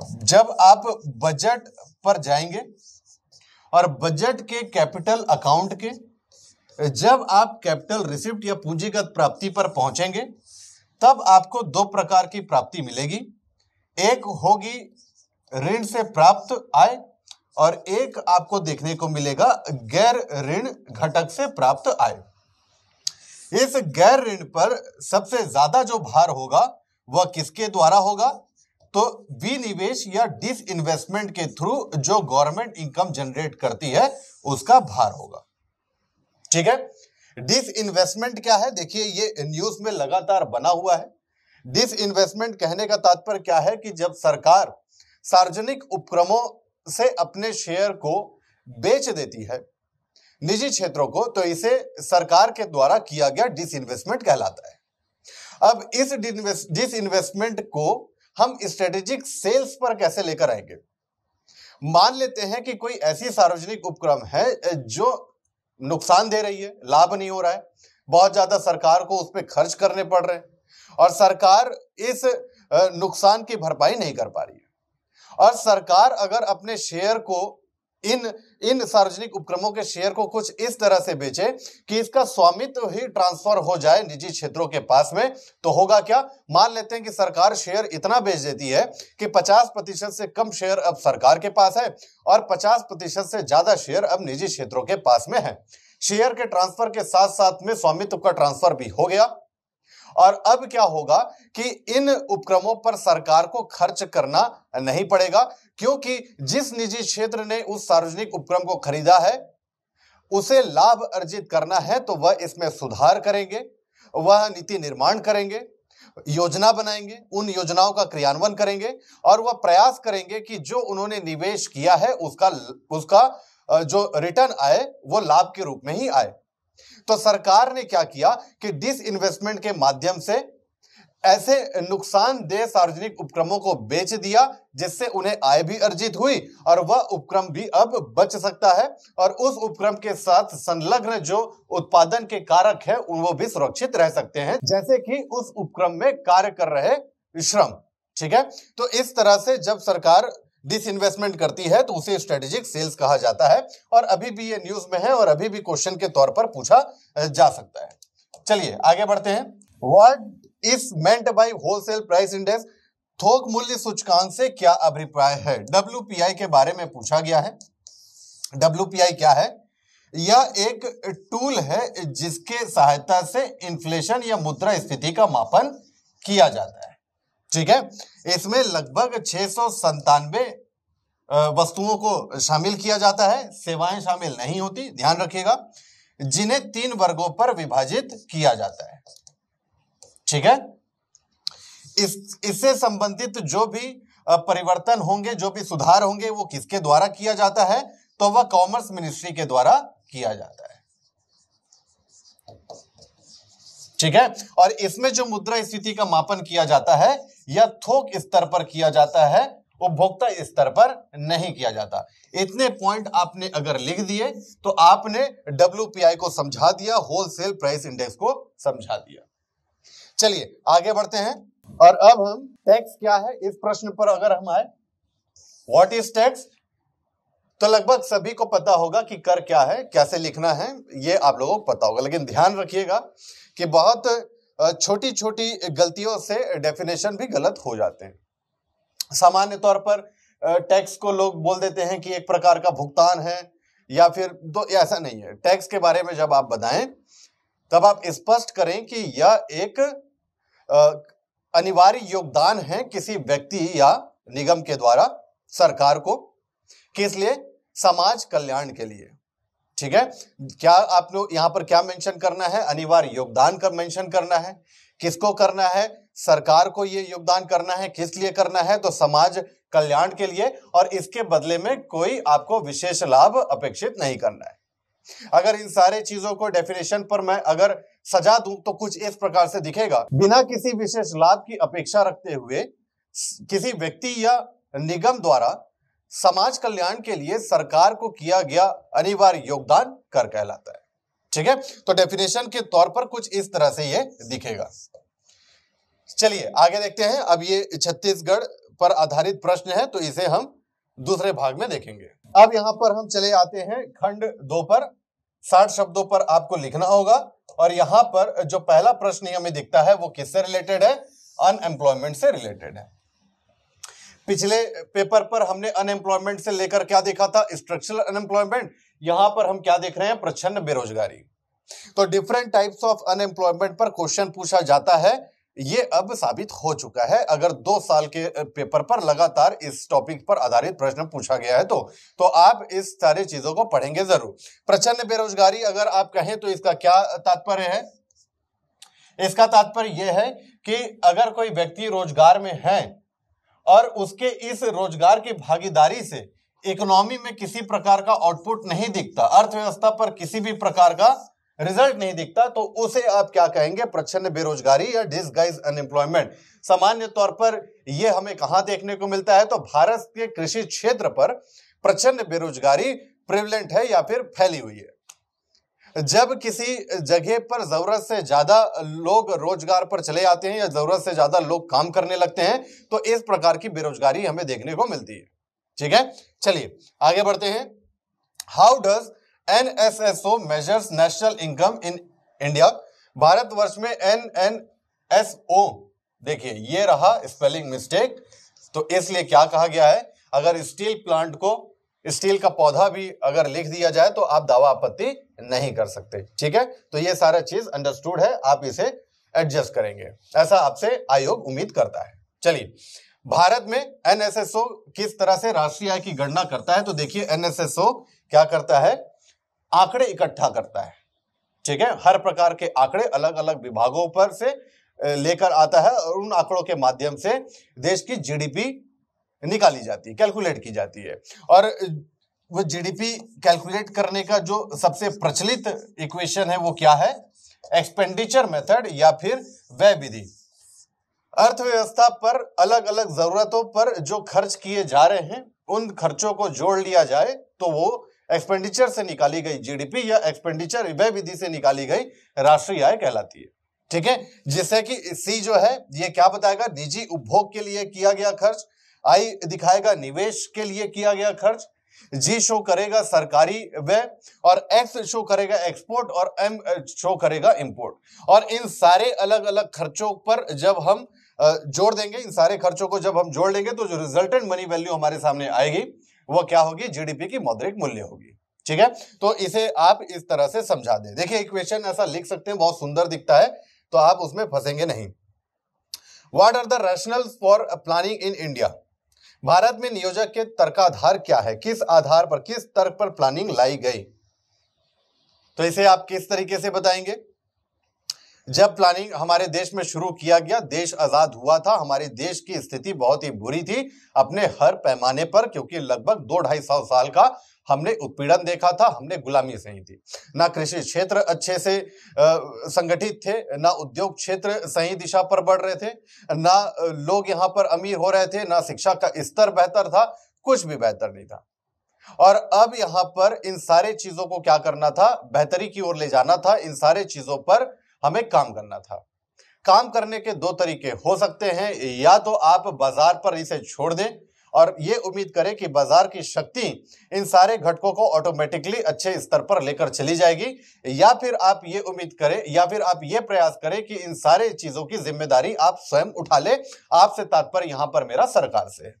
S1: जब आप बजट पर जाएँगे और बजट के कैपिटल अकाउंट के, जब आप कैपिटल रिसिप्ट या पूंजीगत प्राप्ति पर पहुँचेंगे, तब आपको दो प्रकार की प्राप्ति मिलेगी। एक होगी ऋण से प्राप्त आय और एक आपको देखने को मिलेगा गैर ऋण घटक से प्राप्त आय। इस गैर ऋण पर सबसे ज़्यादा जो भार होगा, वह किसके द्वारा होगा? तो विनिवेश या डिस इन्वेस्टमेंट के थ्रू जो गवर्नमेंट इनकम जनरेट करती है, उसका भार होगा। ठीक है? डिस इन्वेस्टमेंट क्या है? देखिए, ये न्यूज़ में लगातार बना हुआ है। डिस इन्वेस्टमेंट कहने का तात्पर्य क्या है कि जब सरकार सार्वजनिक उपक्रमों से अपने शेयर को बेच देती है, निजी क्षेत्रों को तो इसे सरकार के द्वारा किया गया डिस इन्वेस्टमेंट कहलाता है। अब इस डिस इन्वेस्टमेंट को हम स्ट्रेटेजिक सेल्स पर कैसे लेकर आएँगे? मान लेते हैं कि कोई ऐसी सार्वजनिक उपक्रम है जो नुकसान दे रही है, लाभ नहीं हो रहा है, बहुत ज़्यादा सरकार को उस पर खर्च करने पड़ रहे हैं और सरकार इस नुकसान की भरपाई नहीं कर पा रही है। और सरकार अगर अपने शेयर को इन इन सार्वजनिक उपक्रमों के शेयर को कुछ इस तरह से बेचे कि इसका स्वामित्व ही ट्रांसफ़र हो जाए निजी क्षेत्रों के पास में। तो होगा क्या? मान लेते हैं कि सरकार शेयर इतना बेच देती है कि 50 प्रतिशत से कम शेयर अब सरकार के पास है और 50 प्रतिशत से ज़्यादा शेयर अब निजी क्षेत्रों के पास में है। शेयर के ट्रांसफ़र के साथ साथ में स्वामित्व का ट्रांसफ़र भी हो गया। और अब क्या होगा कि इन उपक्रमों पर सरकार को खर्च करना नहीं पड़ेगा, क्योंकि जिस निजी क्षेत्र ने उस सार्वजनिक उपक्रम को खरीदा है, उसे लाभ अर्जित करना है तो वह इसमें सुधार करेंगे, वह नीति निर्माण करेंगे, योजना बनाएँगे, उन योजनाओं का क्रियान्वयन करेंगे और वह प्रयास करेंगे कि जो उन्होंने निवेश किया है, उसका उसका जो रिटर्न आए, वो लाभ के रूप में ही आए। तो सरकार ने क्या किया कि डिस इन्वेस्टमेंट के माध्यम से ऐसे नुकसानदेह सार्वजनिक उपक्रमों को बेच दिया, जिससे उन्हें आय भी अर्जित हुई और वह उपक्रम भी अब बच सकता है और उस उपक्रम के साथ संलग्न जो उत्पादन के कारक है, वो भी सुरक्षित रह सकते हैं। जैसे कि उस उपक्रम में कार्य कर रहे श्रम, ठीक है? तो इस तरह से जब सरकार डिसइन्वेस्टमेंट करती है तो उसे स्ट्रेटेजिक सेल्स कहा जाता है। और अभी भी ये न्यूज़ में है और अभी भी क्वेश्चन के तौर पर पूछा जा सकता है। चलिए, आगे बढ़ते हैं। What is meant by wholesale price index थोक मूल्य सूचकांक से क्या अभिप्राय है? WPI के बारे में पूछा गया है। WPI क्या है? यह एक टूल है जिसके सहायता से इन्फ्लेशन या मुद्रा स्थिति का मापन किया जाता है। ठीक है? इसमें लगभग छह सौ संतानवे वस्तुओं को शामिल किया जाता है। सेवाएँ शामिल नहीं होती, ध्यान रखिएगा, जिन्हें तीन वर्गों पर विभाजित किया जाता है। ठीक है? इस, इससे संबंधित जो भी परिवर्तन होंगे, जो भी सुधार होंगे, वो किसके द्वारा किया जाता है? तो वह कॉमर्स मिनिस्ट्री के द्वारा किया जाता है। ठीक है? और इसमें जो मुद्रा स्थिति का मापन किया जाता है या थोक स्तर पर किया जाता है उपभोक्ता स्तर पर नहीं किया जाता। इतने पॉइंट आपने अगर लिख दिए तो आपने WPI को समझा दिया होलसेल प्राइस इंडेक्स को समझा दिया। चलिए, आगे बढ़ते हैं। और अब हम टैक्स क्या है, इस प्रश्न पर अगर हम आए व्हाट इज़ टैक्स तो लगभग सभी को पता होगा कि कर क्या है, कैसे लिखना है, ये आप लोगों को पता होगा, लेकिन ध्यान रखिएगा कि बहुत छोटी छोटी गलतियों से डेफिनेशन भी गलत हो जाते हैं। सामान्य तौर पर टैक्स को लोग बोल देते हैं कि एक प्रकार का भुगतान है, या फिर तो ऐसा नहीं है। टैक्स के बारे में जब आप बताएँ, तब आप स्पष्ट करें कि यह एक अनिवार्य योगदान है किसी व्यक्ति या निगम के द्वारा, सरकार को किस लिए समाज कल्याण के लिए। ठीक है? क्या आप लोग यहाँ पर क्या मेंशन करना है? अनिवार्य योगदान का मेंशन करना है। किसको करना है? सरकार को ये योगदान करना है। किस लिए करना है? तो समाज कल्याण के लिए और इसके बदले में कोई आपको विशेष लाभ अपेक्षित नहीं करना है। अगर इन सारे चीज़ों को डेफिनेशन पर मैं अगर सजा दूँ तो कुछ इस प्रकार से दिखेगा। बिना किसी विशेष लाभ की अपेक्षा रखते हुए, किसी व्यक्ति या निगम द्वारा समाज कल्याण के लिए सरकार को किया गया अनिवार्य योगदान कर कहलाता है। ठीक है? तो डेफिनेशन के तौर पर कुछ इस तरह से ये दिखेगा। चलिए, आगे देखते हैं। अब ये छत्तीसगढ़ पर आधारित प्रश्न है तो इसे हम दूसरे भाग में देखेंगे। अब यहाँ पर हम चले आते हैं खंड दो पर। साठ शब्दों पर आपको लिखना होगा और यहाँ पर जो पहला प्रश्न हमें दिखता है, वो किससे रिलेटेड है? अनएम्प्लॉयमेंट से रिलेटेड है। पिछले पेपर पर हमने अनएम्प्लॉयमेंट से लेकर क्या देखा था? स्ट्रक्चरल अनएम्प्लॉयमेंट यहाँ पर हम क्या देख रहे हैं? प्रचंड बेरोजगारी। तो डिफरेंट टाइप्स ऑफ़ अनएम्प्लॉयमेंट पर क्वेश्चन पूछा जाता है। ये अब साबित हो चुका है। अगर दो साल के पेपर पर लगातार इस टॉपिक पर आधारित प्रश्न पूछा गया है तो तो आप इस सारी चीज़ों को पढ़ेंगे ज़रूर। प्रचंड बेरोजगारी अगर आप कहें तो इसका क्या तात्पर्य है? इसका तात्पर्य यह है कि अगर कोई व्यक्ति रोज़गार में है और उसके इस रोज़गार की भागीदारी से इकोनॉमी में किसी प्रकार का आउटपुट नहीं दिखता, अर्थव्यवस्था पर किसी भी प्रकार का रिज़ल्ट नहीं दिखता तो उसे आप क्या कहेंगे? प्रच्छन्न बेरोजगारी या डिसगाइज अनएम्प्लॉयमेंट सामान्य तौर पर यह हमें कहाँ देखने को मिलता है? तो भारत के कृषि क्षेत्र पर प्रचंड बेरोजगारी प्रिवलेंट है या फिर फैली हुई है। जब किसी जगह पर ज़रूरत से ज़्यादा लोग रोज़गार पर चले आते हैं या ज़रूरत से ज़्यादा लोग काम करने लगते हैं तो इस प्रकार की बेरोजगारी हमें देखने को मिलती है। ठीक है? चलिए, आगे बढ़ते हैं। How does N S S O measures national income in India Bharatvarsh में एन एन एस ओ देखिए, ये रहा स्पेलिंग मिस्टेक तो इसलिए क्या कहा गया है? अगर स्टील प्लांट को स्टील का पौधा भी अगर लिख दिया जाए तो आप दावा आपत्ति नहीं कर सकते। ठीक है? तो ये सारा चीज़ अंडरस्टूड है, आप इसे एडजस्ट करेंगे। ऐसा आपसे आयोग उम्मीद करता है। चलिए, भारत में एनएसएसओ किस तरह से राष्ट्रीय आय की गणना करता है? तो देखिए एनएसएसओ क्या करता है? आंकड़े इकट्ठा करता है। ठीक है? हर प्रकार के आंकड़े अलग अलग विभागों पर से लेकर आता है और उन आंकड़ों के माध्यम से देश की जीडीपी निकाली जाती है कैलकुलेट की जाती है। और वो जीडीपी कैलकुलेट करने का जो सबसे प्रचलित इक्वेशन है, वो क्या है? एक्सपेंडिचर मेथड या फिर व्यय विधि। अर्थव्यवस्था पर अलग अलग जरूरतों पर जो खर्च किए जा रहे हैं, उन खर्चों को जोड़ लिया जाए तो वो एक्सपेंडिचर से निकाली गई जीडीपी या एक्सपेंडिचर व्यय विधि से निकाली गई राष्ट्रीय आय कहलाती है। ठीक है? जिससे कि सी जो है, ये क्या बताएगा? निजी उपभोग के लिए किया गया खर्च आई दिखाएगा निवेश के लिए किया गया खर्च जी शो करेगा सरकारी व्यय, और एक्स शो करेगा एक्सपोर्ट और एम शो करेगा इंपोर्ट और इन सारे अलग अलग खर्चों पर जब हम जोड़ देंगे, इन सारे खर्चों को जब हम जोड़ लेंगे तो जो रिजल्टेंट मनी वैल्यू हमारे सामने आएगी वह क्या होगी? जीडीपी की मौद्रिक मूल्य होगी. ठीक है? तो इसे आप इस तरह से समझा दें। देखिए इक्वेशन ऐसा लिख सकते हैं, बहुत सुंदर दिखता है तो आप उसमें फंसेंगे नहीं। What are the rational for planning in India Bharat में नियोजक के तर्काधार क्या है? किस आधार पर, किस तर्क पर प्लानिंग लाई गई? तो इसे आप किस तरीके से बताएँगे? जब प्लानिंग हमारे देश में शुरू किया गया, देश आज़ाद हुआ था, हमारे देश की स्थिति बहुत ही बुरी थी अपने हर पैमाने पर, क्योंकि लगभग दो ढाई सौ साल का हमने उत्पीड़न देखा था, हमने गुलामी सही थी। ना कृषि क्षेत्र अच्छे से संगठित थे, ना उद्योग क्षेत्र सही दिशा पर बढ़ रहे थे, ना लोग यहाँ पर अमीर हो रहे थे, ना शिक्षा का स्तर बेहतर था, कुछ भी बेहतर नहीं था। और अब यहाँ पर इन सारे चीज़ों को क्या करना था, बेहतरी की ओर ले जाना था, इन सारे चीज़ों पर हमें काम करना था। काम करने के दो तरीके हो सकते हैं, या तो आप बाज़ार पर इसे छोड़ दें और ये उम्मीद करें कि बाज़ार की शक्ति इन सारे घटकों को ऑटोमेटिकली अच्छे स्तर पर लेकर चली जाएगी। या फिर आप ये उम्मीद करें, या फिर आप ये प्रयास करें कि इन सारे चीज़ों की ज़िम्मेदारी आप स्वयं उठा ले। आपसे तात्पर्य यहाँ पर मेरा सरकार से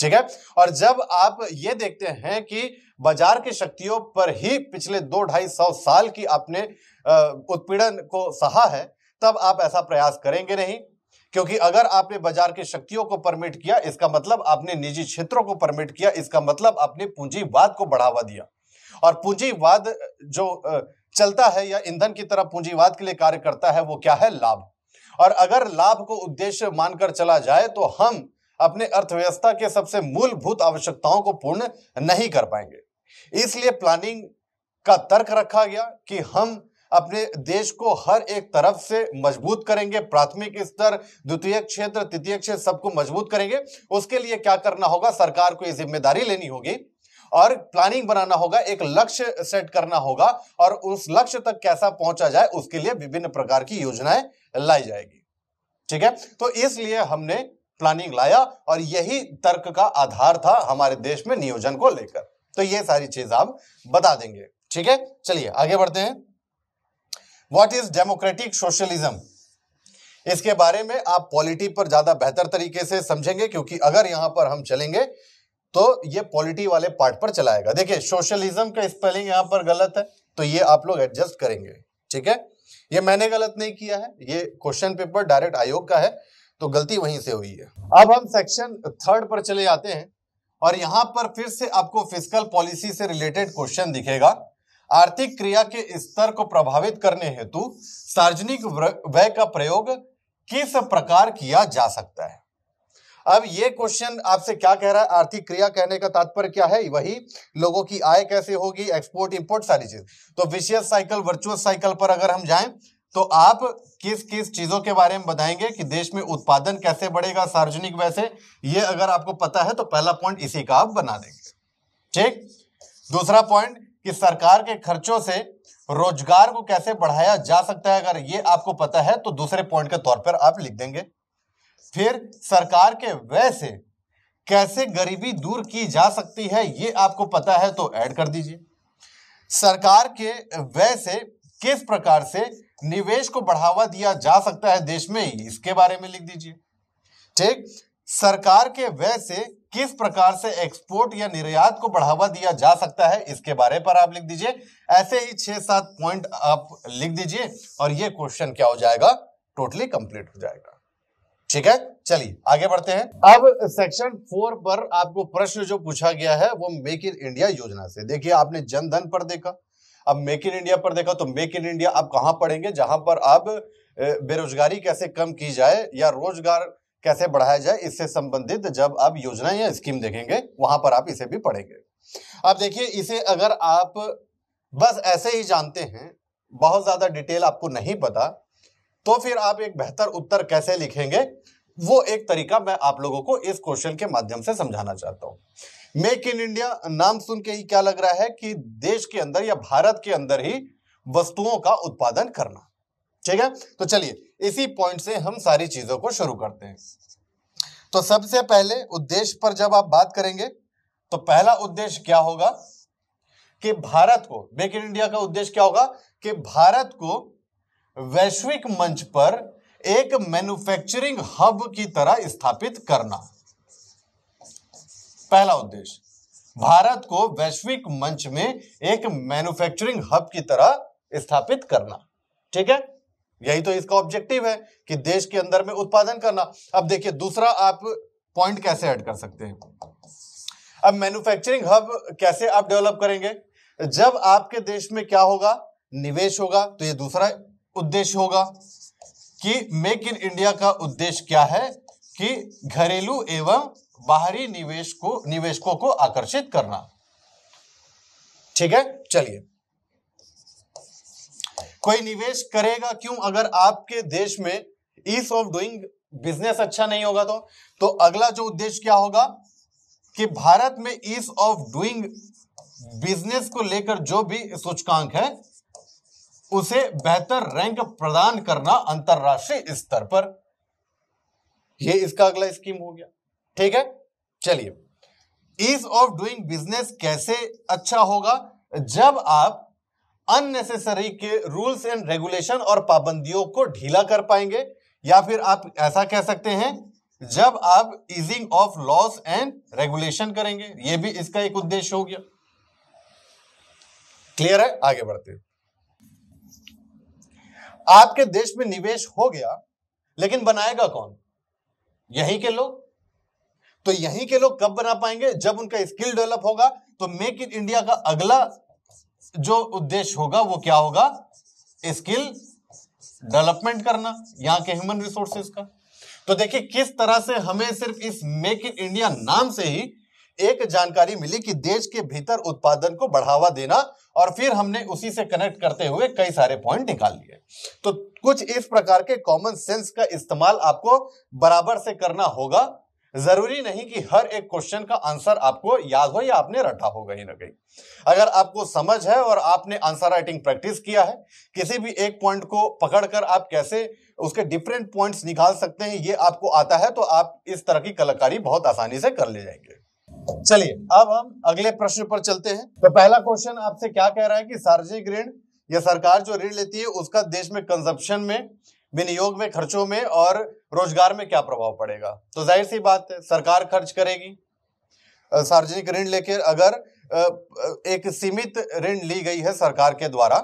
S1: ठीक है? और जब आप ये देखते हैं कि बाज़ार की शक्तियों पर ही पिछले दो ढाई सौ साल की आपने उत्पीड़न को सहा है, तब आप ऐसा प्रयास करेंगे नहीं। क्योंकि अगर आपने बाज़ार की शक्तियों को परमिट किया, इसका मतलब आपने निजी क्षेत्रों को परमिट किया, इसका मतलब आपने पूंजीवाद को बढ़ावा दिया। और पूंजीवाद, जो चलता है या ईंधन की तरह पूंजीवाद के लिए कार्य करता है, वो क्या है? लाभ। और अगर लाभ को उद्देश्य मानकर चला जाए तो हम अपने अर्थव्यवस्था के सबसे मूलभूत आवश्यकताओं को पूर्ण नहीं कर पाएँगे। इसलिए प्लानिंग का तर्क रखा गया कि हम अपने देश को हर एक तरफ़ से मज़बूत करेंगे। प्राथमिक स्तर, द्वितीय क्षेत्र, तृतीय क्षेत्र सबको मज़बूत करेंगे। उसके लिए क्या करना होगा? सरकार को ये ज़िम्मेदारी लेनी होगी और प्लानिंग बनाना होगा, एक लक्ष्य सेट करना होगा और उस लक्ष्य तक कैसा पहुँचा जाए उसके लिए विभिन्न प्रकार की योजनाएँ लाई जाएगी। ठीक है? तो इसलिए हमने प्लानिंग लाया और यही तर्क का आधार था हमारे देश में नियोजन को लेकर। तो ये सारी चीज़ आप बता देंगे। ठीक है? चलिए, आगे बढ़ते हैं। व्हाट इज़ डेमोक्रेटिक सोशलिज्म इसके बारे में आप पॉलिटी पर ज़्यादा बेहतर तरीके से समझेंगे, क्योंकि अगर यहाँ पर हम चलेंगे तो ये पॉलिटी वाले पार्ट पर चलाएगा। देखिए सोशलिज्म का स्पेलिंग यहाँ पर गलत है तो ये आप लोग एडजस्ट करेंगे, ठीक है? ये मैंने गलत नहीं किया है, ये क्वेश्चन पेपर डायरेक्ट आयोग का है तो गलती वहीं से हुई है। अब हम सेक्शन थर्ड पर चले जाते हैं, और यहाँ पर फिर से आपको फ़िज़िकल पॉलिसी से रिलेटेड क्वेश्चन दिखेगा। आर्थिक क्रिया के स्तर को प्रभावित करने हेतु सार्वजनिक व्यय का प्रयोग किस प्रकार किया जा सकता है? अब ये क्वेश्चन आपसे क्या कह रहा है? आर्थिक क्रिया कहने का तात्पर्य क्या है? वही लोगों की आय कैसे होगी? एक्सपोर्ट इंपोर्ट सारी चीज़। तो विशेष साइकिल वर्चुअल साइकिल पर अगर हम जाएँ तो आप किस किस चीज़ों के बारे में बताएँगे कि देश में उत्पादन कैसे बढ़ेगा सार्वजनिक वैसे ये अगर आपको पता है तो पहला पॉइंट इसी का आप बना देंगे। ठीक? दूसरा पॉइंट कि सरकार के खर्चों से रोज़गार को कैसे बढ़ाया जा सकता है, अगर ये आपको पता है तो दूसरे पॉइंट के तौर पर आप लिख देंगे। फिर सरकार के व्यय से कैसे गरीबी दूर की जा सकती है, ये आपको पता है तो ऐड कर दीजिए। सरकार के व्यय से किस प्रकार से निवेश को बढ़ावा दिया जा सकता है, देश में इसके बारे में लिख दीजिए। ठीक? सरकार के व्यय से किस प्रकार से एक्सपोर्ट या निर्यात को बढ़ावा दिया जा सकता है, इसके बारे पर आप लिख दीजिए। ऐसे ही छह सात पॉइंट आप लिख दीजिए और ये क्वेश्चन क्या हो जाएगा? टोटली कंप्लीट हो जाएगा। ठीक है? चलिए, आगे बढ़ते हैं। अब सेक्शन फोर पर आपको प्रश्न जो पूछा गया है, वो मेक इन इंडिया योजना से। देखिए, आपने जनधन पर देखा। अब मेक इन इंडिया पर देखा तो मेक इन इंडिया आप कहाँ पढ़ेंगे, जहाँ पर आप बेरोजगारी कैसे कम की जाए या रोज़गार कैसे बढ़ाया जाए, इससे संबंधित जब आप योजना या स्कीम देखेंगे, वहाँ पर आप इसे भी पढ़ेंगे। आप देखिए, इसे अगर आप बस ऐसे ही जानते हैं, बहुत ज़्यादा डिटेल आपको नहीं पता तो फिर आप एक बेहतर उत्तर कैसे लिखेंगे, वो एक तरीका मैं आप लोगों को इस क्वेश्चन के माध्यम से समझाना चाहता हूँ। मेक इन इंडिया नाम सुन के ही क्या लग रहा है कि देश के अंदर या भारत के अंदर ही वस्तुओं का उत्पादन करना। ठीक है? तो चलिए इसी पॉइंट से हम सारी चीज़ों को शुरू करते हैं। तो सबसे पहले उद्देश्य पर जब आप बात करेंगे तो पहला उद्देश्य क्या होगा? कि भारत को मेक इन इंडिया का उद्देश्य क्या होगा? कि भारत को वैश्विक मंच पर एक मैन्युफैक्चरिंग हब की तरह स्थापित करना। पहला उद्देश्य, भारत को वैश्विक मंच में एक मैन्युफैक्चरिंग हब की तरह स्थापित करना। ठीक है? यही तो इसका ऑब्जेक्टिव है कि देश के अंदर में उत्पादन करना। अब देखिए, दूसरा आप पॉइंट कैसे ऐड कर सकते हैं? अब मैन्युफैक्चरिंग हब कैसे आप डेवलप करेंगे? जब आपके देश में क्या होगा? निवेश होगा तो ये दूसरा उद्देश्य होगा कि मेक इन इंडिया का उद्देश्य क्या है? कि घरेलू एवं बाहरी निवेश को, निवेशकों को आकर्षित करना। ठीक है? चलिए। कोई निवेश करेगा क्यों? अगर आपके देश में ईज ऑफ़ डूइंग बिज़नेस अच्छा नहीं होगा तो तो अगला जो उद्देश्य क्या होगा? कि भारत में ईज ऑफ़ डूइंग बिज़नेस को लेकर जो भी सूचकांक है, उसे बेहतर रैंक प्रदान करना अंतरराष्ट्रीय स्तर पर। यह इसका अगला स्कीम हो गया। ठीक है? चलिए। ईज ऑफ़ डूइंग बिज़नेस कैसे अच्छा होगा? जब आप अननेसेसरी के रूल्स एंड रेगुलेशन और पाबंदियों को ढीला कर पाएँगे, या फिर आप ऐसा कह सकते हैं, जब आप easing of laws and regulation करेंगे यह भी इसका एक उद्देश्य हो गया। क्लियर है? आगे बढ़ते हैं। आपके देश में निवेश हो गया, लेकिन बनाएगा कौन? यही के लोग। तो यहीं के लोग कब बना पाएँगे? जब उनका स्किल डेवलप होगा तो मेक इन इंडिया का अगला जो उद्देश्य होगा वो क्या होगा? स्किल डेवलपमेंट करना, यहाँ के ह्यूमन रिसोर्सेज का। तो देखिए, किस तरह से हमें सिर्फ़ इस मेक इन इंडिया नाम से ही एक जानकारी मिली कि देश के भीतर उत्पादन को बढ़ावा देना और फिर हमने उसी से कनेक्ट करते हुए कई सारे पॉइंट निकाल लिए। तो कुछ इस प्रकार के कॉमन सेंस का इस्तेमाल आपको बराबर से करना होगा। ज़रूरी नहीं कि हर एक क्वेश्चन का आंसर आपको याद हो या आपने रटा हो कहीं ना कहीं। अगर आपको समझ है और आपने आंसर राइटिंग प्रैक्टिस किया है, किसी भी एक पॉइंट को पकड़कर आप कैसे उसके डिफरेंट पॉइंट्स निकाल सकते हैं, ये आपको आता है तो आप इस तरह की कलाकारी बहुत आसानी से कर ले जाएँगे। चलिए, अब हम अगले प्रश्न पर चलते हैं। तो पहला क्वेश्चन आपसे क्या कह रहा है कि सार्वजनिक ऋण, या सरकार जो ऋण लेती है, उसका देश में कंजप्शन में विनियोग में, खर्चों में और रोज़गार में क्या प्रभाव पड़ेगा? तो ज़ाहिर सी बात है, सरकार खर्च करेगी। सार्वजनिक ऋण लेकर अगर एक सीमित ऋण ली गई है सरकार के द्वारा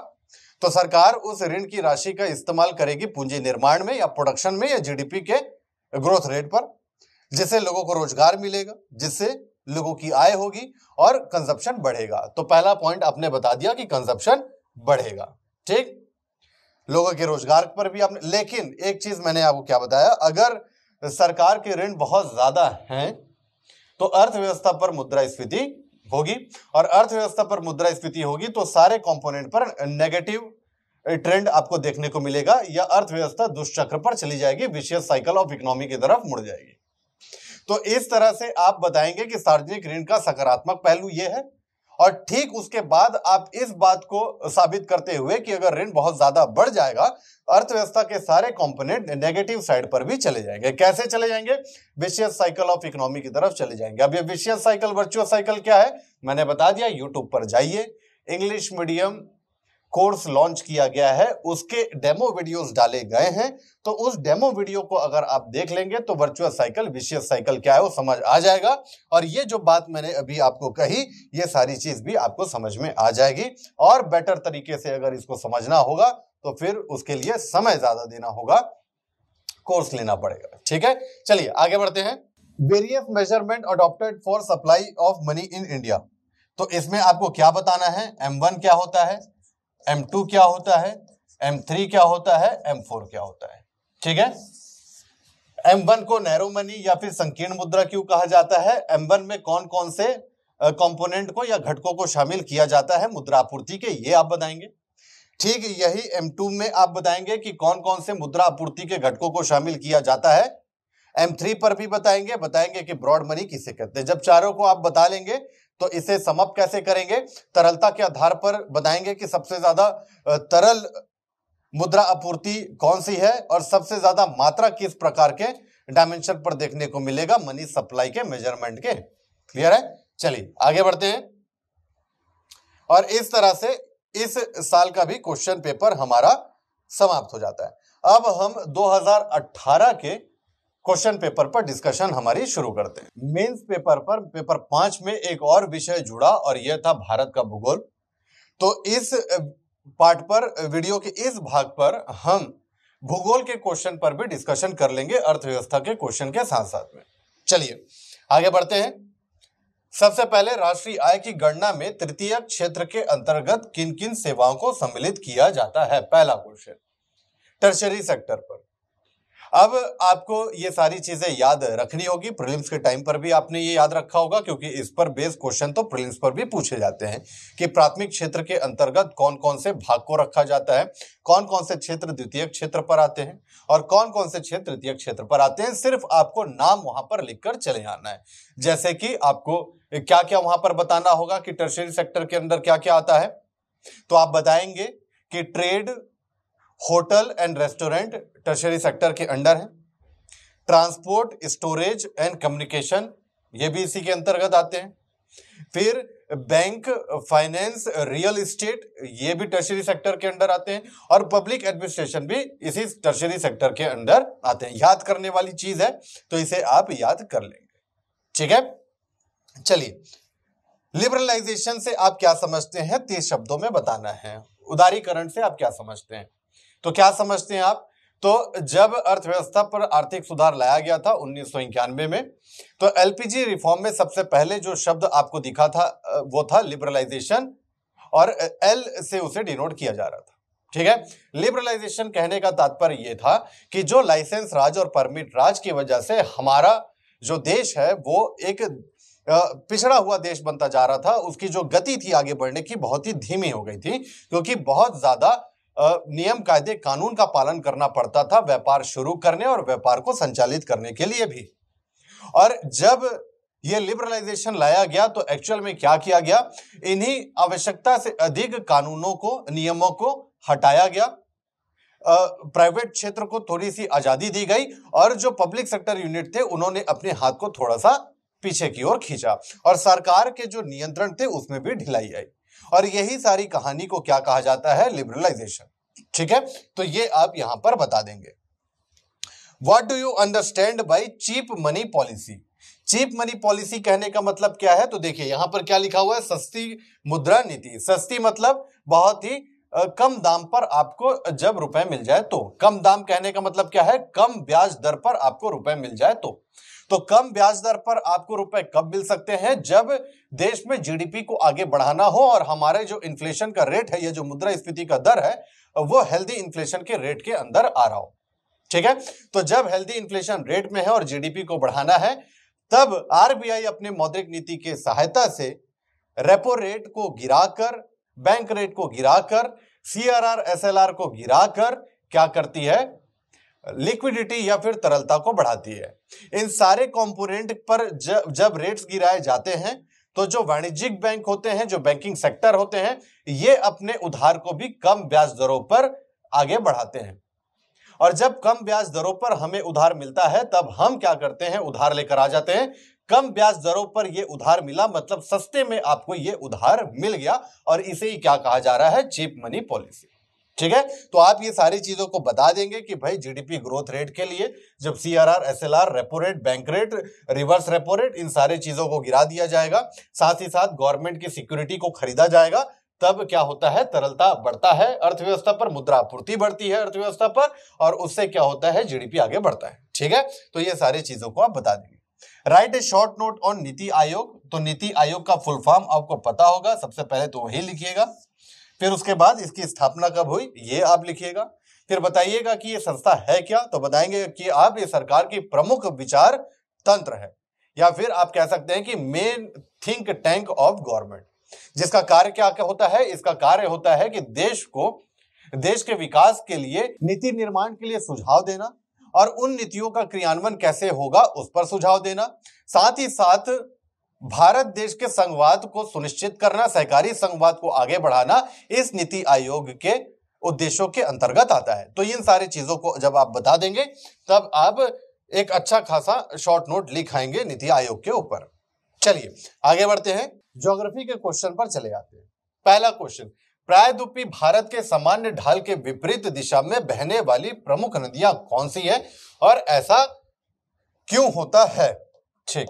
S1: तो सरकार उस ऋण की राशि का इस्तेमाल करेगी पूंजी निर्माण में या प्रोडक्शन में या जीडीपी के ग्रोथ रेट पर, जिससे लोगों को रोज़गार मिलेगा, जिससे लोगों की आय होगी और कंजप्शन बढ़ेगा। तो पहला पॉइंट आपने बता दिया कि कंजप्शन बढ़ेगा। ठीक? लोगों के रोज़गार पर भी आपने, लेकिन एक चीज़ मैंने आपको क्या बताया, अगर सरकार के ऋण बहुत ज़्यादा हैं तो अर्थव्यवस्था पर मुद्रा मुद्रास्फीति होगी, और अर्थव्यवस्था पर मुद्रा मुद्रास्फीति होगी तो सारे कंपोनेंट पर नेगेटिव ट्रेंड आपको देखने को मिलेगा, या अर्थव्यवस्था दुष्चक्र पर चली जाएगी, विशेष साइकिल ऑफ़ इकोनॉमी की तरफ़ मुड़ जाएगी। तो इस तरह से आप बताएँगे कि सार्वजनिक ऋण का सकारात्मक पहलू यह है और ठीक उसके बाद आप इस बात को साबित करते हुए कि अगर ऋण बहुत ज़्यादा बढ़ जाएगा, अर्थव्यवस्था के सारे कंपोनेंट नेगेटिव साइड पर भी चले जाएँगे। कैसे चले जाएँगे? विशेष साइकिल ऑफ़ इकोनॉमी की तरफ़ चले जाएँगे। अब ये विशेष साइकिल वर्चुअल साइकिल क्या है? मैंने बता दिया यूट्यूब पर जाइए। इंग्लिश मीडियम कोर्स लॉन्च किया गया है, उसके डेमो वीडियोस डाले गए हैं। तो उस डेमो वीडियो को अगर आप देख लेंगे तो वर्चुअल साइकिल विशेष साइकिल क्या है, वो समझ आ जाएगा। और ये जो बात मैंने अभी आपको कही, ये सारी चीज़ भी आपको समझ में आ जाएगी। और बेटर तरीके से अगर इसको समझना होगा तो फिर उसके लिए समय ज़्यादा देना होगा। कोर्स लेना पड़ेगा। ठीक है? चलिए, आगे बढ़ते हैं। Various measurement adopted for supply of money in India तो इसमें आपको क्या बताना है? एम वन क्या होता है? एम टू क्या होता है? एम थ्री क्या होता है? एम फोर क्या होता है? ठीक है? एम वन को नैरो मनी या फिर संकीर्ण मुद्रा क्यों कहा जाता है? एम वन में कौन कौन से कंपोनेंट को या घटकों को शामिल किया जाता है? मुद्रा आपूर्ति के, ये आप बताएँगे। ठीक, यही एम टू में आप बताएँगे कि कौन कौन से मुद्रा आपूर्ति के घटकों को शामिल किया जाता है। एम थ्री पर भी बताएँगे बताएँगे कि ब्रॉड मनी किसे कहते हैं। जब चारों को आप बता लेंगे तो इसे समअप कैसे करेंगे? तरलता के आधार पर बताएँगे कि सबसे ज़्यादा तरल मुद्रा आपूर्ति कौन सी है और सबसे ज़्यादा मात्रा किस प्रकार के डायमेंशन पर देखने को मिलेगा? मनी सप्लाई के मेज़रमेंट के। क्लियर है? चलिए, आगे बढ़ते हैं। और इस तरह से इस साल का भी क्वेश्चन पेपर हमारा समाप्त हो जाता है। अब हम 2018 के क्वेश्चन पेपर पर डिस्कशन हमारी शुरू करते हैं। मेंस पेपर पर, पेपर पाँच में एक और विषय जुड़ा और यह था भारत का भूगोल। तो इस पार्ट पर वीडियो के इस भाग पर हम भूगोल के क्वेश्चन पर भी डिस्कशन कर लेंगे अर्थव्यवस्था के क्वेश्चन के साथ साथ में। चलिए, आगे बढ़ते हैं। सबसे पहले राष्ट्रीय आय की गणना में तृतीय क्षेत्र के अंतर्गत किन किन सेवाओं को सम्मिलित किया जाता है? पहला क्वेश्चन टर्शरी सेक्टर पर। अब आपको ये सारी चीज़ें याद रखनी होगी। प्रीलिम्स के टाइम पर भी आपने ये याद रखा होगा, क्योंकि इस पर बेस क्वेश्चन तो प्रीलिम्स पर भी पूछे जाते हैं कि प्राथमिक क्षेत्र के अंतर्गत कौन कौन से भाग को रखा जाता है कौन कौन से क्षेत्र द्वितीय क्षेत्र पर आते हैं और कौन कौन से क्षेत्र तृतीय क्षेत्र पर आते हैं। सिर्फ़ आपको नाम वहाँ पर लिखकर चले आना है। जैसे कि आपको क्या क्या वहाँ पर बताना होगा कि टर्शरी सेक्टर के अंदर क्या क्या आता है। तो आप बताएँगे कि trade hotel and restaurant tertiary sector के अंडर है। ट्रांसपोर्ट, स्टोरेज एंड कम्युनिकेशन, ये भी इसी के अंतर्गत आते हैं। फिर बैंक, फाइनेंस, रियल इस्टेट, ये भी टर्शरी सेक्टर के अंडर आते हैं और पब्लिक एडमिनिस्ट्रेशन भी इसी टर्शरी सेक्टर के अंडर आते हैं। याद करने वाली चीज़ है तो इसे आप याद कर लेंगे। ठीक है? चलिए लिबरलाइजेशन से आप क्या समझते हैं, तीस शब्दों में बताना है। उदारीकरण से आप क्या समझते हैं? तो क्या समझते हैं आप? तो जब अर्थव्यवस्था पर आर्थिक सुधार लाया गया था उन्नीस सौ इक्यानवे में तो एलपीजी रिफॉर्म में सबसे पहले जो शब्द आपको दिखा था वो था लिबरलाइजेशन और एल से उसे डिनोट किया जा रहा था। ठीक है? लिबरलाइजेशन कहने का तात्पर्य यह था कि जो लाइसेंस राज और परमिट राज की वजह से हमारा जो देश है, वो एक पिछड़ा हुआ देश बनता जा रहा था, उसकी जो गति थी आगे बढ़ने की बहुत ही धीमी हो गई थी, क्योंकि बहुत ज़्यादा नियम कायदे कानून का पालन करना पड़ता था व्यापार शुरू करने और व्यापार को संचालित करने के लिए भी। और जब यह लिबरलाइजेशन लाया गया तो एक्चुअल में क्या किया गया? इन्हीं आवश्यकता से अधिक कानूनों को, नियमों को हटाया गया। प्राइवेट क्षेत्र को थोड़ी सी आज़ादी दी गई और जो पब्लिक सेक्टर यूनिट थे, उन्होंने अपने हाथ को थोड़ा सा पीछे की ओर खींचा और सरकार के जो नियंत्रण थे, उसमें भी ढिलाई आई। और यही सारी कहानी को क्या कहा जाता है? लिबरलाइजेशन ठीक है? तो ये आप यहाँ पर बता देंगे। What do you understand by cheap money policy cheap money policy कहने का मतलब क्या है? तो देखिए, यहाँ पर क्या लिखा हुआ है? सस्ती मुद्रा नीति। सस्ती मतलब बहुत ही कम दाम पर आपको जब रुपए मिल जाए तो। कम दाम कहने का मतलब क्या है? कम ब्याज दर पर आपको रुपए मिल जाए तो। तो कम ब्याज दर पर आपको रुपए कब मिल सकते हैं जब देश में जीडीपी को आगे बढ़ाना हो और हमारे जो इन्फ्लेशन का रेट है, ये जो मुद्रा स्फीति का दर है, वो हेल्दी इन्फ्लेशन के रेट के अंदर आ रहा हो। ठीक है? तो जब हेल्दी इन्फ्लेशन रेट में है और जीडीपी को बढ़ाना है, तब आरबीआई अपने मौद्रिक नीति के सहायता से रेपो रेट को गिराकर बैंक रेट को गिराकर सीआरआर एसएलआर को गिराकर क्या करती है? लिक्विडिटी या फिर तरलता को बढ़ाती है। इन सारे कंपोनेंट पर जब जब रेट्स गिराए जाते हैं तो जो वाणिज्यिक बैंक होते हैं, जो बैंकिंग सेक्टर होते हैं, ये अपने उधार को भी कम ब्याज दरों पर आगे बढ़ाते हैं। और जब कम ब्याज दरों पर हमें उधार मिलता है, तब हम क्या करते हैं? उधार लेकर आ जाते हैं। कम ब्याज दरों पर यह उधार मिला मतलब सस्ते में आपको यह उधार मिल गया, और इसे ही क्या कहा जा रहा है? चीप मनी पॉलिसी ठीक है? तो आप ये सारी चीज़ों को बता देंगे कि भाई जीडीपी ग्रोथ रेट के लिए जब C R R S L R repo rate bank rate reverse repo rate इन सारे चीज़ों को गिरा दिया जाएगा, साथ ही साथ गवर्नमेंट की सिक्योरिटी को खरीदा जाएगा, तब क्या होता है? तरलता बढ़ता है, अर्थव्यवस्था पर मुद्रा आपूर्ति बढ़ती है अर्थव्यवस्था पर, और उससे क्या होता है? जीडीपी आगे बढ़ता है, ठीक है? तो ये सारी चीज़ों को आप बता देंगे। Write a short note on NITI Aayog तो नीति आयोग का फुल फॉर्म आपको पता होगा, सबसे पहले तो वही लिखिएगा। फिर उसके बाद इसकी स्थापना कब हुई, ये आप लिखिएगा। फिर बताइएगा कि ये संस्था है क्या तो बताएँगे कि आप ये सरकार की प्रमुख विचार तंत्र है। या फिर आप कह सकते हैं कि main think tank of government जिसका कार्य क्या क्या होता है, इसका कार्य होता है कि देश को, देश के विकास के लिए नीति निर्माण के लिए सुझाव देना और उन नीतियों का क्रियान्वयन कैसे होगा उस पर सुझाव देना। साथ ही साथ भारत देश के संघवाद को सुनिश्चित करना, सहकारी संघवाद को आगे बढ़ाना इस नीति आयोग के उद्देश्यों के अंतर्गत आता है। तो इन सारी चीज़ों को जब आप बता देंगे, तब आप एक अच्छा खासा शॉर्ट नोट लिखाएँगे नीति आयोग के ऊपर। चलिए, आगे बढ़ते हैं। ज्योग्राफी के क्वेश्चन पर चले आते हैं। पहला क्वेश्चन प्रायद्वीपी भारत के सामान्य ढाल के विपरीत दिशा में बहने वाली प्रमुख नदियाँ कौन सी है? और ऐसा क्यों होता है? ठीक।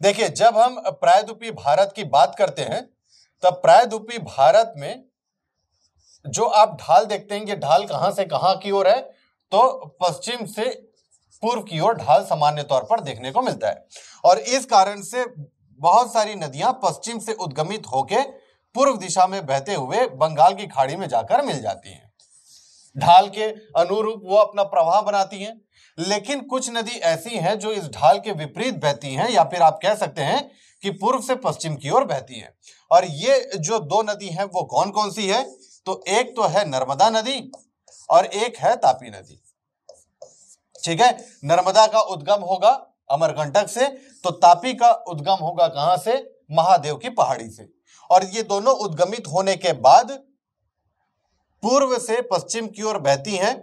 S1: देखिए, जब हम प्रायद्वीपी भारत की बात करते हैं, तब प्रायद्वीपी भारत में जो आप ढाल देखते हैं ये ढाल कहाँ से कहाँ की ओर है तो पश्चिम से पूर्व की ओर ढाल सामान्य तौर पर देखने को मिलता है। और इस कारण से बहुत सारी नदियाँ पश्चिम से उद्गमित होकर पूर्व दिशा में बहते हुए बंगाल की खाड़ी में जाकर मिल जाती हैं। ढाल के अनुरूप वो अपना प्रवाह बनाती हैं। लेकिन कुछ नदी ऐसी हैं जो इस ढाल के विपरीत बहती हैं, या फिर आप कह सकते हैं कि पूर्व से पश्चिम की ओर बहती हैं। और ये जो दो नदी हैं, वो कौन कौन सी है? तो एक तो है नर्मदा नदी और एक है तापी नदी। ठीक है? नर्मदा का उद्गम होगा अमरकंटक से तो तापी का उद्गम होगा कहाँ से? महादेव की पहाड़ी से। और ये दोनों उद्गमित होने के बाद पूर्व से पश्चिम की ओर बहती हैं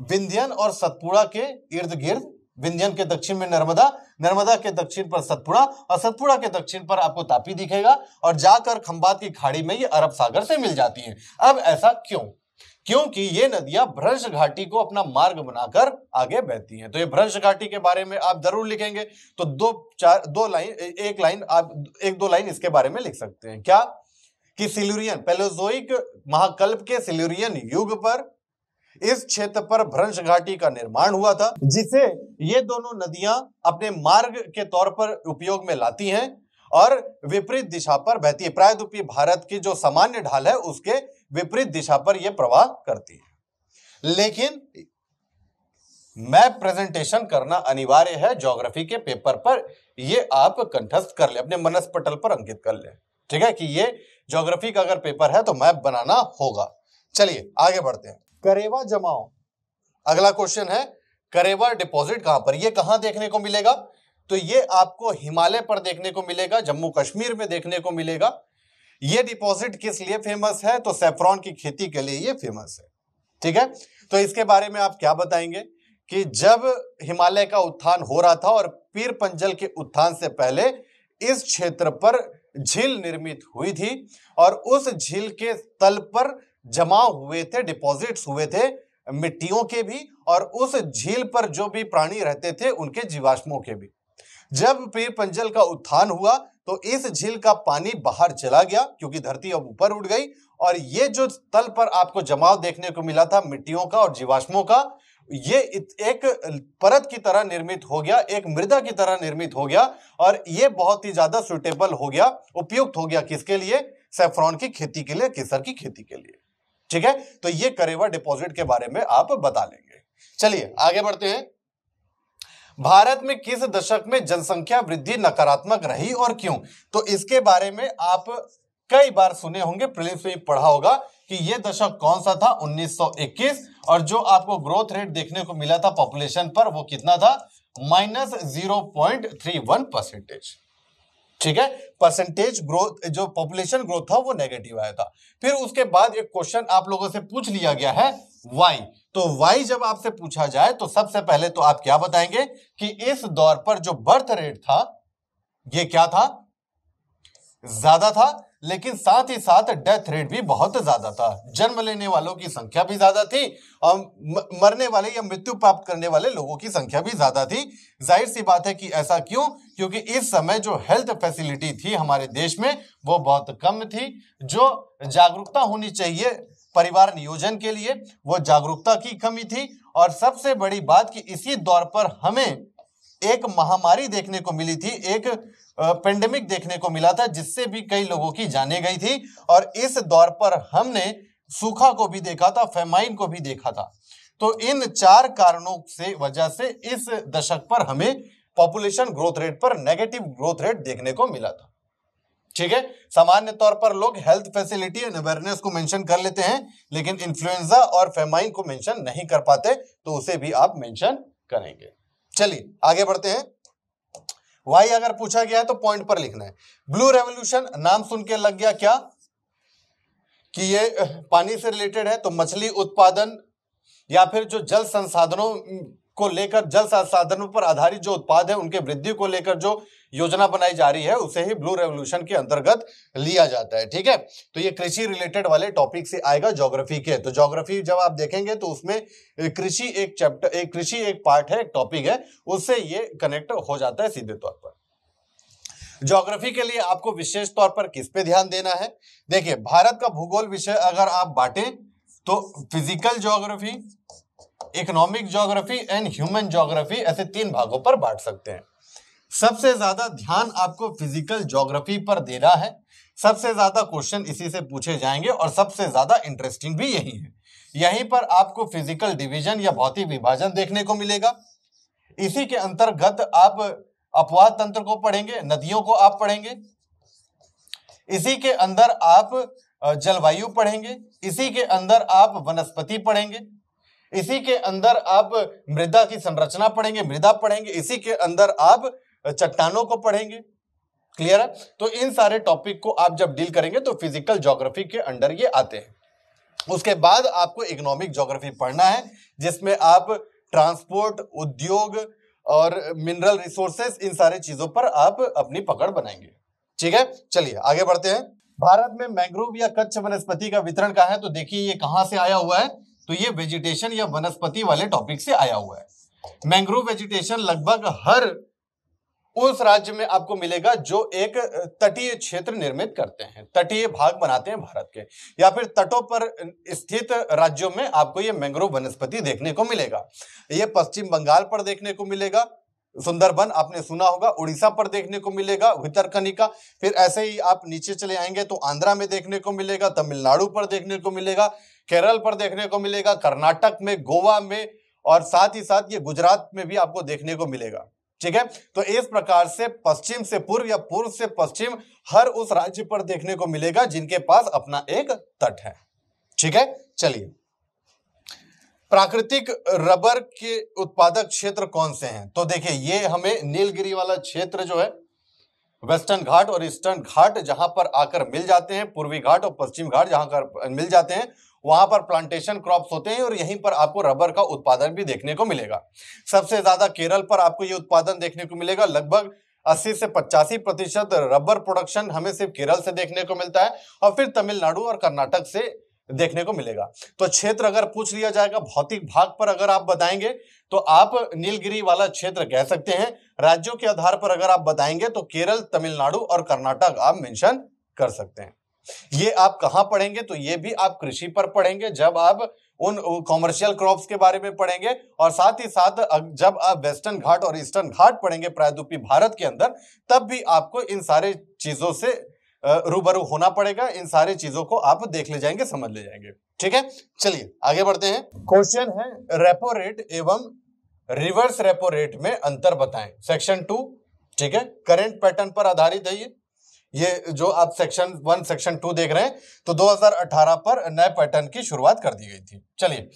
S1: विंध्यन और सतपुड़ा के इर्द गिर्द, विंध्यन के दक्षिण में नर्मदा नर्मदा के दक्षिण पर सतपुड़ा और सतपुड़ा के दक्षिण पर आपको तापी दिखेगा और जाकर खंबात की खाड़ी में ये अरब सागर से मिल जाती है। अब ऐसा क्यों? क्योंकि ये नदियाँ भ्रंश घाटी को अपना मार्ग बनाकर आगे बहती हैं। तो ये भ्रंश घाटी के बारे में आप ज़रूर लिखेंगे तो दो, चार, दो लाइन, एक लाइन आप, एक दो लाइन इसके बारे में लिख सकते हैं। क्या? कि सिल्यूरियन पेलोजोइक महाकल्प के सिल्यूरियन युग पर इस क्षेत्र पर भ्रंश घाटी का निर्माण हुआ था, जिसे ये दोनों नदियाँ अपने मार्ग के तौर पर उपयोग में लाती हैं और विपरीत दिशा पर बहती है। प्रायद्वीपीय भारत की जो सामान्य ढाल है, उसके विपरीत दिशा पर यह प्रवाह करती है। लेकिन मैप प्रेजेंटेशन करना अनिवार्य है, ज्योग्राफी के पेपर पर ये आप कंठस्थ कर ले, अपने मनस पटल पर अंकित कर ले। ठीक है कि ये ज्योग्राफी का अगर पेपर है तो मैप बनाना होगा। चलिए, आगे बढ़ते हैं। करेवा जमाओ। अगला क्वेश्चन है, करेवा डिपॉजिट कहाँ पर? ये कहाँ देखने को मिलेगा? तो ये आपको हिमालय पर देखने को मिलेगा, जम्मू कश्मीर में देखने को मिलेगा। ये डिपॉजिट किस लिए फ़ेमस है? तो सेफ्रॉन की खेती के लिए ये फ़ेमस है। ठीक है? तो इसके बारे में आप क्या बताएँगे? कि जब हिमालय का उत्थान हो रहा था और पीर पंजल के उत्थान से पहले इस क्षेत्र पर झील निर्मित हुई थी और उस झील के तल पर जमा हुए थे डिपॉजिट्स हुए थे मिट्टियों के भी और उस झील पर जो भी प्राणी रहते थे, उनके जीवाश्मों के भी। जब पीर पंजल का उत्थान हुआ तो इस झील का पानी बाहर चला गया, क्योंकि धरती अब ऊपर उठ गई और ये जो तल पर आपको जमाव देखने को मिला था, मिट्टियों का और जीवाश्मों का, ये एक परत की तरह निर्मित हो गया, एक मृदा की तरह निर्मित हो गया और ये बहुत ही ज़्यादा सुटेबल हो गया, उपयुक्त हो गया किसके लिए? सेफ्रॉन की खेती के लिए, केसर की खेती के लिए। ठीक है? तो ये करेवा डिपॉजिट के बारे में आप बता लेंगे। चलिए, आगे बढ़ते हैं। भारत में किस दशक में जनसंख्या वृद्धि नकारात्मक रही और क्यों? तो इसके बारे में आप कई बार सुने होंगे, प्रीलिम्स में पढ़ा होगा कि यह दशक कौन सा था? 1921 और जो आपको ग्रोथ रेट देखने को मिला था पॉपुलेशन पर, वो कितना था? Minus zero point three one percentage. ठीक है? परसेंटेज ग्रोथ जो पॉपुलेशन ग्रोथ था, वो नेगेटिव आया था। फिर उसके बाद एक क्वेश्चन आप लोगों से पूछ लिया गया है वाई तो वाई जब आपसे पूछा जाए तो सबसे पहले तो आप क्या बताएँगे कि इस दौर पर जो बर्थ रेट था, ये क्या था? ज़्यादा था लेकिन साथ ही साथ डेथ रेट भी बहुत ज़्यादा था। जन्म लेने वालों की संख्या भी ज़्यादा थी और मरने वाले या मृत्यु प्राप्त करने वाले लोगों की संख्या भी ज़्यादा थी। ज़ाहिर सी बात है कि ऐसा क्यों? क्योंकि इस समय जो हेल्थ फैसिलिटी थी हमारे देश में, वो बहुत कम थी। जो जागरूकता होनी चाहिए परिवार नियोजन के लिए, वो जागरूकता की कमी थी। और सबसे बड़ी बात कि इसी दौर पर हमें एक महामारी देखने को मिली थी। एक पेंडेमिक देखने को मिला था, जिससे भी कई लोगों की जाने गई थी, और इस दौर पर हमने सूखा को भी देखा था, फेमाइन को भी देखा था। तो इन चार कारणों से, वजह से इस दशक पर हमें पॉपुलेशन ग्रोथ रेट पर नेगेटिव ग्रोथ रेट देखने को मिला था। ठीक है? सामान्य तौर पर लोग हेल्थ फैसिलिटी एंड अवेयरनेस को मेंशन कर लेते हैं, लेकिन इन्फ्लुएंजा और फेमाइन को मेंशन नहीं कर पाते तो उसे भी आप मेंशन करेंगे। चलिए, आगे बढ़ते हैं। वाई अगर पूछा गया है तो पॉइंट पर लिखना है। ब्लू रेवोल्यूशन नाम सुन के लग गया क्या? कि ये पानी से रिलेटेड है तो मछली उत्पादन या फिर जो जल संसाधनों को लेकर, जल संसाधनों पर आधारित जो उत्पाद है, उनके वृद्धि को लेकर जो योजना बनाई जा रही है, उसे ही ब्लू रेवोल्यूशन के अंतर्गत लिया जाता है, ठीक है? तो ये कृषि रिलेटेड वाले टॉपिक से आएगा ज्योग्राफी के। तो ज्योग्राफी जब आप देखेंगे तो उसमें कृषि एक चैप्टर एक कृषि एक पार्ट है, एक टॉपिक है, उससे ये कनेक्ट हो जाता है सीधे तौर पर। ज्योग्राफी के लिए आपको विशेष तौर पर किस पे ध्यान देना है? देखिए, भारत का भूगोल विषय अगर आप बांटे तो physical geography economic geography and human geography ऐसे तीन भागों पर बांट सकते हैं। सबसे ज़्यादा ध्यान आपको फ़िज़िकल ज्योग्राफी पर दे रहा है। सबसे ज़्यादा क्वेश्चन इसी से पूछे जाएँगे और सबसे ज़्यादा इंटरेस्टिंग भी यही है। यहीं पर आपको फ़िज़िकल डिवीज़न या भौतिक विभाजन देखने को मिलेगा। इसी के अंतर्गत आप अपवाद तंत्र को पढ़ेंगे, नदियों को आप पढ़ेंगे। इसी के अंदर आप जलवायु पढ़ेंगे। इसी के अंदर आप वनस्पति पढ़ेंगे। इसी के अंदर आप मृदा की संरचना पढ़ेंगे, मृदा पढ़ेंगे। इसी के अंदर आप चट्टानों को पढ़ेंगे। क्लियर है? तो इन सारे टॉपिक को आप जब डील करेंगे तो फ़िज़िकल ज्योग्राफी के अंडर ये आते हैं। उसके बाद आपको इकोनॉमिक ज्योग्राफी पढ़ना है, जिसमें आप ट्रांसपोर्ट उद्योग और मिनरल रिसोर्सेस इन सारे चीज़ों पर आप अपनी पकड़ बनाएँगे। ठीक है? चलिए, आगे बढ़ते हैं। भारत में मैंग्रोव या कच्छ वनस्पति का वितरण कहा है? तो देखिए ये कहाँ से आया हुआ है। तो ये वेजिटेशन या वनस्पति वाले टॉपिक से आया हुआ है। मैंग्रोव वेजिटेशन लगभग हर उस राज्य में आपको मिलेगा जो एक तटीय क्षेत्र निर्मित करते हैं, तटीय भाग बनाते हैं भारत के। या फिर तटों पर स्थित राज्यों में आपको ये मैंग्रोव वनस्पति देखने को मिलेगा। ये पश्चिम बंगाल पर देखने को मिलेगा, सुंदरबन आपने सुना होगा, उड़ीसा पर देखने को मिलेगा भितरकनिका फिर ऐसे ही आप नीचे चले आएँगे तो आंध्रा में देखने को मिलेगा, तमिलनाडु पर देखने को मिलेगा, केरल पर देखने को मिलेगा, कर्नाटक में, गोवा में, और साथ ही साथ ये गुजरात में भी आपको देखने को मिलेगा। ठीक है? तो इस प्रकार से पश्चिम से पूर्व या पूर्व से पश्चिम हर उस राज्य पर देखने को मिलेगा जिनके पास अपना एक तट है। ठीक है? चलिए। प्राकृतिक रबर के उत्पादक क्षेत्र कौन से हैं? तो देखिए, ये हमें नीलगिरी वाला क्षेत्र जो है, वेस्टर्न घाट और ईस्टर्न घाट जहाँ पर आकर मिल जाते हैं, पूर्वी घाट और पश्चिम घाट जहाँ कर मिल जाते हैं वहाँ पर प्लांटेशन क्रॉप्स होते हैं और यहीं पर आपको रबर का उत्पादन भी देखने को मिलेगा। सबसे ज़्यादा केरल पर आपको ये उत्पादन देखने को मिलेगा। लगभग 80 से पचासी प्रतिशत रबर प्रोडक्शन हमें सिर्फ़ केरल से देखने को मिलता है और फिर तमिलनाडु और कर्नाटक से देखने को मिलेगा। तो क्षेत्र अगर पूछ लिया जाएगा, भौतिक भाग पर अगर आप बताएँगे तो आप नीलगिरी वाला क्षेत्र कह सकते हैं। राज्यों के आधार पर अगर आप बताएँगे तो केरल, तमिलनाडु और कर्नाटक आप मेंशन कर सकते हैं। ये आप कहाँ पढ़ेंगे? तो ये भी आप कृषि पर पढ़ेंगे, जब आप उन कॉमर्शियल क्रॉप्स के बारे में पढ़ेंगे और साथ ही साथ जब आप वेस्टर्न घाट और ईस्टर्न घाट पढ़ेंगे प्रायद्वीपी भारत के अंदर, तब भी आपको इन सारे चीज़ों से रूबरू होना पड़ेगा। इन सारी चीज़ों को आप देख ले जाएँगे, समझ ले जाएँगे। ठीक है? चलिए, आगे बढ़ते हैं। क्वेश्चन है, रेपो रेट एवं रिवर्स रेपो रेट में अंतर बताएँ। सेक्शन टू ठीक है? करंट पैटर्न पर आधारित है ये। ये जो आप सेक्शन वन सेक्शन टू देख रहे हैं तो 2018 पर नए पैटर्न की शुरुआत कर दी गई थी। चलिए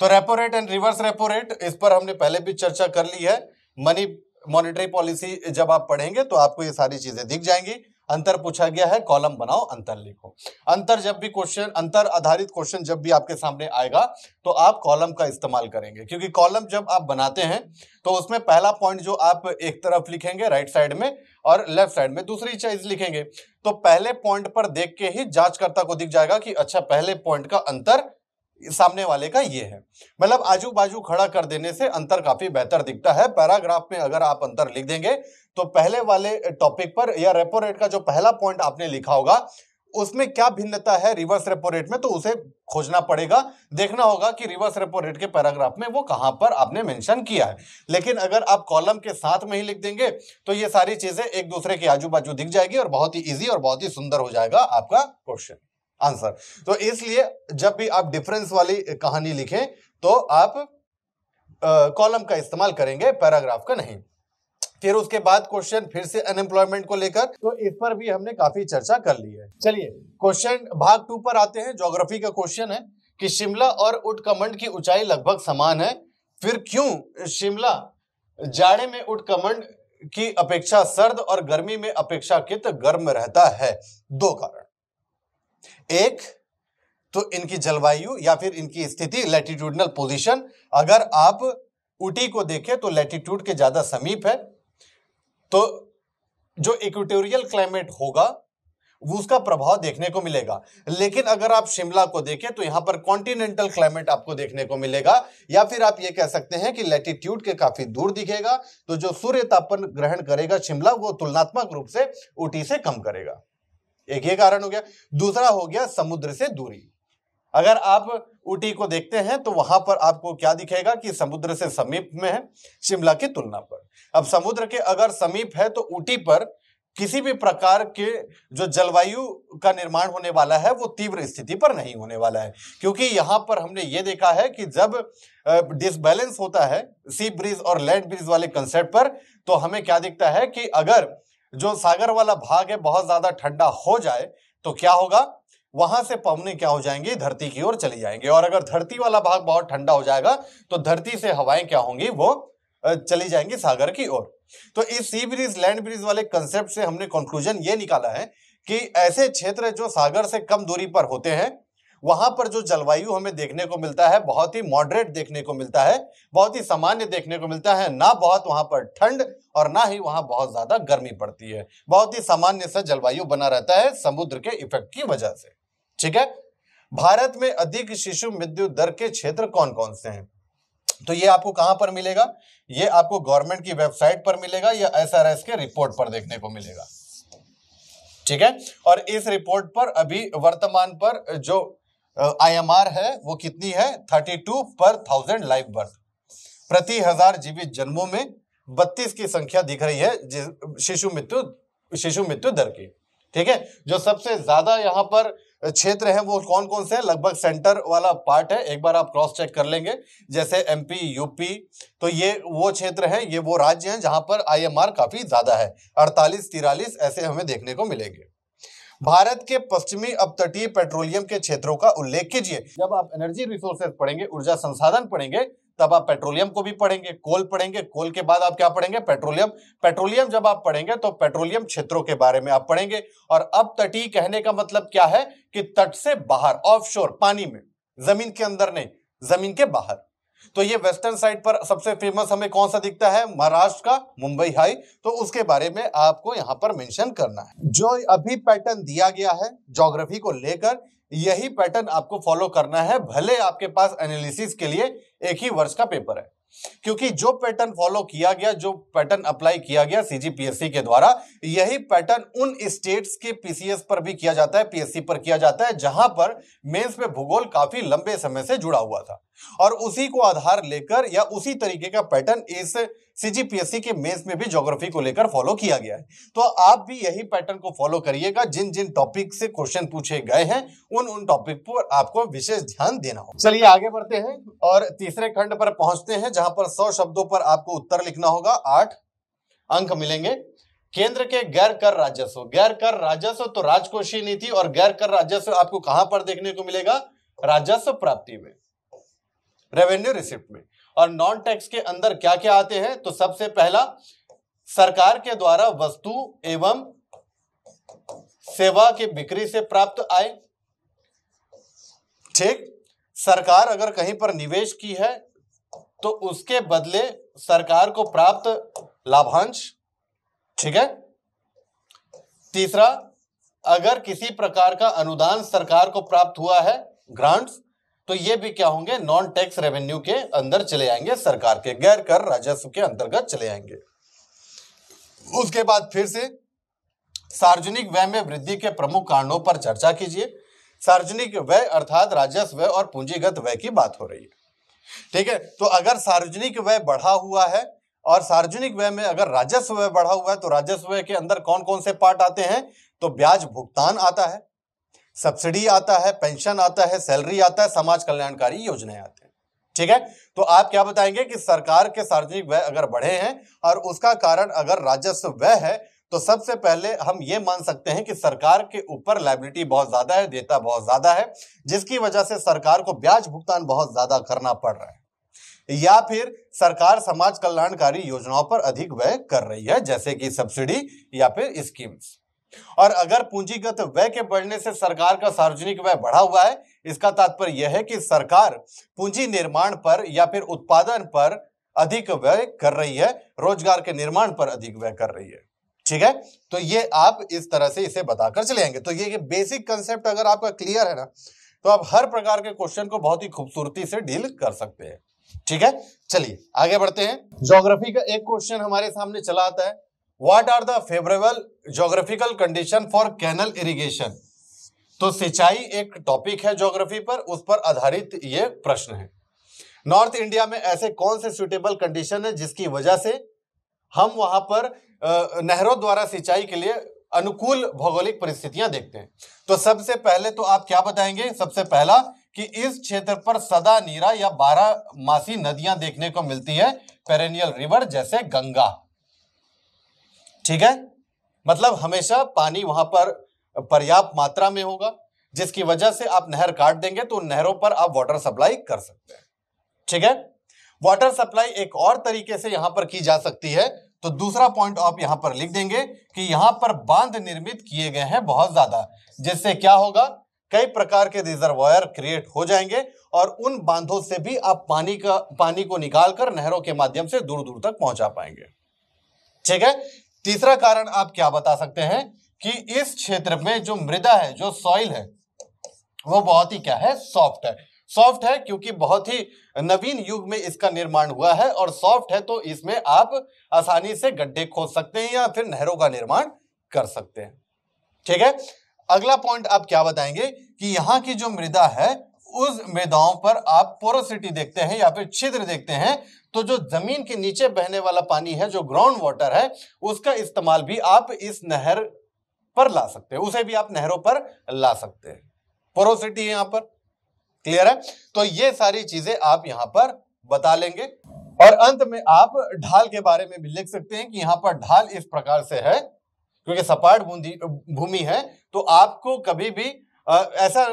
S1: तो repo rate and reverse repo rate इस पर हमने पहले भी चर्चा कर ली है। मनी मॉनिटरी पॉलिसी जब आप पढ़ेंगे तो आपको ये सारी चीज़ें दिख जाएँगी। अंतर पूछा गया है, कॉलम बनाओ, अंतर लिखो। अंतर जब भी क्वेश्चन अंतर आधारित क्वेश्चन जब भी आपके सामने आएगा तो आप कॉलम का इस्तेमाल करेंगे। क्योंकि कॉलम जब आप बनाते हैं तो उसमें पहला पॉइंट जो आप एक तरफ़ लिखेंगे राइट साइड में, और लेफ़्ट साइड में दूसरी चीज़ लिखेंगे। तो पहले पॉइंट पर देख के ही जांचकर्ता को दिख जाएगा कि अच्छा पहले पॉइंट का अंतर सामने वाले का ये है। मतलब आजू बाजू खड़ा कर देने से अंतर काफ़ी बेहतर दिखता है। पैराग्राफ में अगर आप अंतर लिख देंगे तो पहले वाले टॉपिक पर या रेपो रेट का जो पहला पॉइंट आपने लिखा होगा, उसमें क्या भिन्नता है रिवर्स रेपो रेट में तो उसे खोजना पड़ेगा। देखना होगा कि रिवर्स रेपो रेट के पैराग्राफ में वो कहाँ पर आपने मेंशन किया है। लेकिन अगर आप कॉलम के साथ में ही लिख देंगे तो ये सारी चीज़ें एक दूसरे के आजू बाजू दिख जाएगी और बहुत ही इजी और बहुत ही सुंदर हो जाएगा आपका क्वेश्चन आंसर। तो इसलिए जब भी आप डिफरेंस वाली कहानी लिखें तो आप कॉलम का इस्तेमाल करेंगे पैराग्राफ का नहीं। फिर उसके बाद क्वेश्चन फिर से अनएम्प्लॉयमेंट को लेकर तो इस पर भी हमने काफ़ी चर्चा कर ली है। चलिए क्वेश्चन भाग टू पर आते हैं। ज्योग्राफी का क्वेश्चन है कि शिमला और उटकमंड की ऊंचाई लगभग समान है। फिर क्यों शिमला जाड़े में उटकमंड की अपेक्षा सर्द और गर्मी में अपेक्षाकृत गर्म रहता है? दो कारण। एक तो इनकी जलवायु या फिर इनकी स्थिति लैटिट्यूडनल पोजीशन अगर आप ऊटी को देखें तो लैटिट्यूड के ज़्यादा समीप है तो जो इक्वेटोरियल क्लाइमेट होगा उसका प्रभाव देखने को मिलेगा। लेकिन अगर आप शिमला को देखें तो यहाँ पर कॉन्टिनेंटल क्लाइमेट आपको देखने को मिलेगा, या फिर आप ये कह सकते हैं कि लैटिट्यूड के काफ़ी दूर दिखेगा तो जो सूर्य तापन ग्रहण करेगा शिमला, वो तुलनात्मक रूप से ऊटी से कम करेगा। एक ये कारण हो गया, दूसरा हो गया समुद्र से दूरी। अगर आप ऊटी को देखते हैं तो वहाँ पर आपको क्या दिखेगा कि समुद्र से समीप में है, शिमला की तुलना पर। अब समुद्र के अगर समीप है तो ऊटी पर किसी भी प्रकार के जो जलवायु का निर्माण होने वाला है, वो तीव्र स्थिति पर नहीं होने वाला है। क्योंकि यहाँ पर हमने ये देखा है कि जब डिसबैलेंस होता है सी ब्रिज और लैंड ब्रिज वाले कंसेप्ट पर तो हमें क्या दिखता है कि अगर जो सागर वाला भाग है, बहुत ज़्यादा ठंडा हो जाए तो क्या होगा? वहाँ से पवने क्या हो जाएँगी? धरती की ओर चली जाएँगे। और अगर धरती वाला भाग बहुत ठंडा हो जाएगा तो धरती से हवाएँ क्या होंगी? वो चली जाएँगी सागर की ओर। तो इस सी ब्रिज लैंड ब्रिज वाले कंसेप्ट से हमने कंक्लूजन ये निकाला है कि ऐसे क्षेत्र जो सागर से कम दूरी पर होते हैं वहाँ पर जो जलवायु हमें देखने को मिलता है, बहुत ही मॉडरेट देखने को मिलता है, बहुत ही सामान्य देखने को मिलता है, ना बहुत वहाँ पर ठंड और ना ही वहाँ बहुत ज़्यादा गर्मी पड़ती है। बहुत ही सामान्य सा जलवायु बना रहता है समुद्र के इफ़ेक्ट की वजह से। ठीक है? भारत में अधिक शिशु मृत्यु दर के क्षेत्र कौन कौन से हैं? तो ये आपको कहाँ पर मिलेगा? ये आपको गवर्नमेंट की वेबसाइट पर मिलेगा या एसआरएस के रिपोर्ट पर देखने को मिलेगा। ठीक है? और इस रिपोर्ट पर अभी वर्तमान पर जो आईएमआर है, वो कितनी है? 32 पर थाउज़ेंड लाइव बर्थ प्रति हज़ार जीवित जन्मों में 32 की संख्या दिख रही है शिशु मृत्यु शिशु मृत्यु दर की। ठीक है? जो सबसे ज़्यादा यहाँ पर क्षेत्र है, वो कौन कौन से हैं? लगभग सेंटर वाला पार्ट है, एक बार आप क्रॉस चेक कर लेंगे। जैसे एमपी यूपी तो ये, वो क्षेत्र है, ये वो राज्य हैं जहाँ पर आईएमआर काफ़ी ज़्यादा है। अड़तालीस, तिरालीस, ऐसे हमें देखने को मिलेंगे। भारत के पश्चिमी अपतटीय पेट्रोलियम के क्षेत्रों का उल्लेख कीजिए। जब आप एनर्जी रिसोर्सेज पढ़ेंगे, ऊर्जा संसाधन पढ़ेंगे, तब आप पेट्रोलियम को भी पढ़ेंगे कोल पढ़ेंगे कोल के बाद आप क्या पढ़ेंगे? पेट्रोलियम पेट्रोलियम जब आप पढ़ेंगे तो पेट्रोलियम क्षेत्रों के बारे में आप पढ़ेंगे। और अब तटीय कहने का मतलब क्या है? कि तट से बाहर ऑफ़ पानी में, ज़मीन के अंदर नहीं, ज़मीन के बाहर। तो ये वेस्टर्न साइड पर सबसे फ़ेमस हमें कौन सा दिखता है? महाराष्ट्र का मुंबई हाई। तो उसके बारे में आपको यहाँ पर मेंशन करना है। जो अभी पैटर्न दिया गया है ज्योग्राफी को लेकर, यही पैटर्न आपको फॉलो करना है। भले आपके पास एनालिसिस के लिए एक ही वर्ष का पेपर है। क्योंकि जो पैटर्न फॉलो किया गया, जो पैटर्न अप्लाई किया गया सीजीपीएससी के द्वारा, यही पैटर्न उन स्टेट्स के पीसीएस पर भी किया जाता है पीएससी पर किया जाता है, जहाँ पर मेंस में भूगोल काफ़ी लंबे समय से जुड़ा हुआ था। और उसी को आधार लेकर या उसी तरीके का पैटर्न इस सीजीपीएससी के मेंस में भी ज्योग्राफी को लेकर फॉलो किया गया है। तो आप भी यही पैटर्न को फॉलो करिएगा। जिन जिन टॉपिक से क्वेश्चन पूछे गए हैं, उन उन टॉपिक पर आपको विशेष ध्यान देना हो चलिए आगे बढ़ते हैं और तीसरे खंड पर पहुँचते हैं, जहाँ पर सौ शब्दों पर आपको उत्तर लिखना होगा। आठ अंक मिलेंगे। केंद्र के गैर कर राजस्व। गैर कर राजस्व तो राजकोषीय नीति और गैर कर राजस्व आपको कहाँ पर देखने को मिलेगा? राजस्व प्राप्ति में। रेवेन्यू रिसिप्ट में। और नॉन टैक्स के अंदर क्या क्या आते हैं? तो सबसे पहला, सरकार के द्वारा वस्तु एवं सेवा के बिक्री से प्राप्त आय। ठीक? सरकार अगर कहीं पर निवेश की है तो उसके बदले सरकार को प्राप्त लाभांश। ठीक है? तीसरा, अगर किसी प्रकार का अनुदान सरकार को प्राप्त हुआ है ग्रांट्स तो ये भी क्या होंगे? नॉन टैक्स रेवेन्यू के अंदर चले आएँगे सरकार के गैर कर राजस्व के अंतर्गत चले आएँगे। उसके बाद फिर से सार्वजनिक व्यय में वृद्धि के प्रमुख कारणों पर चर्चा कीजिए। सार्वजनिक व्यय अर्थात राजस्व और पूंजीगत व्यय की बात हो रही है। ठीक है? तो अगर सार्वजनिक व्यय बढ़ा हुआ है और सार्वजनिक व्यय में अगर राजस्व व्यय बढ़ा हुआ है तो राजस्व व्यय के अंदर कौन कौन से पार्ट आते हैं? तो ब्याज भुगतान आता है। सब्सिडी आता है, पेंशन आता है, सैलरी आता है, समाज कल्याणकारी योजनाएँ आते हैं। ठीक है? तो आप क्या बताएँगे कि सरकार के सार्वजनिक व्यय अगर बढ़े हैं और उसका कारण अगर राजस्व व्यय है तो सबसे पहले हम ये मान सकते हैं कि सरकार के ऊपर लाइबिलिटी बहुत ज़्यादा है देता बहुत ज़्यादा है, जिसकी वजह से सरकार को ब्याज भुगतान बहुत ज़्यादा करना पड़ रहा है। या फिर सरकार समाज कल्याणकारी योजनाओं पर अधिक व्यय कर रही है, जैसे कि सब्सिडी या फिर स्कीम्स। और अगर पूंजीगत व्यय के बढ़ने से सरकार का सार्वजनिक व्यय बढ़ा हुआ है, इसका तात्पर्य यह है कि सरकार पूंजी निर्माण पर या फिर उत्पादन पर अधिक व्यय कर रही है, रोज़गार के निर्माण पर अधिक व्यय कर रही है। ठीक है? तो ये आप इस तरह से इसे बताकर चले आएँगे। तो ये बेसिक कंसेप्ट अगर आपका क्लियर है ना तो आप हर प्रकार के क्वेश्चन को बहुत ही खूबसूरती से डील कर सकते हैं। ठीक है? चलिए, आगे बढ़ते हैं। ज्योग्राफी का एक क्वेश्चन हमारे सामने चला आता है। What are the favourable geographical condition for canal irrigation तो सिंचाई एक टॉपिक है ज्योग्राफी पर, उस पर आधारित ये प्रश्न है। नॉर्थ इंडिया में ऐसे कौन से सुटेबल कंडीशन है जिसकी वजह से हम वहाँ पर नहरों द्वारा सिंचाई के लिए अनुकूल भौगोलिक परिस्थितियाँ देखते हैं। तो सबसे पहले तो आप क्या बताएँगे? सबसे पहला कि इस क्षेत्र पर सदा नीरा या बारह मासी नदियाँ देखने को मिलती है पेरेनियल रिवर जैसे गंगा। ठीक है? मतलब हमेशा पानी वहाँ पर पर्याप्त मात्रा में होगा, जिसकी वजह से आप नहर काट देंगे तो नहरों पर आप वाटर सप्लाई कर सकते हैं। ठीक है? वाटर सप्लाई एक और तरीके से यहाँ पर की जा सकती है। तो दूसरा पॉइंट आप यहाँ पर लिख देंगे कि यहाँ पर बाँध निर्मित किए गए हैं बहुत ज़्यादा, जिससे क्या होगा? कई प्रकार के रिजर्वायर क्रिएट हो जाएँगे और उन बांधों से भी आप पानी का, पानी को निकालकर नहरों के माध्यम से दूर दूर तक पहुँचा पाएँगे। ठीक है? तीसरा कारण आप क्या बता सकते हैं कि इस क्षेत्र में जो मृदा है, जो सॉइल है, वो बहुत ही क्या है सॉफ्ट है। सॉफ्ट है क्योंकि बहुत ही नवीन युग में इसका निर्माण हुआ है और सॉफ्ट है तो इसमें आप आसानी से गड्ढे खोद सकते हैं या फिर नहरों का निर्माण कर सकते हैं। ठीक है? अगला पॉइंट आप क्या बताएँगे कि यहाँ की जो मृदा है, उस मृदाओं पर आप पोरोसिटी देखते हैं या फिर छिद्र देखते हैं तो जो ज़मीन के नीचे बहने वाला पानी है, जो ग्राउंड वाटर है, उसका इस्तेमाल भी आप इस नहर पर ला सकते हैं। उसे भी आप नहरों पर ला सकते हैं। पोरोसिटी है यहाँ पर। क्लियर है? तो ये सारी चीज़ें आप यहाँ पर बता लेंगे। और अंत में आप ढाल के बारे में भी लिख सकते हैं कि यहाँ पर ढाल इस प्रकार से है, क्योंकि सपाट भूमि है तो आपको कभी भी ऐसा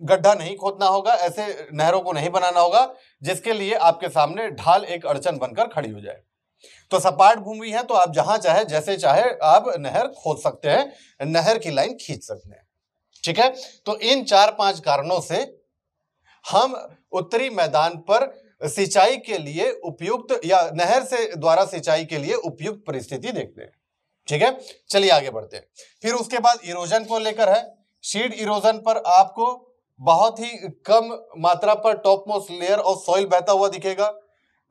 S1: गड्ढा नहीं खोदना होगा, ऐसे नहरों को नहीं बनाना होगा, जिसके लिए आपके सामने ढाल एक अड़चन बनकर खड़ी हो जाए। तो सपाट भूमि है तो आप जहाँ चाहे, जैसे चाहे, आप नहर खोद सकते हैं, नहर की लाइन खींच सकते हैं। ठीक है? तो इन चार पाँच कारणों से हम उत्तरी मैदान पर सिंचाई के लिए उपयुक्त, या नहर से द्वारा सिंचाई के लिए उपयुक्त परिस्थिति देखते हैं। ठीक है? चलिए आगे बढ़ते हैं। फिर उसके बाद इरोजन को लेकर है। शीड इरोजन पर आपको बहुत ही कम मात्रा पर टॉप मोस्ट लेयर और सॉइल बहता हुआ दिखेगा।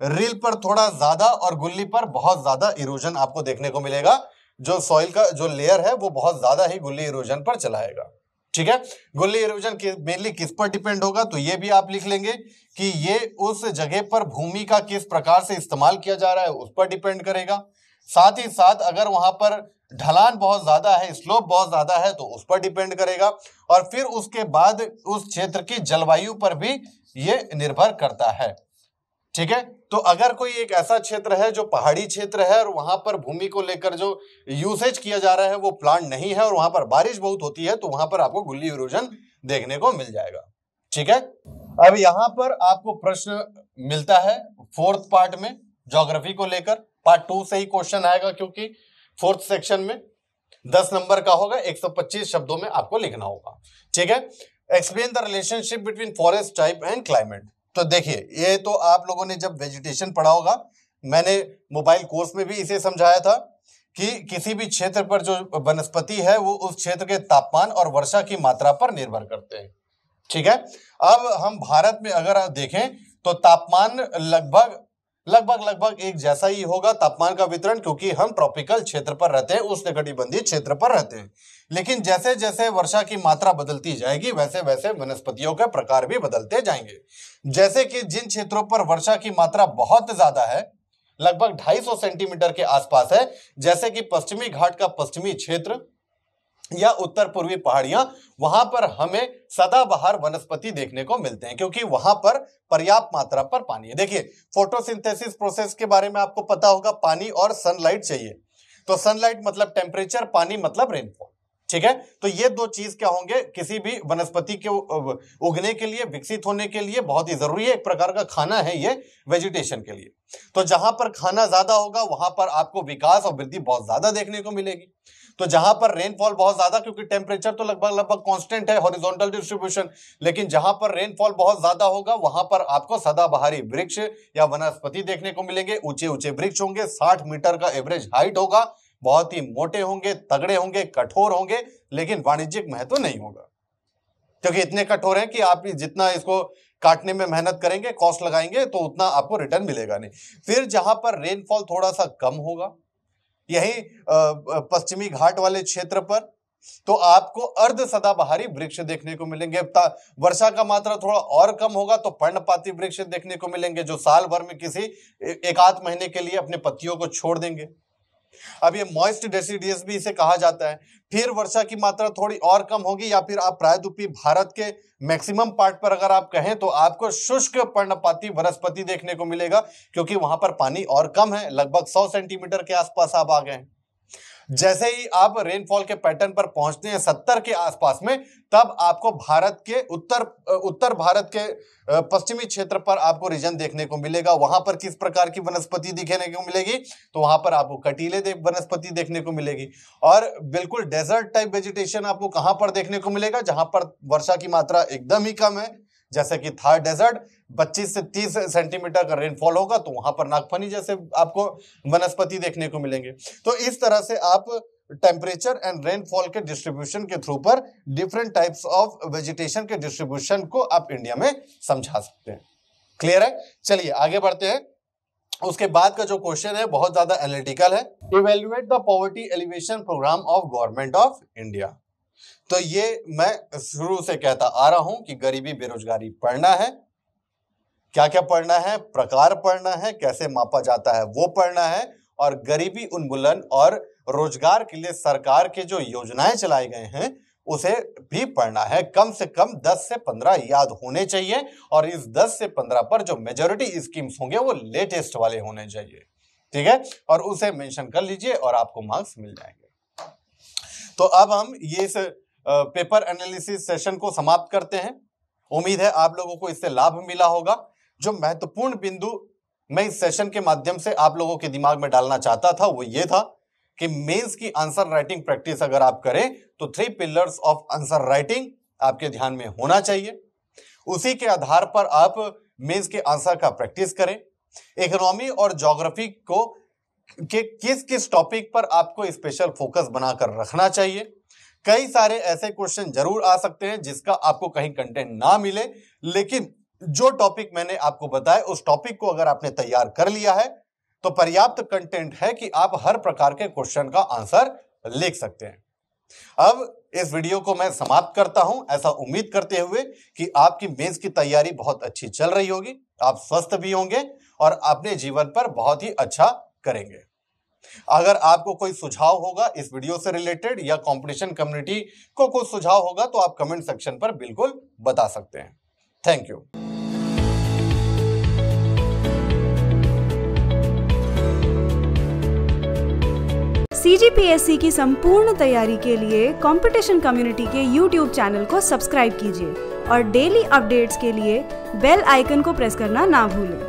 S1: रील पर थोड़ा ज़्यादा और गुल्ली पर बहुत ज़्यादा इरोजन आपको देखने को मिलेगा। जो सॉइल का, जो लेयर है, वो बहुत ज़्यादा ही गुल्ली इरोजन पर चलाएगा। ठीक है? गुल्ली इरोजन मेनली किस पर डिपेंड होगा तो ये भी आप लिख लेंगे कि ये उस जगह पर भूमि का किस प्रकार से इस्तेमाल किया जा रहा है, उस पर डिपेंड करेगा। साथ ही साथ अगर वहाँ पर ढलान बहुत ज़्यादा है, स्लोप बहुत ज़्यादा है तो उस पर डिपेंड करेगा और फिर उसके बाद उस क्षेत्र की जलवायु पर भी ये निर्भर करता है। ठीक है? तो अगर कोई एक ऐसा क्षेत्र है जो पहाड़ी क्षेत्र है और वहाँ पर भूमि को लेकर जो यूसेज किया जा रहा है, वो प्लांट नहीं है और वहाँ पर बारिश बहुत होती है तो वहाँ पर आपको गुल्ली इरोजन देखने को मिल जाएगा। ठीक है? अब यहाँ पर आपको प्रश्न मिलता है फोर्थ पार्ट में ज्योग्राफी को लेकर। पार्ट टू से ही क्वेश्चन आएगा क्योंकि फोर्थ सेक्शन में दस नंबर का होगा 125 शब्दों में आपको लिखना होगा। ठीक है? Explain the relationship between forest type and climate तो देखिए, ये तो आप लोगों ने जब वेजिटेशन पढ़ा होगा, मैंने मोबाइल कोर्स में भी इसे समझाया था कि किसी भी क्षेत्र पर जो वनस्पति है, वो उस क्षेत्र के तापमान और वर्षा की मात्रा पर निर्भर करते हैं। ठीक है? अब हम भारत में अगर देखें तो तापमान लगभग लगभग लगभग एक जैसा ही होगा तापमान का वितरण, क्योंकि हम ट्रॉपिकल क्षेत्र पर रहते हैं उष्ण कटिबंधीय क्षेत्र पर रहते हैं। लेकिन जैसे जैसे वर्षा की मात्रा बदलती जाएगी वैसे वैसे वनस्पतियों के प्रकार भी बदलते जाएँगे। जैसे कि जिन क्षेत्रों पर वर्षा की मात्रा बहुत ज़्यादा है, लगभग 250 सेंटीमीटर के आसपास है, जैसे कि पश्चिमी घाट का पश्चिमी क्षेत्र या उत्तर पूर्वी पहाड़ियाँ, वहाँ पर हमें सदाबहार वनस्पति देखने को मिलते हैं, क्योंकि वहाँ पर पर्याप्त मात्रा पर पानी है। देखिए, फोटोसिंथेसिस प्रोसेस के बारे में आपको पता होगा, पानी और सनलाइट चाहिए। तो सनलाइट मतलब टेम्परेचर पानी मतलब रेनफॉल, ठीक है? तो ये दो चीज़ क्या होंगे, किसी भी वनस्पति के उगने के लिए, विकसित होने के लिए बहुत ही ज़रूरी है, एक प्रकार का खाना है ये वेजिटेशन के लिए। तो जहाँ पर खाना ज़्यादा होगा, वहाँ पर आपको विकास और वृद्धि बहुत ज़्यादा देखने को मिलेगी। तो जहाँ पर रेनफॉल बहुत ज़्यादा, क्योंकि टेम्परेचर तो लगभग लगभग कांस्टेंट है हॉरिजॉन्टल डिस्ट्रीब्यूशन लेकिन जहाँ पर रेनफॉल बहुत ज़्यादा होगा, वहाँ पर आपको सदाबहारी वृक्ष या वनस्पति देखने को मिलेंगे। ऊँचे ऊँचे वृक्ष होंगे, साठ मीटर का एवरेज हाइट होगा, बहुत ही मोटे होंगे, तगड़े होंगे, कठोर होंगे, लेकिन वाणिज्यिक महत्व नहीं होगा। क्योंकि इतने कठोर हैं कि आप जितना इसको काटने में मेहनत करेंगे कॉस्ट लगाएँगे तो उतना आपको रिटर्न मिलेगा नहीं। फिर जहाँ पर रेनफॉल थोड़ा सा कम होगा यही पश्चिमी घाट वाले क्षेत्र पर तो आपको अर्ध सदाबहारी वृक्ष देखने को मिलेंगे। वर्षा का मात्रा थोड़ा और कम होगा तो पर्णपाती वृक्ष देखने को मिलेंगे, जो साल भर में किसी एक आध महीने के लिए अपने पत्तियों को छोड़ देंगे। अब ये मॉइस्ट डेसिडियस भी इसे कहा जाता है। फिर वर्षा की मात्रा थोड़ी और कम होगी या फिर आप प्रायद्वीपीय भारत के मैक्सिमम पार्ट पर अगर आप कहें तो आपको शुष्क पर्णपाती वनस्पति देखने को मिलेगा, क्योंकि वहाँ पर पानी और कम है। लगभग 100 सेंटीमीटर के आसपास आप आ गए हैं। जैसे ही आप रेनफॉल के पैटर्न पर पहुँचते हैं सत्तर के आसपास में तब आपको भारत के उत्तर उत्तर भारत के पश्चिमी क्षेत्र पर आपको रीजन देखने को मिलेगा। वहाँ पर किस प्रकार की वनस्पति दिखने को मिलेगी? तो वहाँ पर आपको कटीले दे, वनस्पति देखने को मिलेगी। और बिल्कुल डेजर्ट टाइप वेजिटेशन आपको कहाँ पर देखने को मिलेगा? जहाँ पर वर्षा की मात्रा एकदम ही कम है जैसे कि थार डेजर्ट 25 से 30 सेंटीमीटर का रेनफॉल होगा तो वहाँ पर नागफनी जैसे आपको वनस्पति देखने को मिलेंगे। तो इस तरह से आप टेम्परेचर एंड रेनफॉल के डिस्ट्रीब्यूशन के थ्रू पर डिफरेंट टाइप्स ऑफ़ वेजिटेशन के डिस्ट्रीब्यूशन को आप इंडिया में समझा सकते हैं। क्लियर है? चलिए, आगे बढ़ते हैं। उसके बाद का जो क्वेश्चन है, बहुत ज़्यादा एनालिटिकल है। Evaluate the poverty alleviation programme of government of India तो ये मैं शुरू से कहता आ रहा हूँ कि गरीबी बेरोजगारी पढ़ना है। क्या क्या पढ़ना है, प्रकार पढ़ना है, कैसे मापा जाता है, वो पढ़ना है और गरीबी उन्मूलन और रोज़गार के लिए सरकार के जो योजनाएँ चलाए गए हैं, उसे भी पढ़ना है। कम से कम 10 से 15 याद होने चाहिए और इस 10 से 15 पर जो मेजोरिटी स्कीम्स होंगे, वो लेटेस्ट वाले होने चाहिए। ठीक है? और उसे मेंशन कर लीजिए और आपको मार्क्स मिल जाएँगे। तो अब हम ये इस पेपर एनालिसिस सेशन को समाप्त करते हैं। उम्मीद है आप लोगों को इससे लाभ मिला होगा। जो महत्वपूर्ण बिंदु मैं इस सेशन के माध्यम से आप लोगों के दिमाग में डालना चाहता था, वो ये था कि मेंस की आंसर राइटिंग प्रैक्टिस अगर आप करें तो three pillars of answer writing आपके ध्यान में होना चाहिए। उसी के आधार पर आप मेंस के आंसर का प्रैक्टिस करें। इकोनॉमी और ज्योग्राफी को के किस किस टॉपिक पर आपको स्पेशल फोकस बनाकर रखना चाहिए। कई सारे ऐसे क्वेश्चन ज़रूर आ सकते हैं जिसका आपको कहीं कंटेंट ना मिले, लेकिन जो टॉपिक मैंने आपको बताया, उस टॉपिक को अगर आपने तैयार कर लिया है तो पर्याप्त कंटेंट है कि आप हर प्रकार के क्वेश्चन का आंसर लिख सकते हैं। अब इस वीडियो को मैं समाप्त करता हूँ। ऐसा उम्मीद करते हुए कि आपकी मेंस की तैयारी बहुत अच्छी चल रही होगी, आप स्वस्थ भी होंगे और अपने जीवन पर बहुत ही अच्छा करेंगे। अगर आपको कोई सुझाव होगा इस वीडियो से रिलेटेड या कंपटीशन कम्युनिटी को कोई सुझाव होगा तो आप कमेंट सेक्शन पर बिल्कुल बता सकते हैं। थैंक यू
S2: सीजीपीएससी की संपूर्ण तैयारी के लिए कंपटीशन कम्युनिटी के यूट्यूब चैनल को सब्सक्राइब कीजिए और डेली अपडेट्स के लिए बेल आइकन को प्रेस करना ना भूलें।